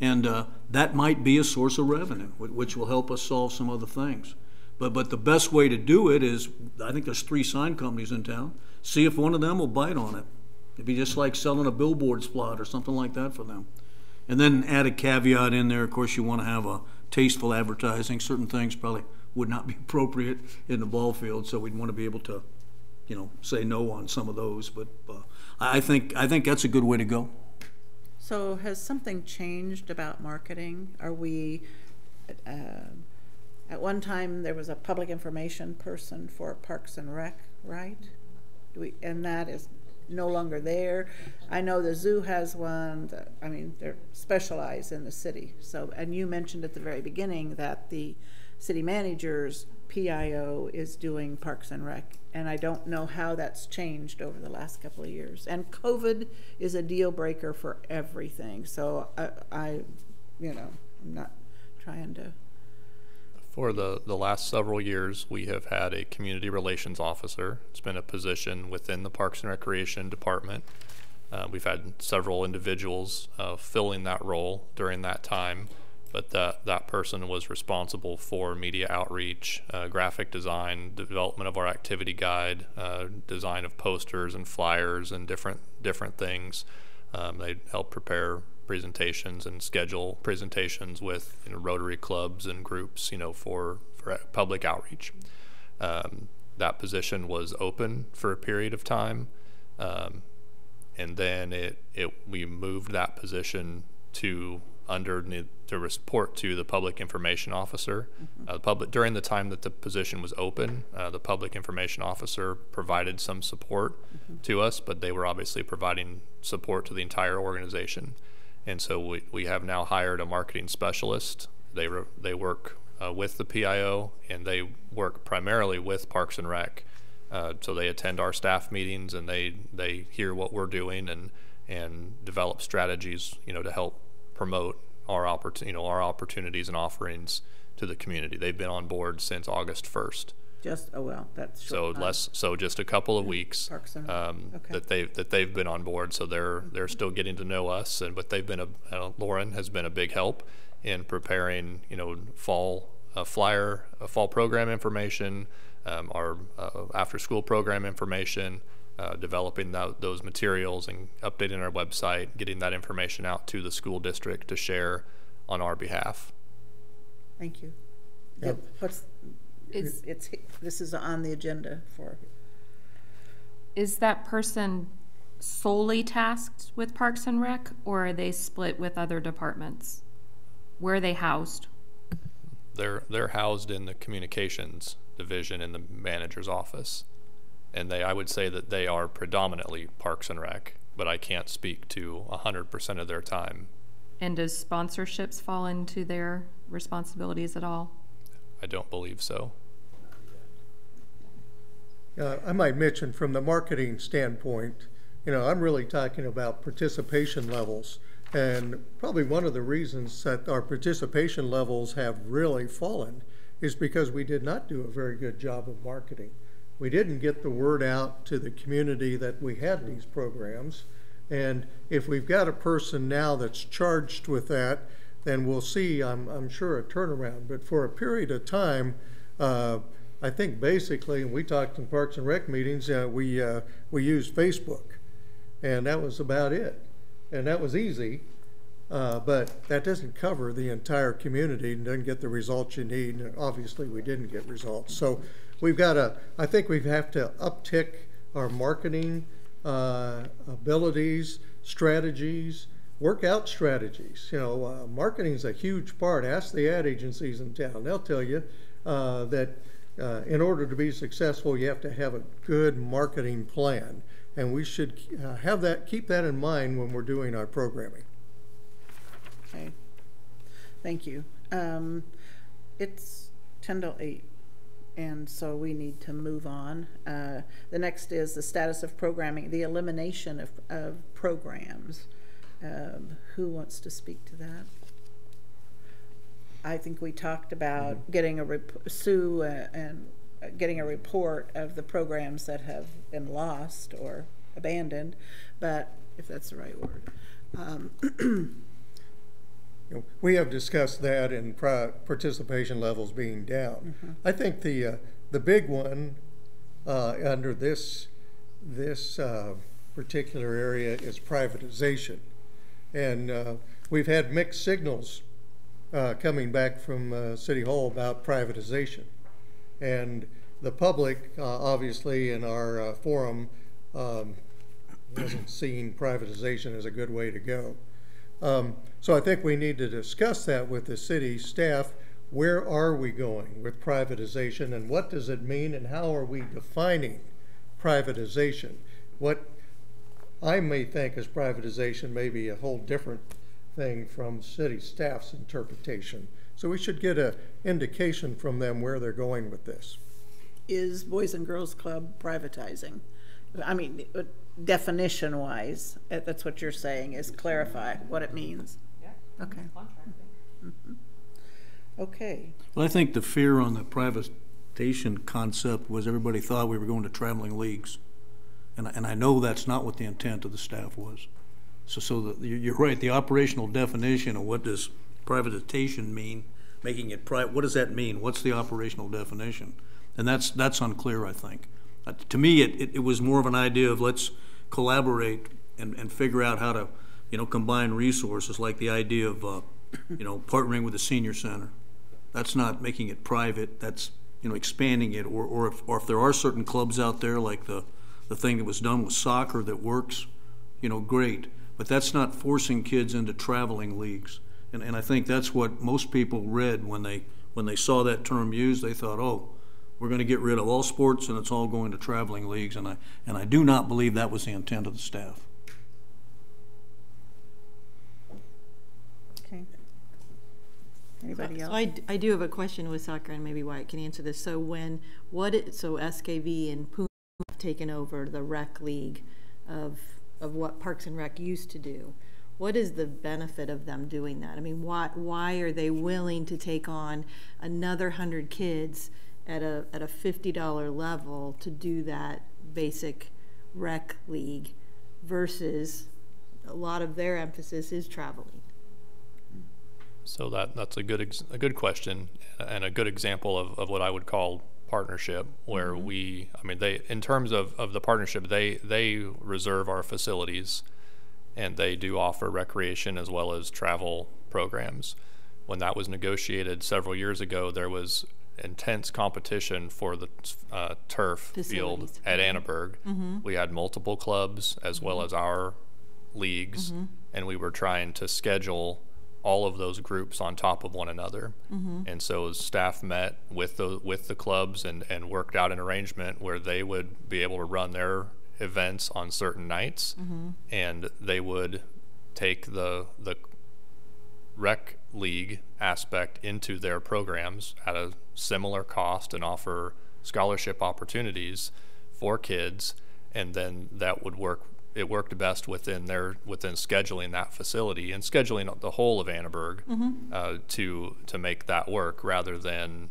S12: And uh, that might be a source of revenue, which will help us solve some other things. But, but the best way to do it is, I think there's three sign companies in town. See if one of them will bite on it. It'd be just like selling a billboard spot or something like that for them. And then add a caveat in there, of course, you want to have a tasteful advertising. Certain things probably would not be appropriate in the ball field, so we'd want to be able to, you know, say no on some of those. But uh, I think, I think that's a good way to go.
S1: so has something changed about marketing? Are we, uh, at one time, there was a public information person for Parks and Rec, right? Do we, and that is no longer there. I know the zoo has one, the- I mean, they're specialized in the city. So, and you mentioned at the very beginning that the city manager's PIO is doing Parks and Rec. And I don't know how that's changed over the last couple of years. And COVID is a deal breaker for everything. So I, I, you know, I'm not trying to,
S8: For the, the last several years, we have had a community relations officer. It's been a position within the Parks and Recreation Department. Uh, we've had several individuals uh, filling that role during that time, but that, that person was responsible for media outreach, uh, graphic design, development of our activity guide, uh, design of posters and flyers and different different things. Um, they helped prepare presentations and schedule presentations with you know, Rotary clubs and groups, you know, for for public outreach. Um, that position was open for a period of time, um, and then it it we moved that position to under to report to the public information officer. Uh, the public during the time that the position was open, uh, the public information officer provided some support to us, but they were obviously providing support to the entire organization. And so we, we have now hired a marketing specialist. They re, they work uh, with the PIO and they work primarily with Parks and Rec. Uh, so they attend our staff meetings and they they hear what we're doing and and develop strategies, you know, to help promote our opport- you know, our opportunities and offerings to the community. They've been on board since August 1st.
S1: just, oh, well, that's
S8: So
S1: time.
S8: less, so just a couple of weeks um,
S1: Okay.
S8: that they that they've been on board. So they're they're still getting to know us, and but they've been a uh, Lauren has been a big help in preparing you know fall uh, flyer, uh, fall program information, um, our uh, after school program information. Uh, developing tho- those materials and updating our website, getting that information out to the school district to share on our behalf.
S1: Thank you.
S10: Yep.
S1: What's,
S13: Is-
S1: it's, this is on the agenda for,
S13: Is that person solely tasked with Parks and Rec, or are they split with other departments? Where are they housed?
S8: They're they're housed in the communications division in the manager's office, and they I would say that they are predominantly Parks and Rec, but I can't speak to hundred percent of their time.
S13: And does sponsorships fall into their responsibilities at all?
S8: I don't believe so.
S10: Uh, I might mention from the marketing standpoint, you know, I'm really talking about participation levels. And probably one of the reasons that our participation levels have really fallen is because we did not do a very good job of marketing. We didn't get the word out to the community that we had these programs. And if we've got a person now that's charged with that, then we'll see, I'm, I'm sure, a turnaround. But for a period of time, uh, I think basically, and we talked in Parks and Rec meetings, uh, we, uh, we used Facebook. And that was about it. And that was easy. Uh, but that doesn't cover the entire community and doesn't get the results you need. And obviously, we didn't get results. So we've got to, I think we have to uptick our marketing uh, abilities, strategies, workout strategies. You know, uh, marketing is a huge part. Ask the ad agencies in town; they'll tell you uh, that uh, in order to be successful, you have to have a good marketing plan, and we should uh, have that, keep that in mind when we're doing our programming.
S1: Okay, thank you. Um, it's ten to eight, and so we need to move on. Uh, the next is the status of programming, the elimination of, of programs. Um, who wants to speak to that? I think we talked about getting a Sue uh, and uh, getting a report of the programs that have been lost or abandoned, but if that's the right word. Um,
S10: You know, we have discussed that and participation levels being down.
S1: Mhm.
S10: I think the uh, the big one uh, under this this uh, particular area is privatization, and uh, we've had mixed signals uh, coming back from uh, City Hall about privatization, and the public uh, obviously in our uh, forum um, hasn't seen privatization as a good way to go. Um, so I think we need to discuss that with the city staff. Where are we going with privatization and what does it mean and how are we defining privatization? What I may think as privatization may be a whole different thing from city staff's interpretation. So we should get an indication from them where they're going with this.
S1: is Boys and Girls Club privatizing? I mean, uh, definition wise, uh, that's what you're saying, is clarify what it means.
S13: Yeah.
S1: Okay. Mhm. Okay,
S12: Well, I think the fear on the privatization concept was everybody thought we were going to traveling leagues. And, I- and I know that's not what the intent of the staff was. So, so the, you're, you're right, the operational definition of what does privatization mean, making it pri, what does that mean? What's the operational definition? And that's, that's unclear, I think. To me, it, it, it was more of an idea of let's collaborate and, and figure out how to, you know, combine resources, like the idea of, uh, you know, partnering with the senior center. That's not making it private, that's, you know, expanding it, or, or if, or if there are certain clubs out there, like the, the thing that was done with soccer that works, you know, great. But that's not forcing kids into traveling leagues. And, and I think that's what most people read when they, when they saw that term used, they thought, oh, we're gonna get rid of all sports and it's all going to traveling leagues, and I, and I do not believe that was the intent of the staff.
S1: okay. Anybody
S14: So
S1: else?
S14: I do have a question with soccer, and maybe Wyatt can answer this. So when, what, it- so SKV and Puma have taken over the rec league of, of what Parks and Rec used to do. What is the benefit of them doing that? I mean, why, why are they willing to take on another hundred kids at a, at a fifty dollar level to do that basic rec league versus a lot of their emphasis is traveling?
S8: So that that's a good ex- a good question and a good example of, of what I would call partnership, where mm-hmm. we I mean they in terms of, of the partnership they they reserve our facilities, and they do offer recreation as well as travel programs. When that was negotiated several years ago, there was intense competition for the uh, turf field
S14: Facilities.
S8: at Anneberg.
S14: Mhm.
S8: We had multiple clubs as well as our leagues,
S14: Mhm.
S8: and we were trying to schedule all of those groups on top of one another.
S14: Mhm.
S8: And so staff met with the with the clubs and, and worked out an arrangement where they would be able to run their events on certain nights
S14: Mhm.
S8: and they would take the the rec league aspect into their programs at a similar cost and offer scholarship opportunities for kids and then that would work it worked best within their within scheduling that facility and scheduling the whole of Anneberg uh, to to make that work rather than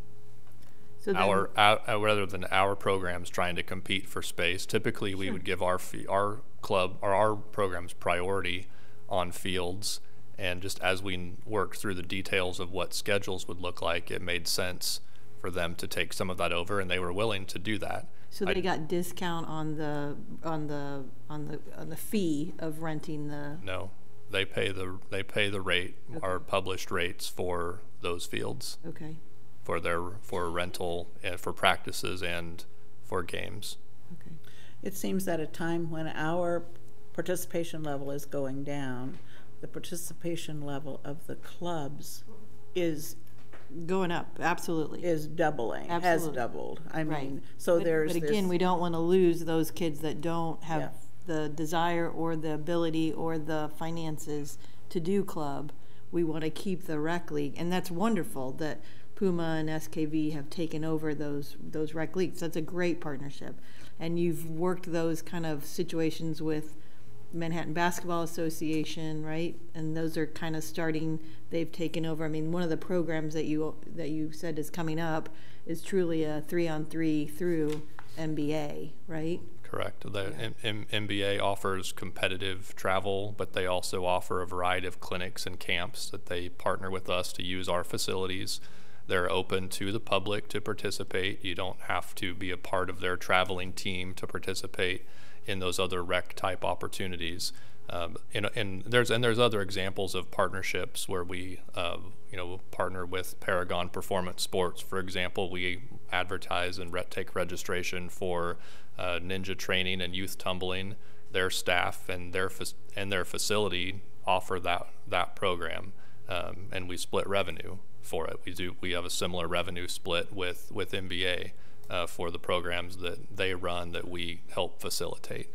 S14: So
S8: our, our rather than our programs trying to compete for space. Typically, we would give our fee, our club or our programs priority on fields, and just as we worked through the details of what schedules would look like, it made sense for them to take some of that over, and they were willing to do that.
S14: So
S8: I-
S14: they got discount on the, on the, on the, on the fee of renting the,
S8: No, they pay the they pay the rate, our published rates for those fields,
S14: okay,
S8: for their for rental and for practices and for games.
S14: okay.
S1: It seems at a time when our participation level is going down, the participation level of the clubs is
S14: Going up, absolutely.
S1: is doubling, has
S14: Absolutely.
S1: doubled. I
S14: Right.
S1: mean, so
S14: But-
S1: there's
S14: But again,
S1: this-
S14: we don't want to lose those kids that don't have the desire or the ability or the finances to do club. We want to keep the rec league, and that's wonderful that Puma and SKV have taken over those, those rec leagues. That's a great partnership. And you've worked those kind of situations with Manhattan Basketball Association, right? And those are kind of starting, they've taken over. I mean, one of the programs that you, that you said is coming up is truly a three-on-three through MBA, right?
S8: Correct. The M- M- MBA offers competitive travel, but they also offer a variety of clinics and camps that they partner with us to use our facilities. They're open to the public to participate. You don't have to be a part of their traveling team to participate in those other rec type opportunities. Um, and, and there's and there's other examples of partnerships where we, uh, you know, partner with Paragon Performance Sports. For example, we advertise and take registration for uh, ninja training and youth tumbling. Their staff and their and their facility offer that that program, um, and we split revenue for it. We do we have a similar revenue split with with MBA uh, for the programs that they run that we help facilitate.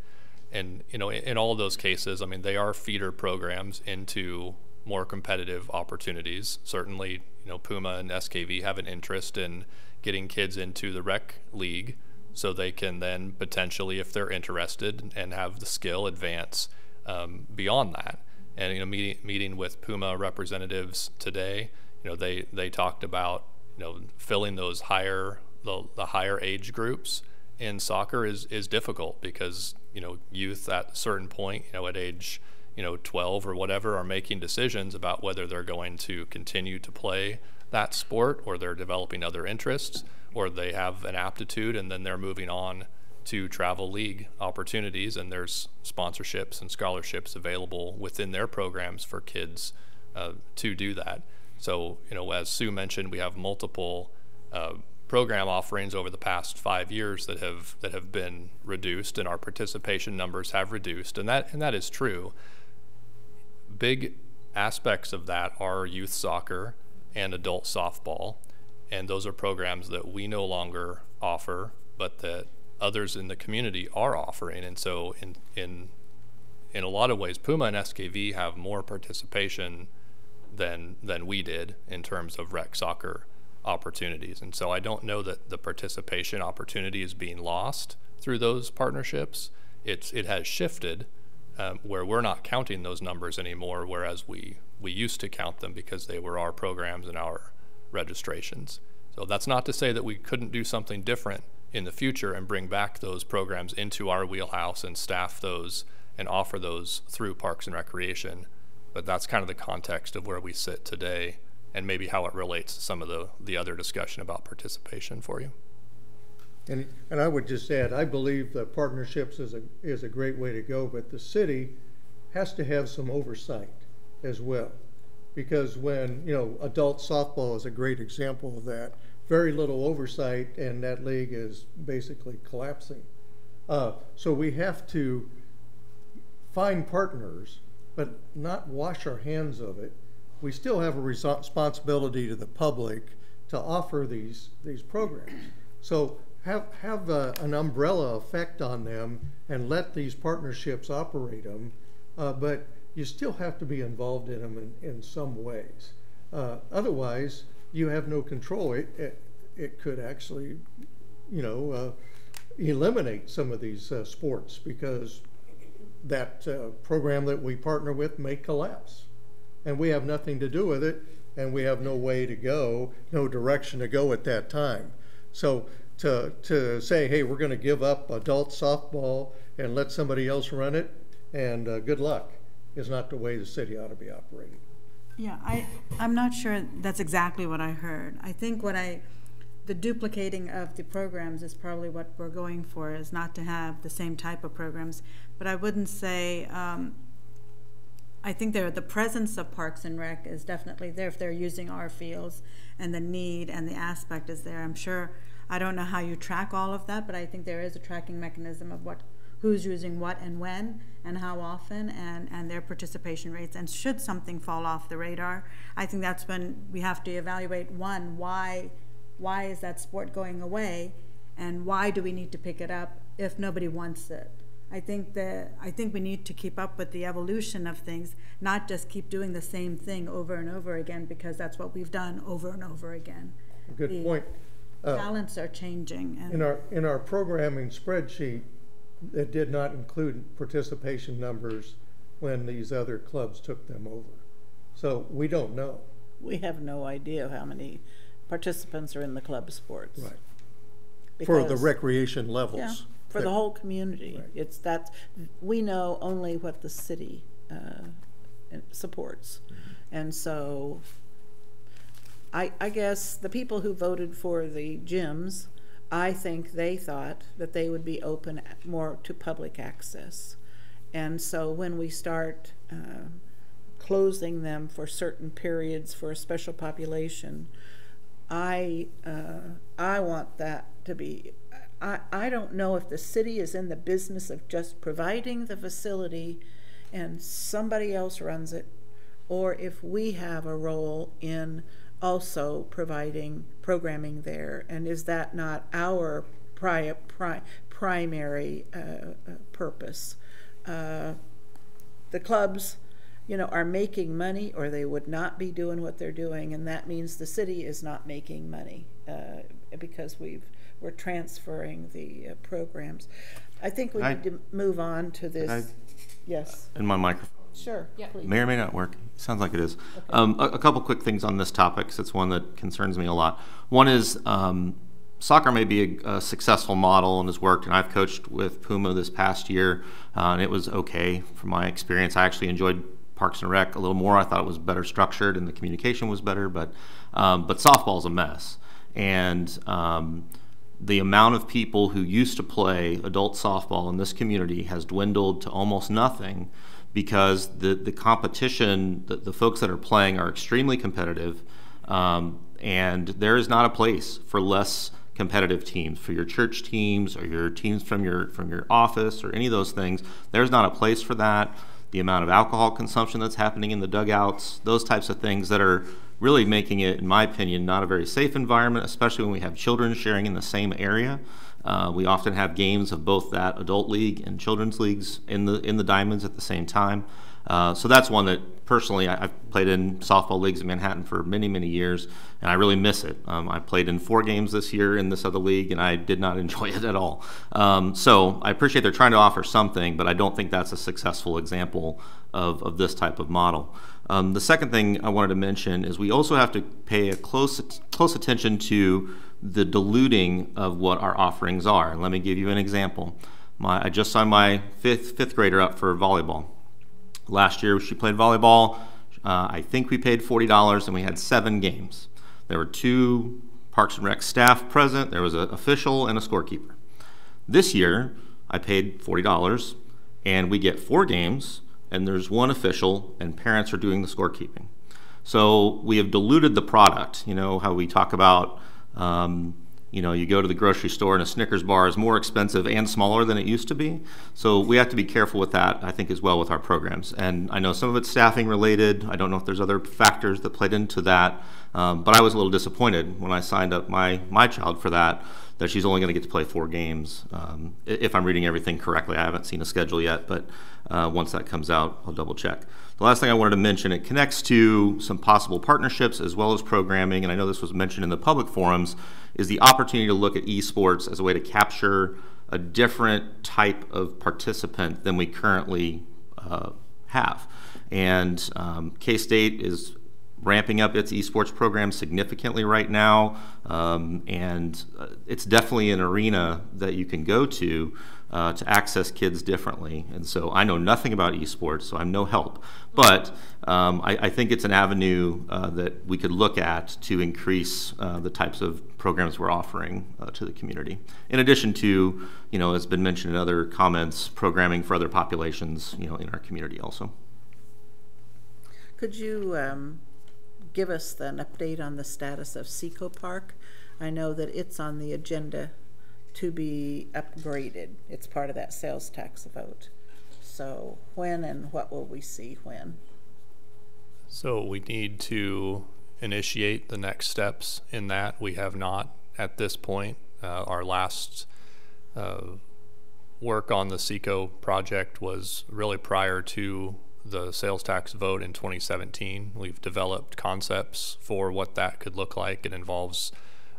S8: And you know, in, in all those cases, I mean, they are feeder programs into more competitive opportunities. Certainly, you know, Puma and SKV have an interest in getting kids into the rec league so they can then potentially, if they're interested and have the skill, advance um, beyond that. And you know, meeting meeting with Puma representatives today, you know, they they talked about you know filling those higher the, the higher age groups in soccer is is difficult because you know youth at a certain point, you know, at age you know 12 or whatever, are making decisions about whether they're going to continue to play that sport or they're developing other interests or they have an aptitude and then they're moving on to travel league opportunities and there's sponsorships and scholarships available within their programs for kids uh, to do that. So you know as sue mentioned we have multiple uh, program offerings over the past five years that have that have been reduced and our participation numbers have reduced. And that and that is true. Big aspects of that are youth soccer and adult softball. And those are programs that we no longer offer but that others in the community are offering. And so in in in a lot of ways Puma and SKV have more participation than than we did in terms of rec soccer opportunities. And so I don't know that the participation opportunity is being lost through those partnerships. It's it has shifted um, where we're not counting those numbers anymore whereas we we used to count them because they were our programs and our registrations. So that's not to say that we couldn't do something different in the future and bring back those programs into our wheelhouse and staff those and offer those through Parks and Recreation. But that's kind of the context of where we sit today and maybe how it relates to some of the, the other discussion about participation for you.
S10: And, and I would just add, I believe that partnerships is a, is a great way to go, but the city has to have some oversight as well. Because when, you know, adult softball is a great example of that, very little oversight and that league is basically collapsing. Uh, so we have to find partners, but not wash our hands of it. We still have a responsibility to the public to offer these, these programs. So have, have a, an umbrella effect on them and let these partnerships operate them, uh, but you still have to be involved in them in, in some ways. Uh, otherwise, you have no control. It, it, it could actually, you know, uh, eliminate some of these uh, sports because that uh, program that we partner with may collapse. And we have nothing to do with it, and we have no way to go, no direction to go at that time. So to, to say, hey, we're going to give up adult softball and let somebody else run it, and uh, good luck, is not the way the city ought to be operating.
S5: Yeah, I, I'm not sure that's exactly what I heard. I think what I, the duplicating of the programs is probably what we're going for, is not to have the same type of programs. But I wouldn't say, um, I think there, the presence of Parks and Rec is definitely there if they're using our fields and the need and the aspect is there. I'm sure, I don't know how you track all of that, but I think there is a tracking mechanism of what, who's using what and when and how often and, and their participation rates. And should something fall off the radar, I think that's when we have to evaluate, one, why, why is that sport going away? And why do we need to pick it up if nobody wants it? I think that I think we need to keep up with the evolution of things, not just keep doing the same thing over and over again because that's what we've done over and over again.
S10: Good
S5: the
S10: point. Uh,
S5: Talents are changing. And
S10: In our, in our programming spreadsheet, it did not include participation numbers when these other clubs took them over. So we don't know.
S1: We have no idea how many participants are in the club sports.
S10: Right. For the recreation levels.
S1: Yeah, for the whole community. It's that, we know only what the city uh, supports. And so, I, I guess the people who voted for the gyms, I think they thought that they would be open more to public access. And so when we start uh, closing them for certain periods for a special population, I, uh, I want that to be, I, I don't know if the city is in the business of just providing the facility and somebody else runs it, or if we have a role in also providing programming there, and is that not our pri- pri- primary uh, uh, purpose? Uh, the clubs, you know, are making money or they would not be doing what they're doing, and that means the city is not making money uh, because we've we're transferring the uh, programs. I think we
S17: I-
S1: need to move on to this.
S17: I-
S1: yes.
S17: in my microphone.
S1: Sure. Yeah. Please.
S17: May or may not work. Sounds like it is. Um, a, a couple quick things on this topic, 'cause it's one that concerns me a lot. One is um, soccer may be a, a successful model and has worked, and I've coached with Puma this past year, uh, and it was okay from my experience. I actually enjoyed Parks and Rec a little more. I thought it was better structured and the communication was better, but um, but softball's a mess, and um, the amount of people who used to play adult softball in this community has dwindled to almost nothing because the, the competition, the, the folks that are playing are extremely competitive, um, and there is not a place for less competitive teams for your church teams or your teams from your from your office or any of those things. There's not a place for that. The amount of alcohol consumption that's happening in the dugouts, those types of things that are really making it, in my opinion, not a very safe environment, especially when we have children sharing in the same area. Uh, we often have games of both that adult league and children's leagues in the in the diamonds at the same time. Uh, so that's one that personally I, I've played in softball leagues in Manhattan for many many years, and I really miss it. Um, I played in four games this year in this other league, and I did not enjoy it at all. Um, so I appreciate they're trying to offer something, but I don't think that's a successful example of, of this type of model. Um, the second thing I wanted to mention is we also have to pay a close close attention to the diluting of what our offerings are. And let me give you an example. My, I just signed my fifth fifth grader up for volleyball. Last year she played volleyball. Uh, I think we paid forty dollars and we had seven games. There were two Parks and Rec staff present. There was an official and a scorekeeper. This year I paid forty dollars and we get four games and there's one official and parents are doing the scorekeeping. So we have diluted the product. You know how we talk about, um, you know, you go to the grocery store and a Snickers bar is more expensive and smaller than it used to be. So we have to be careful with that, I think, as well with our programs. And I know some of it's staffing related. I don't know if there's other factors that played into that. Um, but I was a little disappointed when I signed up my my child for that that she's only going to get to play four games. Um, if I'm reading everything correctly, I haven't seen a schedule yet, but uh, once that comes out, I'll double check. The last thing I wanted to mention, it connects to some possible partnerships as well as programming, and I know this was mentioned in the public forums, is the opportunity to look at esports as a way to capture a different type of participant than we currently uh, have. And um, K State is ramping up its esports program significantly right now, um, and uh, it's definitely an arena that you can go to uh, to access kids differently. And so I know nothing about esports, so I'm no help. But um, I, I, think it's an avenue uh, that we could look at to increase uh, the types of programs we're offering uh, to the community. In addition to, you know, as been mentioned in other comments, programming for other populations, you know, in our community also.
S1: Could you um, give us an update on the status of CiCo Park? I know that it's on the agenda to be upgraded. It's part of that sales tax vote. So when and what will we see when?
S8: So we need to initiate the next steps in that. We have not at this point. Uh, our last uh, work on the CiCo project was really prior to the sales tax vote in 2017. We've developed concepts for what that could look like. It involves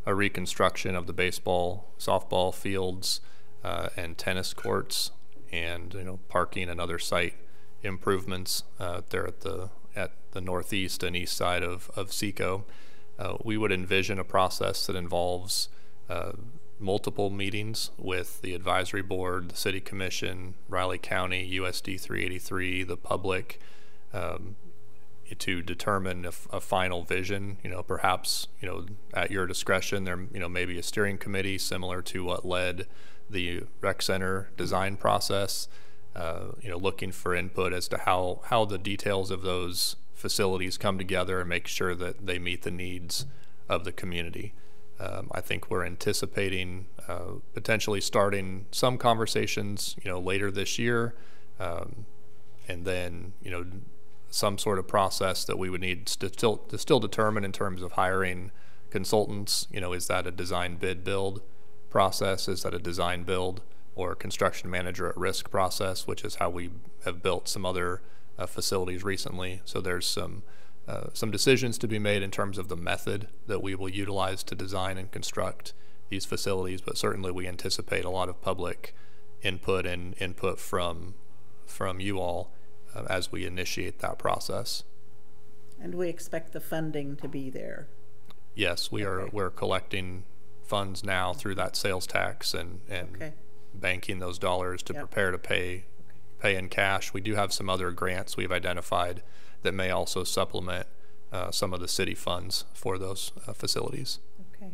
S8: a reconstruction of the baseball, softball fields, uh, and tennis courts, and you know parking and other site improvements uh, there at the at the northeast and east side of of CiCo. Uh, we would envision a process that involves uh, multiple meetings with the advisory board, the city commission, Riley County, USD 383, the public, um, to determine a, a, final vision. You know, perhaps you know at your discretion, there you know maybe a steering committee similar to what led the rec center design process. Uh, you know, looking for input as to how how the details of those facilities come together and make sure that they meet the needs of the community. Um, I think we're anticipating uh, potentially starting some conversations, you know, later this year, um, and then you know some sort of process that we would need to still, to still determine in terms of hiring consultants. You know, is that a design bid build process? Is that a design build or construction manager at risk process, which is how we have built some other uh, facilities recently. So there's some uh, some decisions to be made in terms of the method that we will utilize to design and construct these facilities, but certainly we anticipate a lot of public input and input from from you all uh, as we initiate that process.
S1: And we expect the funding to be there.
S8: Yes, we okay. are. We're collecting funds now through that sales tax and and okay. banking those dollars to yep. prepare to pay pay in cash. We do have some other grants we've identified that may also supplement uh, some of the city funds for those uh, facilities.
S1: Okay.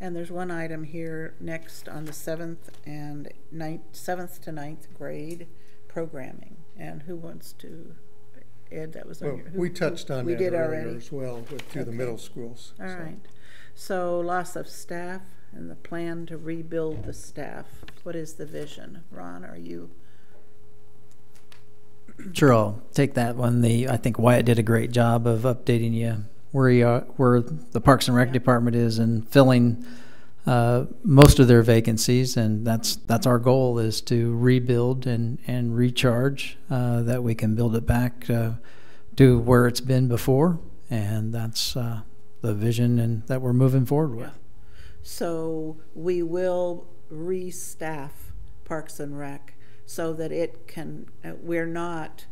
S1: And there's one item here next on the seventh and ninth, seventh to ninth grade programming. And who wants to, Ed, that was on
S10: Well,
S1: your. who-
S10: we touched on
S1: we
S10: that
S1: did
S10: earlier
S1: already?
S10: as well with, through the middle schools.
S1: All
S10: so.
S1: right. So loss of staff and the plan to rebuild the staff. What is the vision? Ron, are you?
S7: Sure, I'll take that one. The I think Wyatt did a great job of updating you where you are, where the Parks and Rec Department is and filling uh, most of their vacancies, and that's that's our goal is to rebuild and and recharge uh, that we can build it back uh, to where it's been before, and that's uh, the vision and that we're moving forward with.
S1: So we will restaff Parks and Rec so that it can, uh, we're not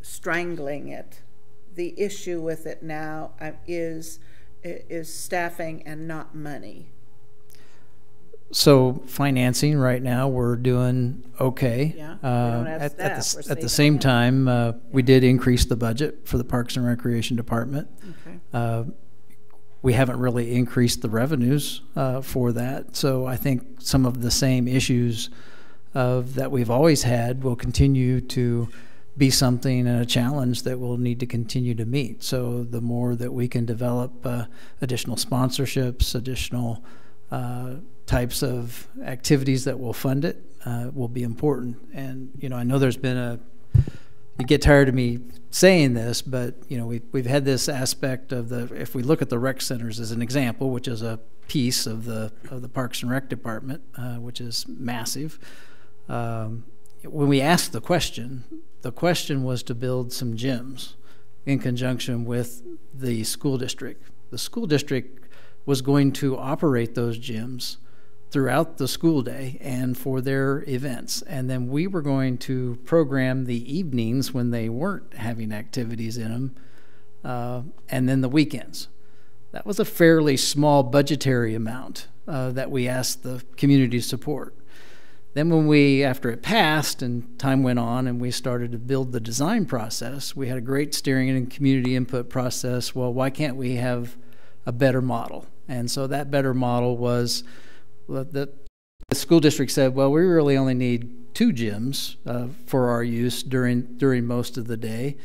S1: strangling it. The issue with it now uh, is is staffing and not money.
S7: So financing right now, we're doing okay.
S1: Yeah,
S7: Uh, at, at, the, at the same
S1: money.
S7: time, uh, we did increase the budget for the Parks and Recreation Department.
S1: Okay.
S7: Uh, we haven't really increased the revenues uh, for that, so I think some of the same issues of that we've always had will continue to be something and a challenge that we'll need to continue to meet. So the more that we can develop uh, additional sponsorships, additional uh, types of activities that will fund it uh, will be important. And you know, I know there's been a you get tired of me saying this, but you know, we've we've had this aspect of the if we look at the rec centers as an example, which is a piece of the of the Parks and Rec department, uh, which is massive. Um, when we asked the question, the question was to build some gyms in conjunction with the school district. The school district was going to operate those gyms throughout the school day and for their events. And then we were going to program the evenings when they weren't having activities in them, uh, and then the weekends. That was a fairly small budgetary amount uh, that we asked the community to support. Then, when we, after it passed and time went on and we started to build the design process, we had a great steering and community input process. Well, why can't we have a better model? And so that better model was that the school district said, well, we really only need two gyms uh, for our use during during most of the day,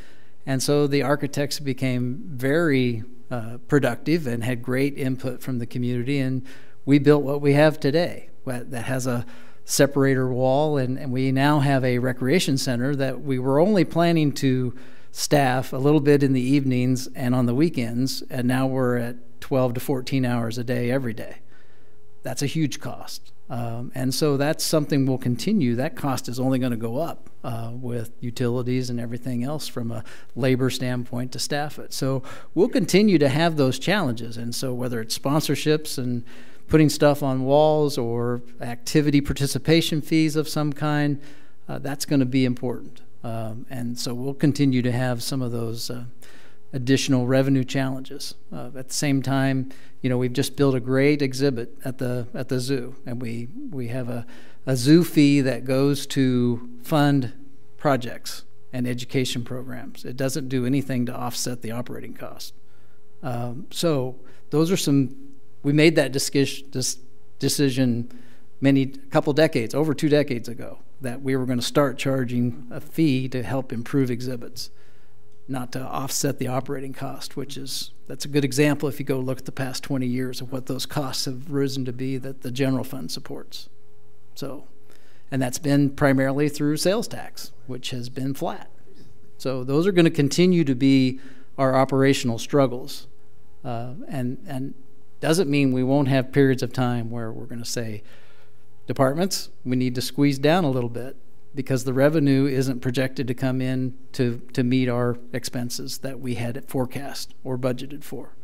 S7: and so the architects became very uh, productive and had great input from the community, and we built what we have today that has a separator wall, and, and we now have a recreation center that we were only planning to staff a little bit in the evenings and on the weekends, and now we're at 12 to 14 hours a day every day. That's a huge cost. Um, and so that's something we'll continue. That cost is only going to go up uh, with utilities and everything else from a labor standpoint to staff it. So we'll continue to have those challenges. And so whether it's sponsorships and putting stuff on walls or activity participation fees of some kind, uh, that's going to be important. Um, and so we'll continue to have some of those uh, additional revenue challenges. Uh, at the same time, you know, we've just built a great exhibit at the at the zoo, and we we have a, a zoo fee that goes to fund projects and education programs. It doesn't do anything to offset the operating cost. Um, so those are some. We made that decision many couple decades, over two decades ago, that we were going to start charging a fee to help improve exhibits not to offset the operating cost, which is that's a good example if you go look at the past 20 years of what those costs have risen to be that the general fund supports. So, and that's been primarily through sales tax, which has been flat. So those are going to continue to be our operational struggles, uh, and and doesn't mean we won't have periods of time where we're going to say, departments, we need to squeeze down a little bit because the revenue isn't projected to come in to, to meet our expenses that we had forecast or budgeted for.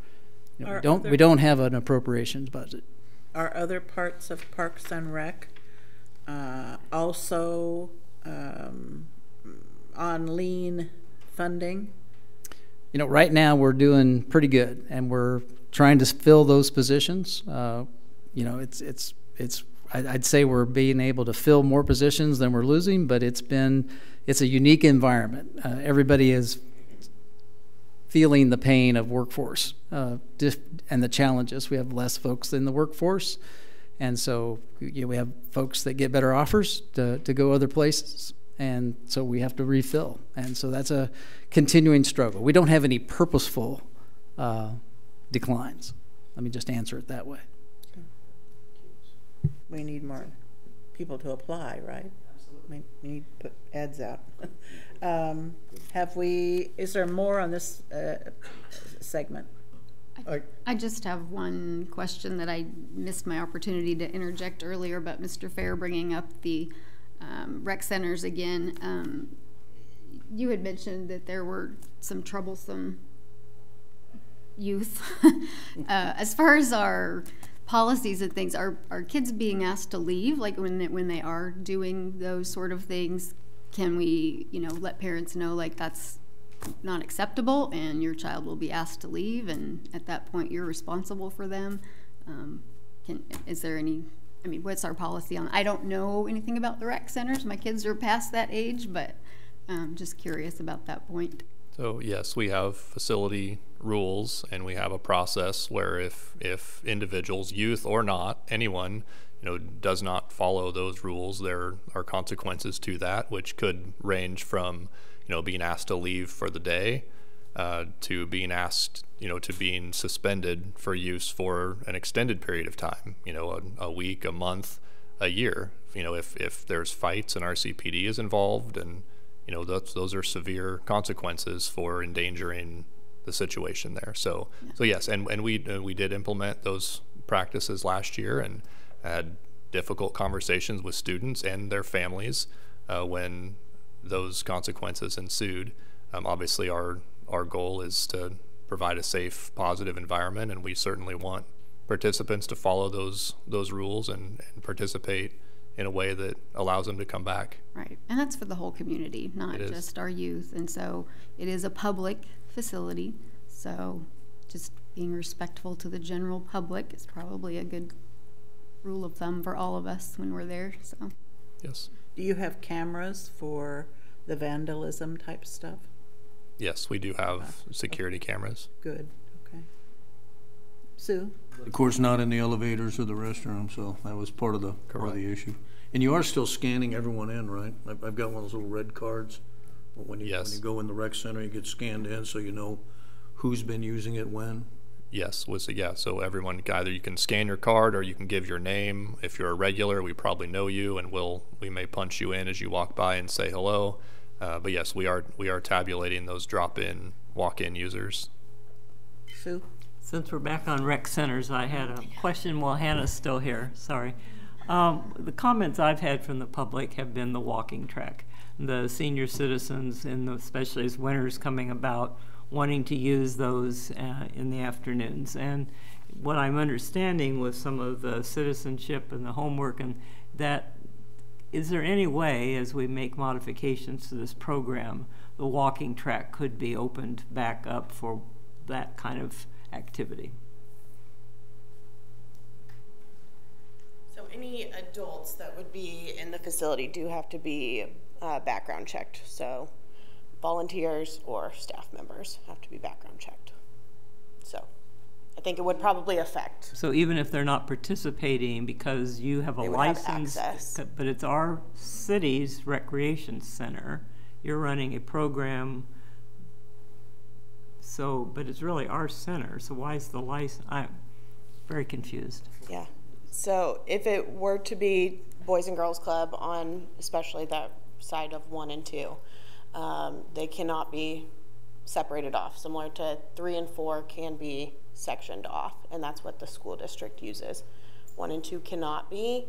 S7: You know, we don't we don't have an appropriations budget.
S1: Are other parts of Parks and Rec uh, also um, on lean funding?
S7: You know, right now we're doing pretty good, and we're trying to fill those positions. Uh, you know, it's it's it's I'd say we're being able to fill more positions than we're losing, but it's been it's a unique environment. Uh, everybody is feeling the pain of workforce uh, and the challenges. We have less folks in the workforce, and so you know, we have folks that get better offers to, to go other places, and so we have to refill. And so that's a continuing struggle. We don't have any purposeful uh, declines. Let me just answer it that way
S1: we need more people to apply, right? Absolutely. We need to put ads out. um, have we, is there more on this uh, segment?
S15: I, I just have one question that I missed my opportunity to interject earlier, but Mr. Fehr bringing up the um, rec centers again. Um, you had mentioned that there were some troublesome youth. uh, as far as our policies and things are are kids being asked to leave like when they, when they are doing those sort of things can we you know let parents know like that's not acceptable and your child will be asked to leave and at that point you're responsible for them? Um, can is there any I mean what's our policy on I don't know anything about the rec centers. My kids are past that age but um, just curious about that point
S8: so yes, we have facility rules and we have a process where if if individuals, youth or not, anyone, you know, does not follow those rules, there are consequences to that, which could range from, you know, being asked to leave for the day, uh, to being asked, you know, to being suspended for use for an extended period of time, you know, a, a week, a month, a year. You know, if if there's fights and RCPD is involved and you know those those are severe consequences for endangering the situation there. So yeah. so yes, and and we uh, we did implement those practices last year and had difficult conversations with students and their families uh, when those consequences ensued. Um, obviously, our our goal is to provide a safe, positive environment, and we certainly want participants to follow those those rules and, and participate in a way that allows them to come back.
S15: Right, and that's for the whole community, not
S8: It is.
S15: just our youth. And so it is a public facility, so just being respectful to the general public is probably a good rule of thumb for all of us when we're there, so.
S8: Yes.
S1: Do you have cameras for the vandalism type stuff?
S8: Yes, we do have security cameras.
S1: Good, okay. Sue?
S12: Of course, not in the elevators or the restroom, so that was part of the, part of the issue. And you are still scanning everyone in, right? I've, I've got one of those little red cards. When you, when you go in the rec center, you get scanned in, so you know who's been using it when.
S8: Yes, was yeah. So everyone either you can scan your card or you can give your name. If you're a regular, we probably know you, and we'll we may punch you in as you walk by and say hello. Uh, but yes, we are we are tabulating those drop-in, walk-in users.
S1: Sue?
S11: Since we're back on rec centers, I had a question while Hannah's still here, sorry. Um, the comments I've had from the public have been the walking track. The senior citizens, and especially as winter's coming about, wanting to use those uh, in the afternoons. And what I'm understanding with some of the citizenship and the homework and that, is there any way, as we make modifications to this program, the walking track could be opened back up for that kind of activity?
S16: So any adults that would be in the facility do have to be uh, background checked. So volunteers or staff members have to be background checked. So I think it would probably affect.
S11: So even if they're not participating because you have a
S16: would have
S11: license, but it's our city's recreation center, you're running a program. So, but it's really our center, so why is the license, I'm very confused.
S16: Yeah. So if it were to be Boys and Girls Club on especially that side of one and two, um, they cannot be separated off. Similar to three and four can be sectioned off, and that's what the school district uses. One and two cannot be.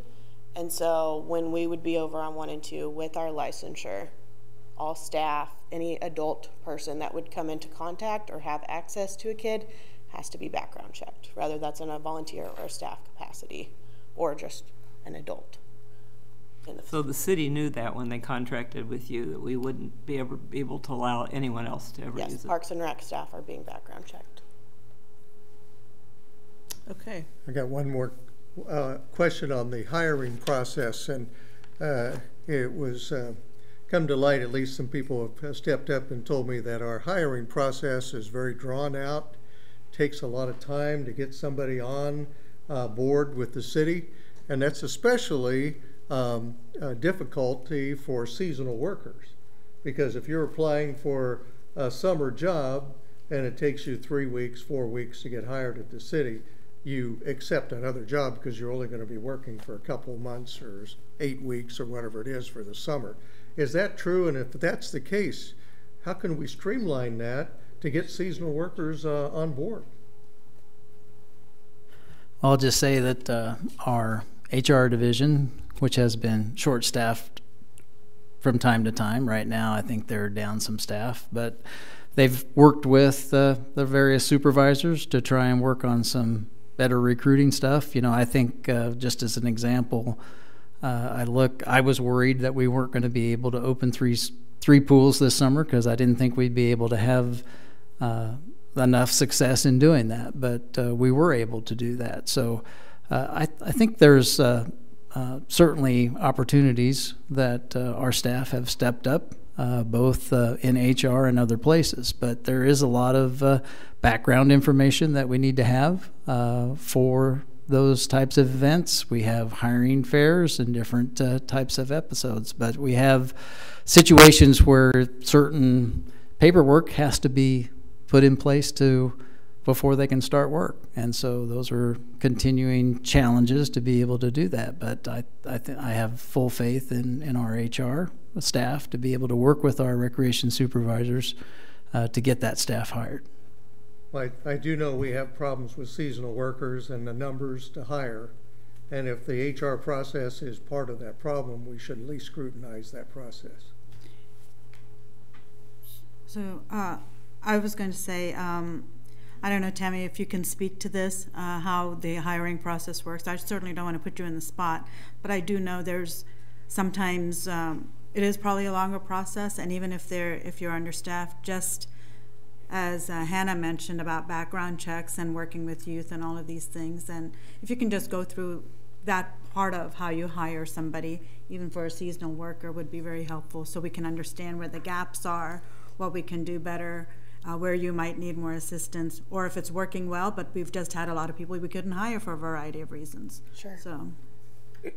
S16: And so when we would be over on one and two with our licensure, all staff, any adult person that would come into contact or have access to a kid has to be background checked, whether that's in a volunteer or staff capacity or just an adult. In the
S11: So the city knew that when they contracted with you, that we wouldn't be ever be able to allow anyone else to ever
S16: yes,
S11: use it?
S16: Parks and Rec staff are being background checked.
S1: Okay.
S10: I got one more uh, question on the hiring process, and uh, it was uh, come to light, at least some people have stepped up and told me that our hiring process is very drawn out, takes a lot of time to get somebody on uh, board with the city, and that's especially um, a difficulty for seasonal workers. Because if you're applying for a summer job and it takes you three weeks, four weeks to get hired at the city, you accept another job because you're only going to be working for a couple months or eight weeks or whatever it is for the summer. Is that true? And if that's the case, how can we streamline that to get seasonal workers uh, on board?
S7: I'll just say that uh, our HR division, which has been short staffed from time to time, right now I think they're down some staff, but they've worked with uh, the various supervisors to try and work on some better recruiting stuff. You know, I think uh, just as an example, uh, I look, I was worried that we weren't going to be able to open three three pools this summer because I didn't think we'd be able to have uh, enough success in doing that. But uh, we were able to do that. So uh, I I think there's uh, uh, certainly opportunities that our staff have stepped up. Both in HR and other places, but there is a lot of background information that we need to have for those types of events. We have hiring fairs and different uh, types of episodes, but we have situations where certain paperwork has to be put in place to before they can start work. And so those are continuing challenges to be able to do that. But I, I, I have full faith in, in our HR staff to be able to work with our recreation supervisors uh, to get that staff hired.
S10: I, I do know we have problems with seasonal workers and the numbers to hire. And if the HR process is part of that problem, we should at least scrutinize that process.
S5: So uh, I was going to say, um, I don't know, Tammy, if you can speak to this, uh, how the hiring process works. I certainly don't want to put you in the spot, but I do know there's sometimes um, it is probably a longer process, and even if they're if you're understaffed, just as uh, Hannah mentioned about background checks and working with youth and all of these things, and if you can just go through that part of how you hire somebody, even for a seasonal worker, would be very helpful, so we can understand where the gaps are, what we can do better uh, where you might need more assistance, or if it's working well, but we've just had a lot of people we couldn't hire for a variety of reasons.
S18: Sure.
S5: So,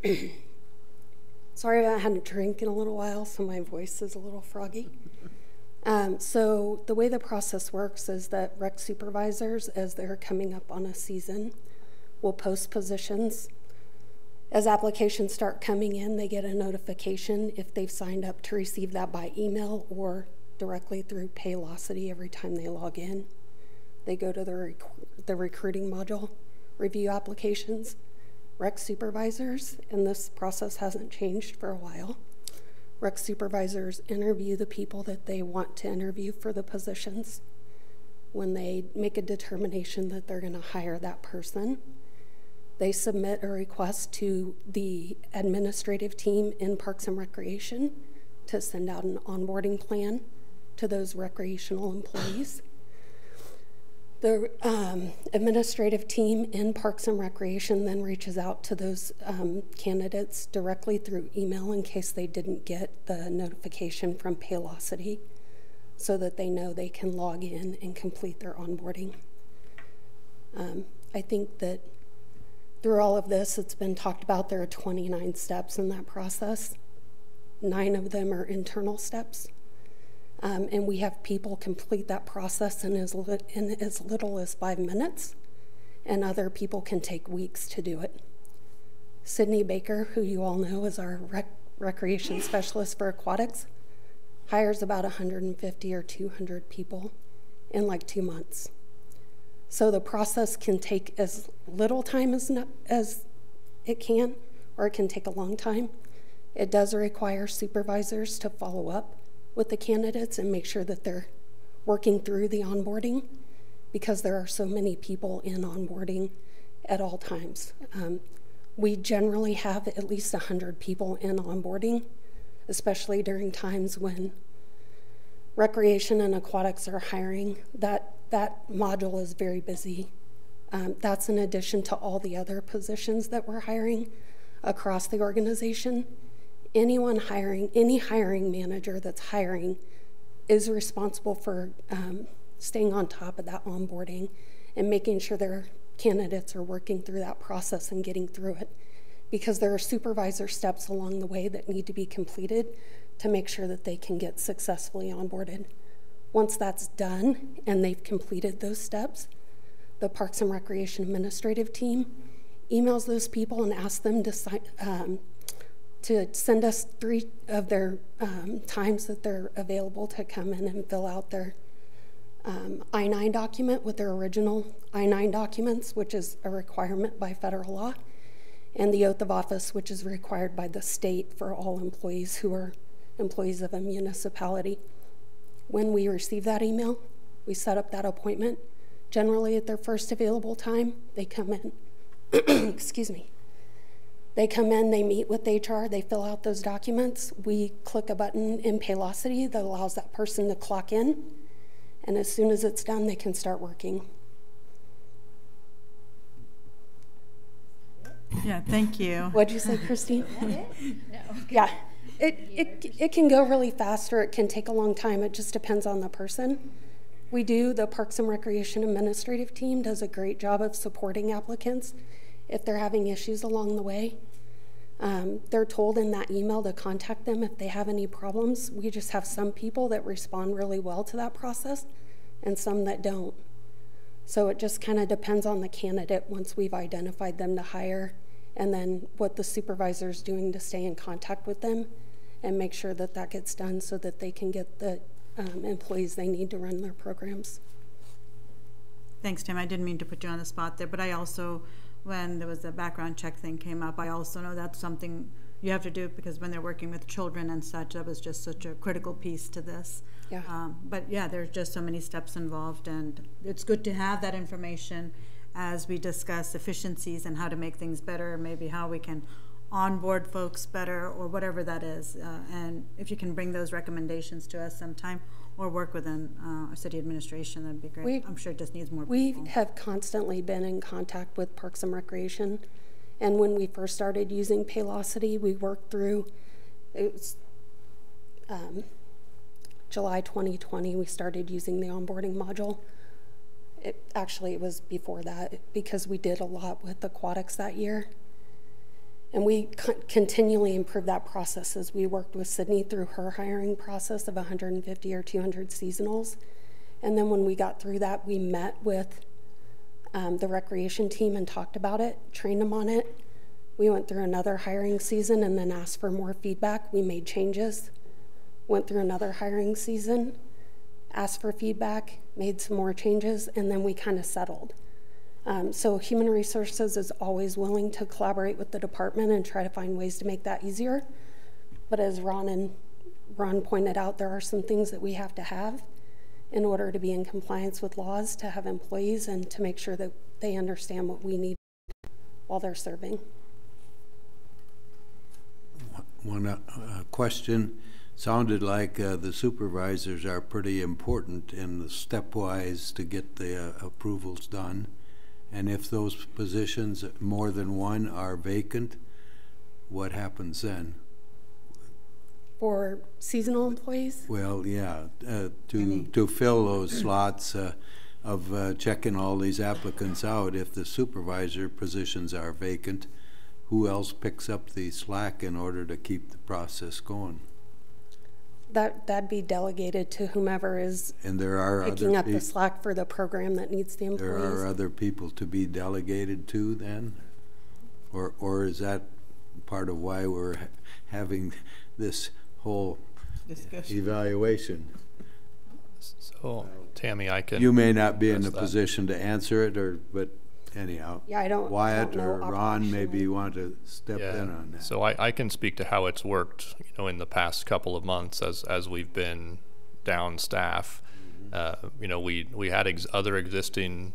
S18: Sorry, I hadn't drank in a little while, so my voice is a little froggy. Um, so the way the process works is that rec supervisors, as they're coming up on a season, will post positions. As applications start coming in, they get a notification if they've signed up to receive that by email or directly through Paylocity every time they log in. They go to the, rec- the recruiting module, review applications, rec supervisors, and this process hasn't changed for a while. Rec supervisors interview the people that they want to interview for the positions. When they make a determination that they're going to hire that person, they submit a request to the administrative team in Parks and Recreation to send out an onboarding plan to those recreational employees. The um, administrative team in Parks and Recreation then reaches out to those um, candidates directly through email in case they didn't get the notification from Paylocity so that they know they can log in and complete their onboarding. Um, I think that through all of this, it's been talked about there are 29 steps in that process. Nine of them are internal steps. Um, and we have people complete that process in as, in as little as five minutes, and other people can take weeks to do it. Sydney Baker, who you all know is our rec- recreation specialist for aquatics, hires about 150 or 200 people in like two months. So the process can take as little time as, as it can, or it can take a long time. It does require supervisors to follow up with the candidates and make sure that they're working through the onboarding because there are so many people in onboarding at all times. Um, we generally have at least 100 people in onboarding, especially during times when recreation and aquatics are hiring. That, that module is very busy. Um, that's in addition to all the other positions that we're hiring across the organization anyone hiring, any hiring manager that's hiring is responsible for um, staying on top of that onboarding and making sure their candidates are working through that process and getting through it because there are supervisor steps along the way that need to be completed to make sure that they can get successfully onboarded. Once that's done and they've completed those steps, the Parks and Recreation Administrative Team emails those people and asks them to sign, um, to send us three of their um, times that they're available to come in and fill out their um, I 9 document with their original I 9 documents, which is a requirement by federal law, and the oath of office, which is required by the state for all employees who are employees of a municipality. When we receive that email, we set up that appointment. Generally, at their first available time, they come in. Excuse me. They come in, they meet with HR, they fill out those documents. We click a button in Paylocity that allows that person to clock in. And as soon as it's done, they can start working.
S5: Yeah, thank you.
S18: What'd you say, Christine? Yeah. It, it, it can go really fast or it can take a long time. It just depends on the person. We do, the Parks and Recreation Administrative Team does a great job of supporting applicants if they're having issues along the way. Um, they're told in that email to contact them if they have any problems. We just have some people that respond really well to that process and some that don't. So it just kind of depends on the candidate once we've identified them to hire and then what the supervisor is doing to stay in contact with them and make sure that that gets done so that they can get the um, employees they need to run their programs.
S5: Thanks, Tim. I didn't mean to put you on the spot there, but I also when there was a background check thing came up, I also know that's something you have to do because when they're working with children and such, that was just such a critical piece to this.
S18: Yeah.
S5: Um, but yeah, there's just so many steps involved, and it's good to have that information as we discuss efficiencies and how to make things better, maybe how we can onboard folks better, or whatever that is. Uh, and if you can bring those recommendations to us sometime, or work within uh, our city administration, that'd be great.
S18: We-
S5: I'm sure it just needs more
S18: We
S5: people.
S18: have constantly been in contact with Parks and Recreation. And when we first started using Paylocity, we worked through, it was um, July 2020, we started using the onboarding module. It, actually, it was before that because we did a lot with aquatics that year. And we continually improved that process as we worked with Sydney through her hiring process of 150 or 200 seasonals. And then when we got through that, we met with um, the recreation team and talked about it, trained them on it. We went through another hiring season and then asked for more feedback. We made changes. Went through another hiring season, asked for feedback, made some more changes, and then we kind of settled. Um, so Human Resources is always willing to collaborate with the department and try to find ways to make that easier. But as Ron and Ron pointed out, there are some things that we have to have in order to be in compliance with laws, to have employees, and to make sure that they understand what we need while they're serving.
S6: One uh, uh, question, sounded like uh, the supervisors are pretty important in the stepwise to get the uh, approvals done. And if those positions, more than one, are vacant, what happens then?
S18: For seasonal employees,
S6: Well, yeah, uh, to, to fill those slots uh, of uh, checking all these applicants out, if the supervisor positions are vacant, who else picks up the slack in order to keep the process going?
S18: That, that'd be delegated to whomever is
S6: And there are other
S18: picking up the slack for the program that needs the employees.
S6: There are other people to be delegated to then? Or, or is that part of why we're ha- having this whole
S1: Discussion.
S6: evaluation?
S8: So, Tammy, I can.
S6: You may not be in a
S8: that.
S6: position to answer it, or, but anyhow.
S18: Yeah, I don't-
S6: Wyatt
S18: don't know
S6: or Ron, maybe you want to step
S8: Yeah.
S6: in on that.
S8: So I, I can speak to how it's worked, you know, in the past couple of months as, as we've been down staff. Uh, you know, we, we had ex- other existing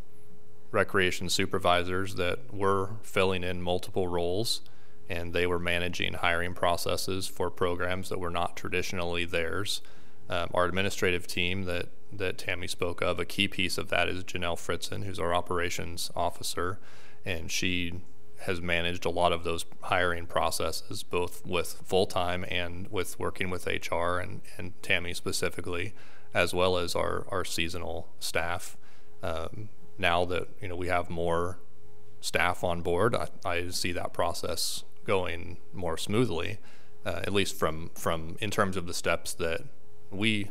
S8: recreation supervisors that were filling in multiple roles and they were managing hiring processes for programs that were not traditionally theirs. Um, our administrative team that, that Tammy spoke of, a key piece of that is Janelle Fritzen, who's our operations officer, and she has managed a lot of those hiring processes, both with full time and with working with HR and, and Tammy specifically, as well as our, our seasonal staff. Um, now that you know we have more staff on board, I, I see that process going more smoothly, uh, at least from from in terms of the steps that we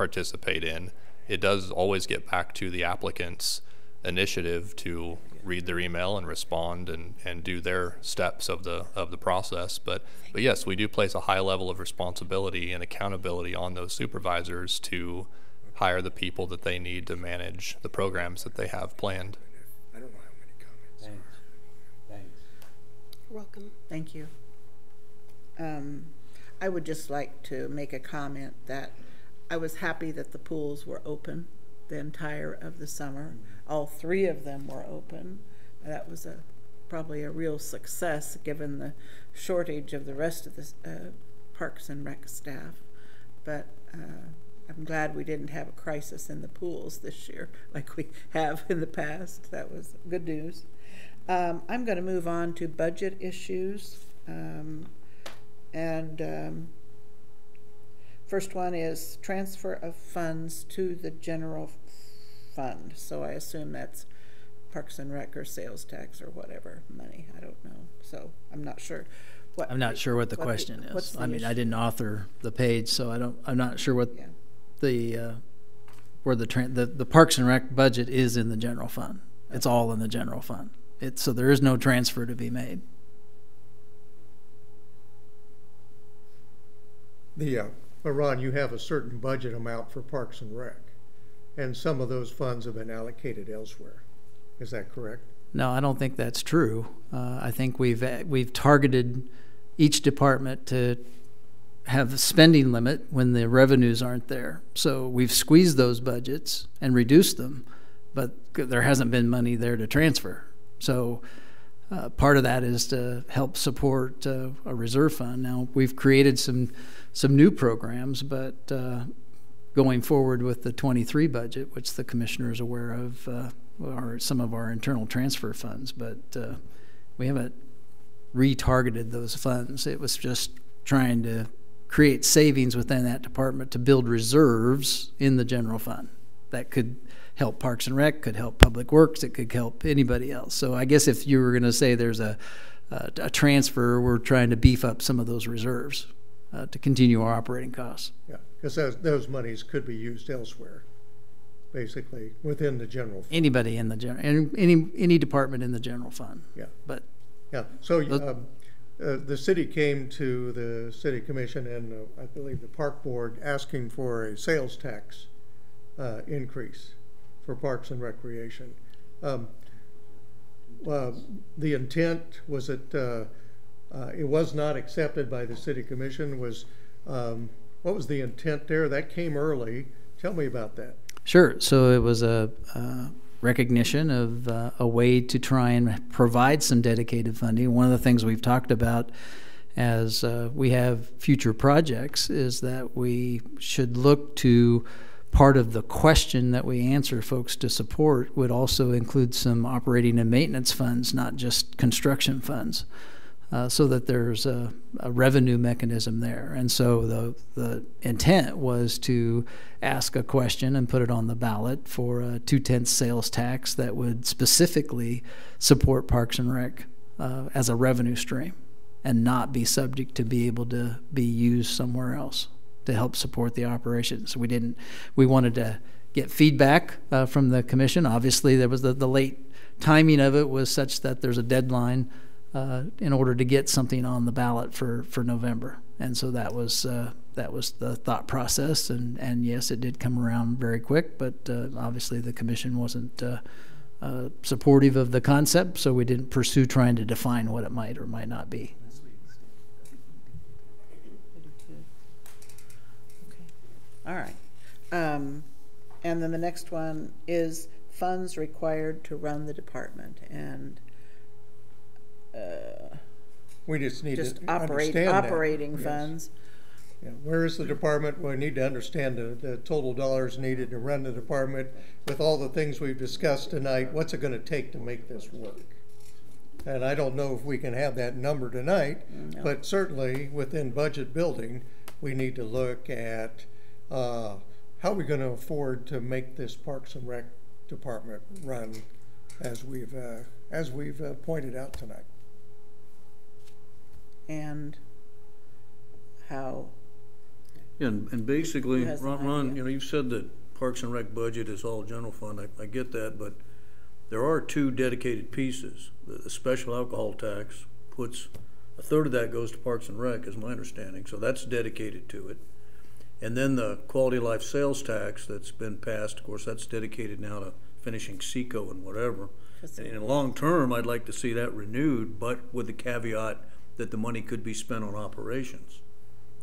S8: participate in. It does always get back to the applicant's initiative to read their email and respond and, and do their steps of the of the process. But but yes, we do place a high level of responsibility and accountability on those supervisors to hire the people that they need to manage the programs that they have planned. I don't know how many comments. Thanks. Thanks.
S18: You're welcome.
S1: Thank you. Um, I would just like to make a comment that I was happy that the pools were open the entire of the summer. All three of them were open. That was a, probably a real success, given the shortage of the rest of the uh, Parks and Rec staff. But uh, I'm glad we didn't have a crisis in the pools this year like we have in the past. That was good news. Um, I'm going to move on to budget issues. Um, and um, first one is transfer of funds to the general fund. So I assume that's Parks and Rec or sales tax or whatever money. I don't know. So I'm not sure. What
S7: I'm not sure what the
S1: what
S7: question
S1: what's
S7: is.
S1: the
S7: I mean, I didn't author the page, so I don't, I'm not sure what
S1: Yeah.
S7: the, uh, where the, tran- the, the Parks and Rec budget is in the general fund. It's all in the general fund. It's, so there is no transfer to be made.
S10: The, uh, well, Ron, you have a certain budget amount for Parks and Rec, and some of those funds have been allocated elsewhere. Is that correct?
S7: No, I don't think that's true. Uh, I think we've, we've targeted each department to have a spending limit when the revenues aren't there. So we've squeezed those budgets and reduced them, but there hasn't been money there to transfer. So uh, part of that is to help support uh, a reserve fund. Now we've created some some new programs, but uh, going forward with the 23 budget, which the commissioner is aware of, uh, are some of our internal transfer funds, but uh, we haven't retargeted those funds. It was just trying to create savings within that department to build reserves in the general fund that could help Parks and Rec, could help Public Works, it could help anybody else. So I guess if you were going to say there's a, a, a, transfer, we're trying to beef up some of those reserves uh, to continue our operating costs.
S10: Yeah, because those, those monies could be used elsewhere, basically within the general. Fund.
S7: Anybody in the general, any, any any department in the general fund.
S10: Yeah,
S7: but
S10: yeah. So um, uh, the city came to the city commission and uh, I believe the park board asking for a sales tax uh, increase for parks and recreation. Um, uh, the intent was that uh, uh, it was not accepted by the city commission. Was um, what was the intent there? That came early. Tell me about that.
S7: Sure. So it was a recognition of uh, a way to try and provide some dedicated funding. One of the things we've talked about as uh, we have future projects is that we should look to part of the question that we answer folks to support would also include some operating and maintenance funds, not just construction funds uh, so that there's a, a, revenue mechanism there. And so the, the intent was to ask a question and put it on the ballot for a two tenths sales tax that would specifically support Parks and Rec uh, as a revenue stream and not be subject to be able to be used somewhere else to help support the operations. We didn't, we wanted to get feedback uh, from the commission. Obviously, there was the, the late timing of it was such that there's a deadline uh, in order to get something on the ballot for, for November. And so that was uh, that was the thought process. And, and yes, it did come around very quick, but uh, obviously the commission wasn't uh, uh, supportive of the concept, so we didn't pursue trying to define what it might or might not be.
S1: All right. Um, and then the next one is funds required to run the department. And uh,
S10: we just need
S1: just
S10: to
S1: operate,
S10: understand
S1: operating
S10: that.
S1: funds.
S10: Yes. Yeah. Where is the department? We need to understand the, the total dollars needed to run the department with all the things we've discussed tonight. What's it going to take to make this work? And I don't know if we can have that number tonight, but certainly within budget building, we need to look at uh, how are we going to afford to make this Parks and Rec department run as we've uh, as we've uh, pointed out tonight
S1: and how.
S12: And, and basically, Ron, Ron, you know, you've said that Parks and Rec budget is all general fund. I, I get that, but there are two dedicated pieces. The, the special alcohol tax puts a third of that goes to Parks and Rec, is my understanding. So that's dedicated to it. And then the quality of life sales tax that's been passed, of course, that's dedicated now to finishing CiCo and whatever. And in the long term, I'd like to see that renewed, but with the caveat that the money could be spent on operations.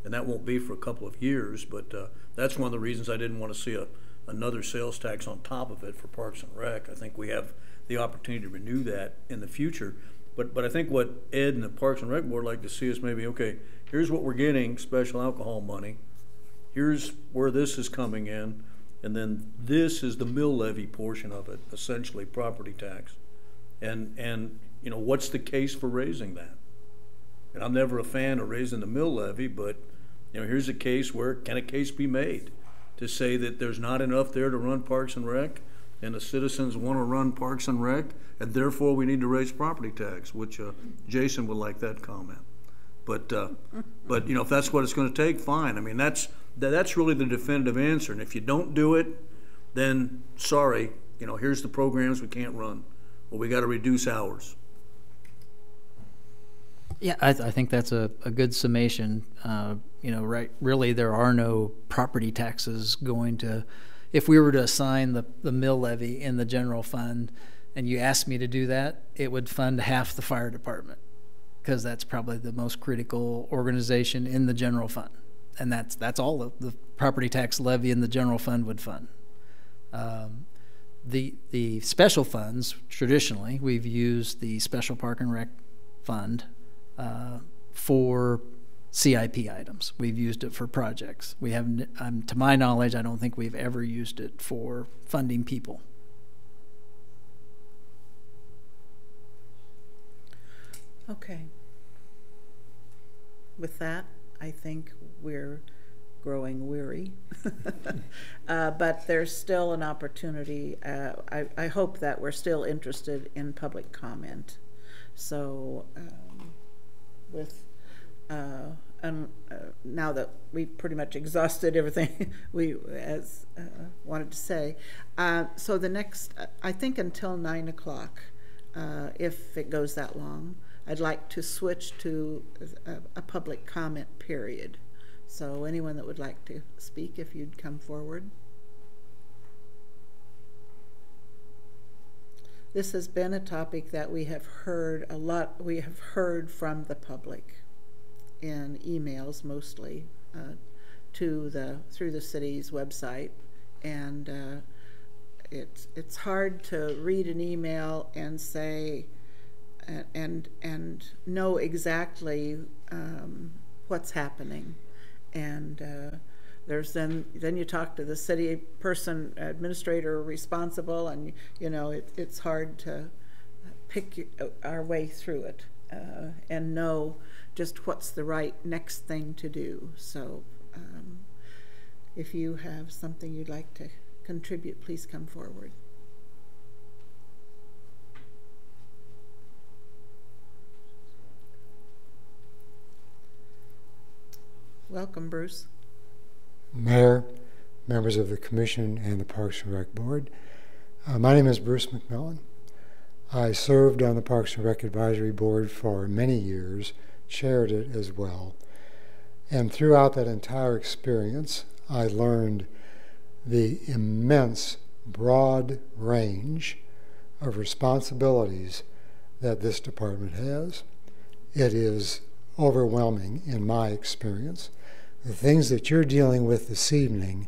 S12: And that won't be for a couple of years, but uh, that's one of the reasons I didn't want to see a, another sales tax on top of it for Parks and Rec. I think we have the opportunity to renew that in the future. But, but I think what Ed and the Parks and Rec Board like to see is maybe, okay, here's what we're getting, special alcohol money. Here's where this is coming in. And then this is the mill levy portion of it, essentially property tax. And, and you know, what's the case for raising that? And I'm never a fan of raising the mill levy, but you know, here's a case where can a case be made to say that there's not enough there to run Parks and Rec, and the citizens want to run Parks and Rec, and therefore we need to raise property tax, which uh, Jason would like that comment. But uh, but you know, if that's what it's going to take, fine. I mean, that's that, that's really the definitive answer. And if you don't do it, then sorry, you know, here's the programs we can't run. Well, we got to reduce hours.
S7: Yeah, I, th- I think that's a, a good summation. Uh, you know, right? Really, there are no property taxes going to. If we were to assign the, the mill levy in the general fund, and you asked me to do that, it would fund half the fire department because that's probably the most critical organization in the general fund, and that's that's all the, the property tax levy in the general fund would fund. Um, the the special funds traditionally we've used the special park and rec fund uh, for CIP items. We've used it for projects. We haven't, um, to my knowledge, I don't think we've ever used it for funding people.
S1: Okay. With that, I think we're growing weary. uh, but there's still an opportunity. Uh, I, I, hope that we're still interested in public comment. So, um, with uh, and uh, now that we've pretty much exhausted everything we as uh, wanted to say, uh, so the next, I think until nine o'clock, if it goes that long, I'd like to switch to a, a, public comment period. So anyone that would like to speak, if you'd come forward. This has been a topic that we have heard a lot, we have heard from the public in emails mostly uh, to the, through the city's website. And uh, it's, it's hard to read an email and say, and and know exactly um, what's happening, and uh, there's then then you talk to the city person administrator responsible, and you know it, it's hard to pick our way through it uh, and know just what's the right next thing to do. So, um, if you have something you'd like to contribute, please come forward. Welcome, Bruce.
S19: Mayor, members of the Commission, and the Parks and Rec Board. Uh, my name is Bruce McMillan. I served on the Parks and Rec Advisory Board for many years, chaired it as well. And throughout that entire experience, I learned the immense, broad range of responsibilities that this department has. It is overwhelming in my experience the things that you're dealing with this evening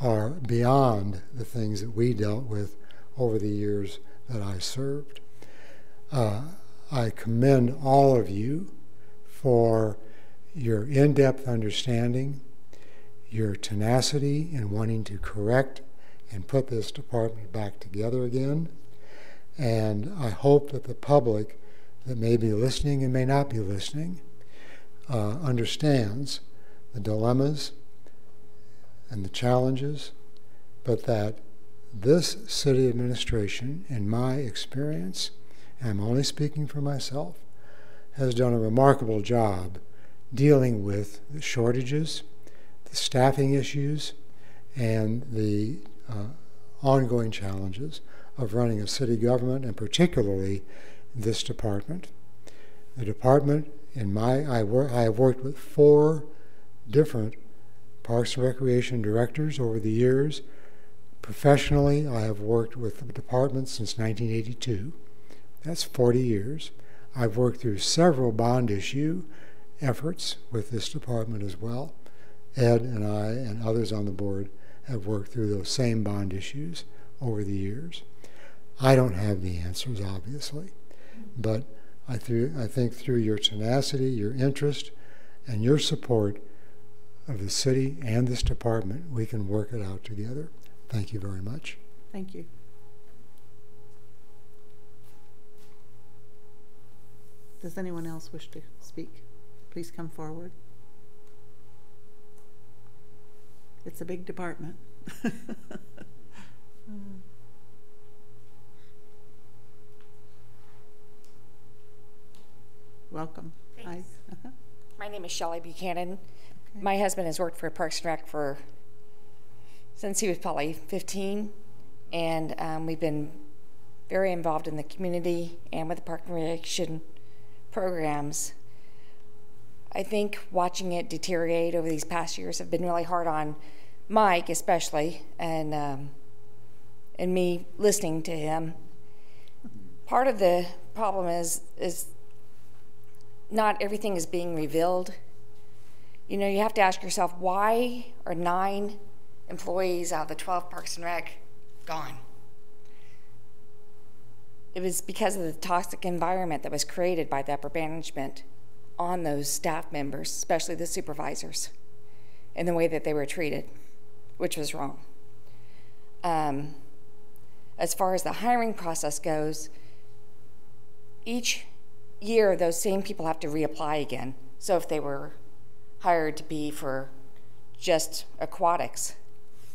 S19: are beyond the things that we dealt with over the years that I served. Uh, I commend all of you for your in depth understanding, your tenacity in wanting to correct and put this department back together again. And I hope that the public that may be listening and may not be listening uh, understands the dilemmas and the challenges, but that this city administration, in my experience, and I'm only speaking for myself, has done a remarkable job dealing with the shortages, the staffing issues, and the uh, ongoing challenges of running a city government, and particularly this department. The department, in my, I, wor- I have worked with four different Parks and Recreation directors over the years. Professionally, I have worked with the department since 1982. That's 40 years. I've worked through several bond issue efforts with this department as well. Ed and I and others on the board have worked through those same bond issues over the years. I don't have the answers, obviously, but I, th- I think through your tenacity, your interest, and your support, of the city and this department, we can work it out together. Thank you very much.
S1: Thank you. Does anyone else wish to speak? Please come forward. It's a big department. Welcome.
S20: Hi. Uh-huh. My name is Shelley Buchanan. My husband has worked for Parks and Rec for since he was probably 15, and um, we've been very involved in the community and with the Park and Recreation programs. I think watching it deteriorate over these past years have been really hard on Mike, especially, and um, and me listening to him. Part of the problem is is not everything is being revealed. You know, you have to ask yourself why are nine employees out of the 12 Parks and Rec gone? It was because of the toxic environment that was created by the upper management on those staff members, especially the supervisors, and the way that they were treated, which was wrong. Um, as far as the hiring process goes, each year those same people have to reapply again. So if they were hired to be for just aquatics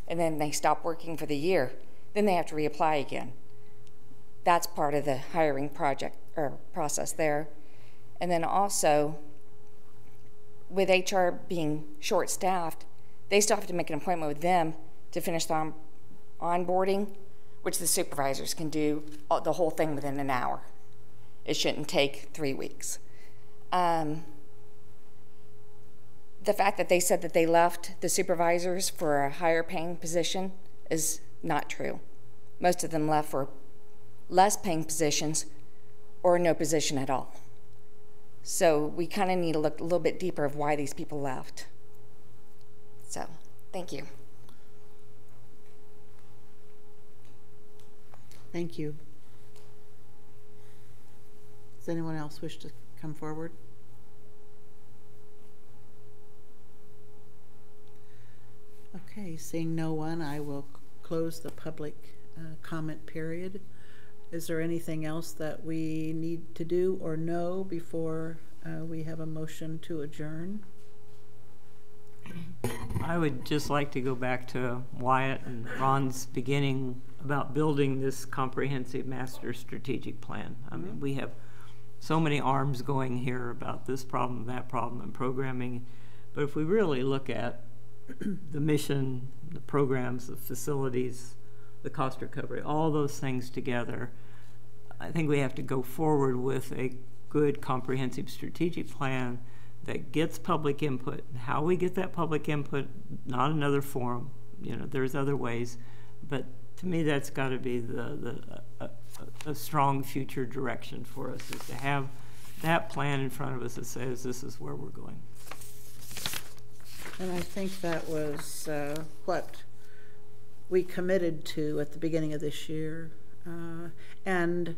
S20: and then they stop working for the year, then they have to reapply again. That's part of the hiring project or process there. And then also, with HR being short staffed, they still have to make an appointment with them to finish the on onboarding, which the supervisors can do the whole thing within an hour. It shouldn't take three weeks. Um, the fact that they said that they left the supervisors for a higher paying position is not true. Most of them left for less paying positions or no position at all. So we kind of need to look a little bit deeper of why these people left. So, thank you.
S1: Thank you. Does anyone else wish to come forward? Okay, seeing no one, I will close the public uh, comment period. Is there anything else that we need to do or know before uh, we have a motion to adjourn?
S11: I would just like to go back to Wyatt and Ron's beginning about building this comprehensive master strategic plan. I mean, we have so many arms going here about this problem, that problem, and programming. But if we really look at the mission, the programs, the facilities, the cost recovery, all those things together, I think we have to go forward with a good comprehensive strategic plan that gets public input. How we get that public input, not another forum, you know, there's other ways, but to me that's got to be the, the a, a, strong future direction for us is to have that plan in front of us that says this is where we're going.
S1: And I think that was uh, what we committed to at the beginning of this year. Uh, and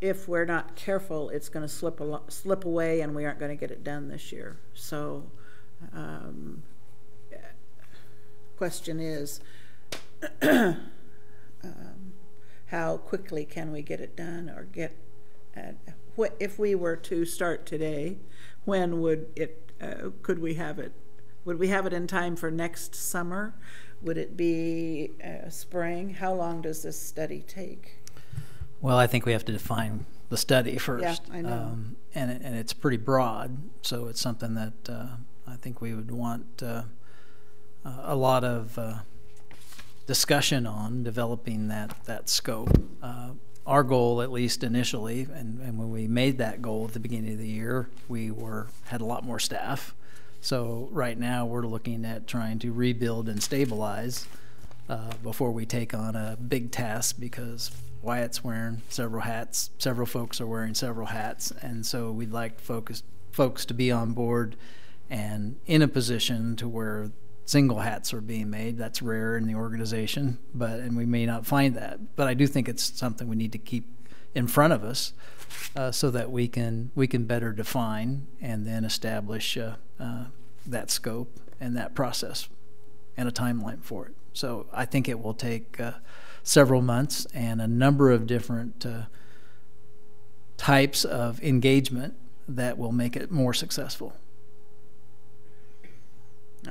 S1: if we're not careful, it's going to slip slip away, and we aren't going to get it done this year. So, um, question is, um, how quickly can we get it done, or get? Uh, what if we were to start today? When would it? Uh, could we have it would we have it in time for next summer? Would it be uh, spring? How long does this study take?
S7: Well, I think we have to define the study first.
S1: Yeah, I know. Um,
S7: and, it, and it's pretty broad, so it's something that uh, I think we would want uh, a lot of uh, discussion on developing that, that scope. Uh, our goal, at least initially, and, and when we made that goal at the beginning of the year, we were had a lot more staff. So right now we're looking at trying to rebuild and stabilize uh, before we take on a big task because Wyatt's wearing several hats, several folks are wearing several hats, and so we'd like focus, folks to be on board and in a position to where single hats are being made. That's rare in the organization, but and we may not find that. But I do think it's something we need to keep in front of us uh, so that we can we can better define and then establish uh, uh, that scope and that process and a timeline for it. So I think it will take uh, several months and a number of different uh, types of engagement that will make it more successful.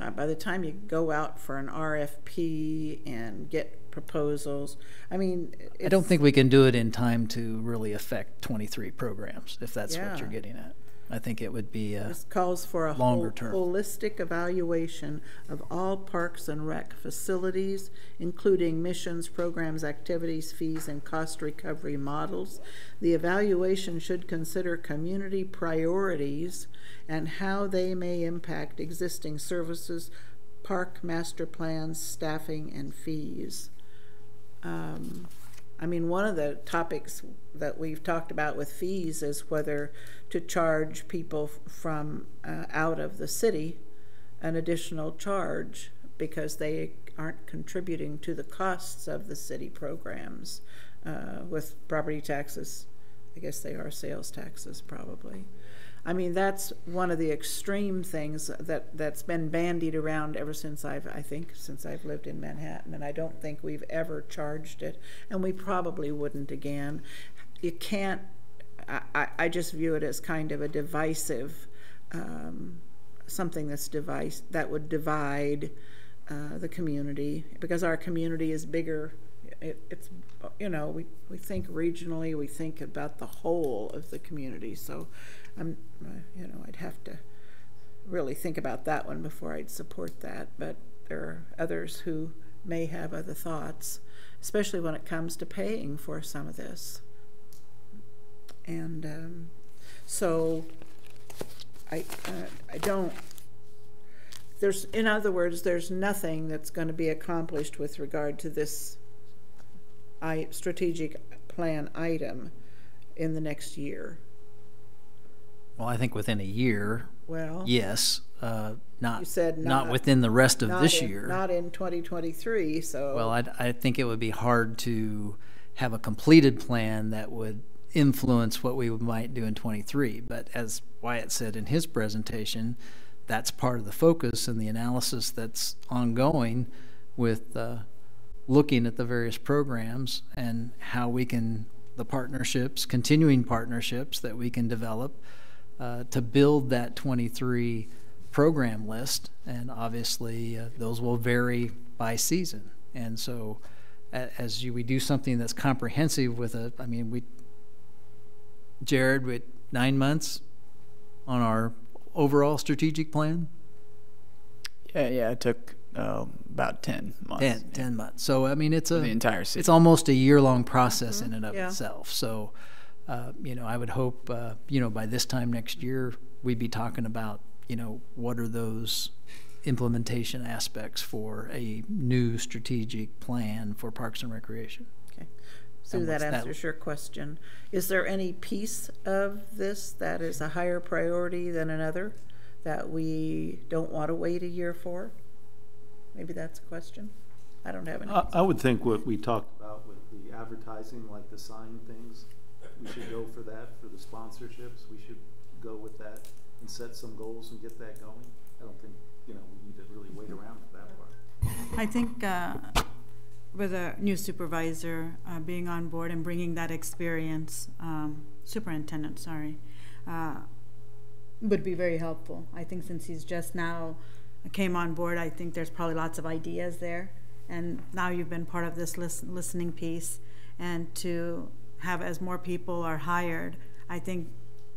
S1: Uh, by the time you go out for an RFP and get proposals. I mean,
S7: I don't think we can do it in time to really affect 23 programs, if that's
S1: Yeah.
S7: what you're getting at. I think it would be uh,
S1: This calls for a
S7: longer
S1: whole-
S7: term.
S1: holistic evaluation of all parks and rec facilities, including missions, programs, activities, fees, and cost recovery models. The evaluation should consider community priorities and how they may impact existing services, park master plans, staffing, and fees. Um, I mean, one of the topics that we've talked about with fees is whether to charge people from uh, out of the city an additional charge because they aren't contributing to the costs of the city programs uh, with property taxes. I guess they are sales taxes, probably. I mean, that's one of the extreme things that, that's been bandied around ever since I've, I think, since I've lived in Manhattan, and I don't think we've ever charged it, and we probably wouldn't again. You can't, I, I just view it as kind of a divisive, um, something that's device, that would divide uh, the community, because our community is bigger it, it's you know we, we think regionally we think about the whole of the community so I'm, uh, you know, I'd have to really think about that one before I'd support that. But there are others who may have other thoughts, especially when it comes to paying for some of this. And um, so I, uh, I don't, there's, in other words, there's nothing that's going to be accomplished with regard to this I, strategic plan item in the next year.
S7: Well, I think within a year.
S1: Well,
S7: yes, uh, not
S1: you said
S7: not, not within the rest of this
S1: in,
S7: year.
S1: Not in 2023. So.
S7: Well, I I think it would be hard to have a completed plan that would influence what we might do in 23. But as Wyatt said in his presentation, that's part of the focus and the analysis that's ongoing with uh, looking at the various programs and how we can the partnerships, continuing partnerships that we can develop uh, to build that 23 program list, and obviously uh, those will vary by season. And so, as you, we do something that's comprehensive with a, I mean, we, Jared, with nine months on our overall strategic plan.
S2: Yeah, yeah, it took uh, about 10 months.
S7: 10, 10 months. So, I mean, it's a,
S2: the entire city.
S7: it's almost a year long process mm -hmm. in and of
S1: yeah.
S7: itself. So, uh, you know, I would hope, uh, you know, by this time next year, we'd be talking about, you know, what are those implementation aspects for a new strategic plan for Parks and Recreation.
S1: Okay. So that answers that? your question. Is there any piece of this that is a higher priority than another that we don't want to wait a year for? Maybe that's a question. I don't have any.
S3: I, I would think what we talked about with the advertising, like the sign things, we should go for that, for the sponsorships, we should go with that and set some goals and get that going. I don't think, you know, we need to really wait around for that part.
S5: I think uh, with a new supervisor uh, being on board and bringing that experience, um, superintendent, sorry, uh, would be very helpful. I think since he's just now came on board, I think there's probably lots of ideas there. And now you've been part of this listen, listening piece, and to have as more people are hired, I think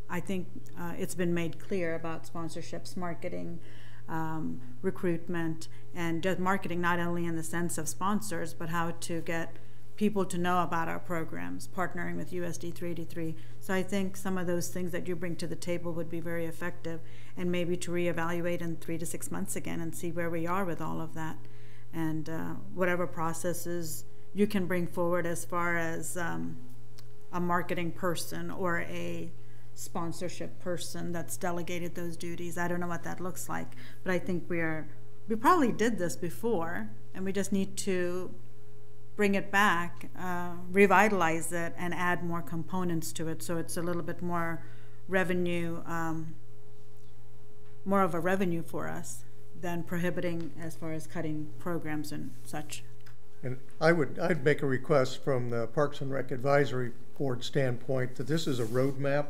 S5: I think uh, it's been made clear about sponsorships, marketing, um, recruitment, and just marketing not only in the sense of sponsors, but how to get people to know about our programs, partnering with USD 383. So I think some of those things that you bring to the table would be very effective, and maybe to reevaluate in three to six months again and see where we are with all of that, and uh, whatever processes you can bring forward as far as um, a marketing person or a sponsorship person that's delegated those duties. I don't know what that looks like, but I think we are we probably did this before, and we just need to bring it back, uh, revitalize it, and add more components to it, so it's a little bit more revenue, um, more of a revenue for us than prohibiting as far as cutting programs and such.
S10: And I would I'd make a request from the Parks and Rec Advisory board standpoint that this is a roadmap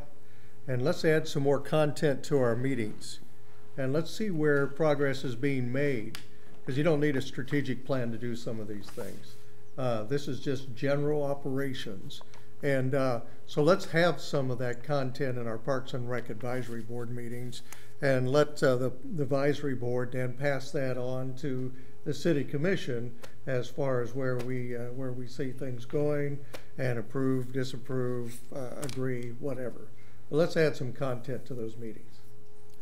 S10: and let's add some more content to our meetings and let's see where progress is being made because you don't need a strategic plan to do some of these things. Uh, this is just general operations. And uh, so let's have some of that content in our Parks and Rec Advisory Board meetings and let uh, the, the advisory board then pass that on to the city commission as far as where we uh, where we see things going and approve, disapprove, uh, agree, whatever. But let's add some content to those meetings.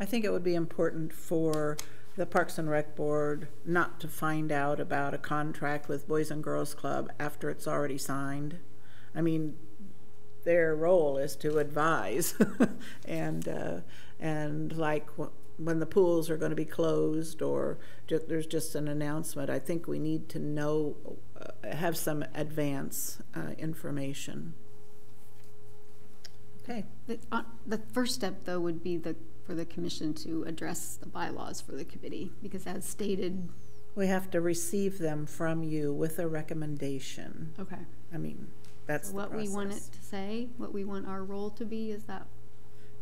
S1: I think it would be important for the Parks and Rec Board not to find out about a contract with Boys and Girls Club after it's already signed. I mean, their role is to advise. and, uh, and like when the pools are going to be closed or there's just an announcement, I think we need to know, uh, have some advance uh, information. Okay.
S15: The, uh, the first step, though, would be the, for the commission to address the bylaws for the committee, because as stated.
S1: We have to receive them from you with a recommendation.
S15: Okay.
S1: I mean, that's the
S15: What we want it to say, what we want our role to be, is that,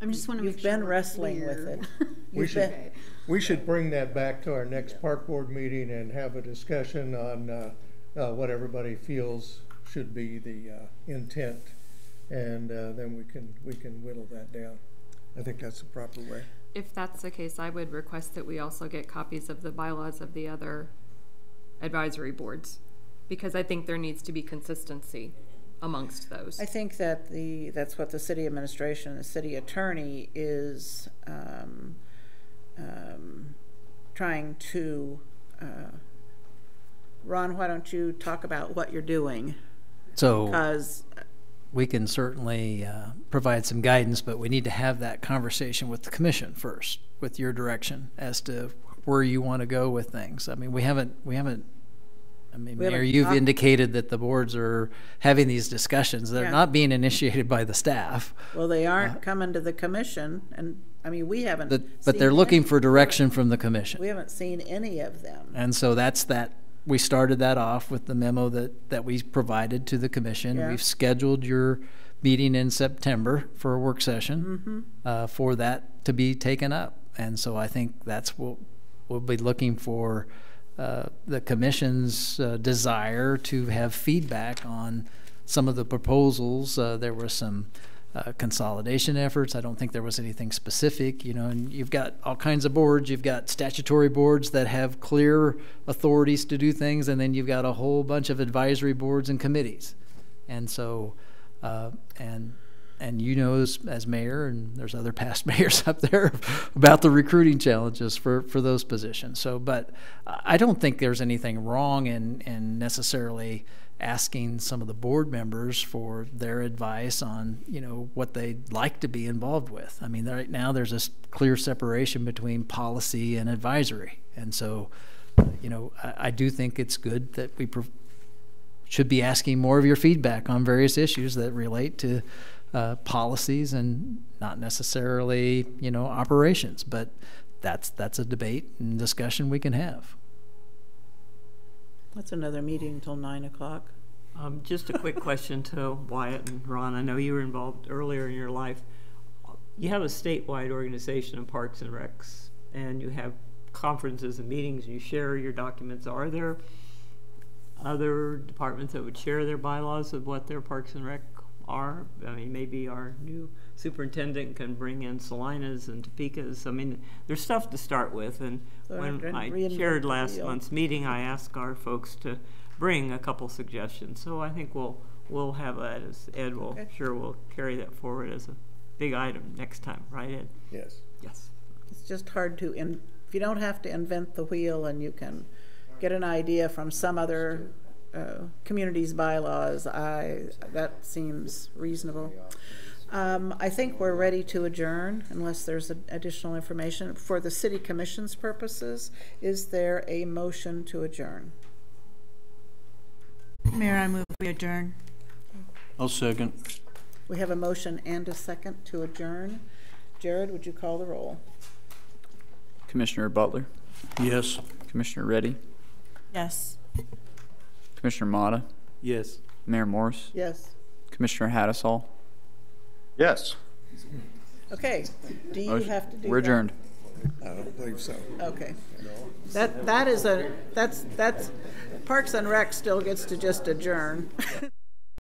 S15: I just want to
S1: You've
S15: sure.
S1: been
S15: we're
S1: wrestling with
S15: clear.
S1: it.
S10: We
S1: You've
S10: should,
S1: been-
S10: we should bring that back to our next park board meeting and have a discussion on, uh, uh, what everybody feels should be the, uh, intent. And, uh, then we can, we can whittle that down. I think that's the proper way.
S13: If that's the case, I would request that we also get copies of the bylaws of the other advisory boards, because I think there needs to be consistency amongst those.
S1: I think that the, that's what the city administration, the city attorney is um, um, trying to, uh, Ron, why don't you talk about what you're doing?
S7: So
S1: Because,
S7: we can certainly uh, provide some guidance, but we need to have that conversation with the commission first, with your direction as to where you want to go with things. I mean, we haven't, we haven't, I mean, Mayor, you've indicated that the boards are having these discussions. They're
S1: Yeah.
S7: not being initiated by the staff.
S1: well, they aren't coming to the commission, and, I mean, we haven't.
S7: But, but they're looking for direction from the commission.
S1: We haven't seen any of them.
S7: And so that's that, we started that off with the memo that, that we provided to the commission.
S1: Yeah.
S7: We've scheduled your meeting in September for a work session
S1: Mhm.
S7: uh, for that to be taken up. And so I think that's what we'll be looking for, uh, the commission's uh, desire to have feedback on some of the proposals. Uh, There were some uh, consolidation efforts. I don't think there was anything specific, you know, and you've got all kinds of boards. You've got statutory boards that have clear authorities to do things, and then you've got a whole bunch of advisory boards and committees. And so, uh, and and you know as, as mayor, and there's other past mayors up there about the recruiting challenges for, for those positions. So, but I don't think there's anything wrong in, in necessarily asking some of the board members for their advice on, you know, what they'd like to be involved with. I mean, right now there's this clear separation between policy and advisory. And so, you know, I, I do think it's good that we should be asking more of your feedback on various issues that relate to uh, policies and not necessarily, you know, operations. But that's that's a debate and discussion we can have.
S1: That's another meeting until nine o'clock.
S11: Um, just a quick question to Wyatt and Ron. I know you were involved earlier in your life. You have a statewide organization in Parks and Recs, and you have conferences and meetings, and you share your documents. Are there other departments that would share their bylaws of what their Parks and Rec are? I mean, maybe our new superintendent can bring in Salina's and Topeka's. I mean, there's stuff to start with, and
S1: So
S11: when I
S1: reinvent
S11: shared last
S1: wheel.
S11: month's meeting, I asked our folks to bring a couple suggestions. So I think we'll we'll have that as Ed will
S1: Okay.
S11: sure will carry that forward as a big item next time, right, Ed?
S10: Yes.
S11: Yes.
S1: It's just hard to, in, if you don't have to invent the wheel and you can get an idea from some other uh, community's bylaws, I, that seems reasonable. Um, I think we're ready to adjourn unless there's a- additional information. For the city commission's purposes, is there a motion to adjourn?
S5: Mayor, I move we adjourn.
S12: I'll second.
S1: We have a motion and a second to adjourn. Jared, would you call the roll?
S2: Commissioner Butler,
S12: Yes.
S2: Commissioner Reddi,
S5: Yes.
S2: Commissioner Matta,
S3: Yes.
S2: Mayor Morse,
S1: Yes.
S2: Commissioner Hatesohl.
S4: Yes.
S1: Okay, do you
S2: Motion-
S1: have to do that?
S2: We're adjourned.
S10: I don't believe so.
S1: Okay. That, that is a, that's, that's, Parks and Rec still gets to just adjourn.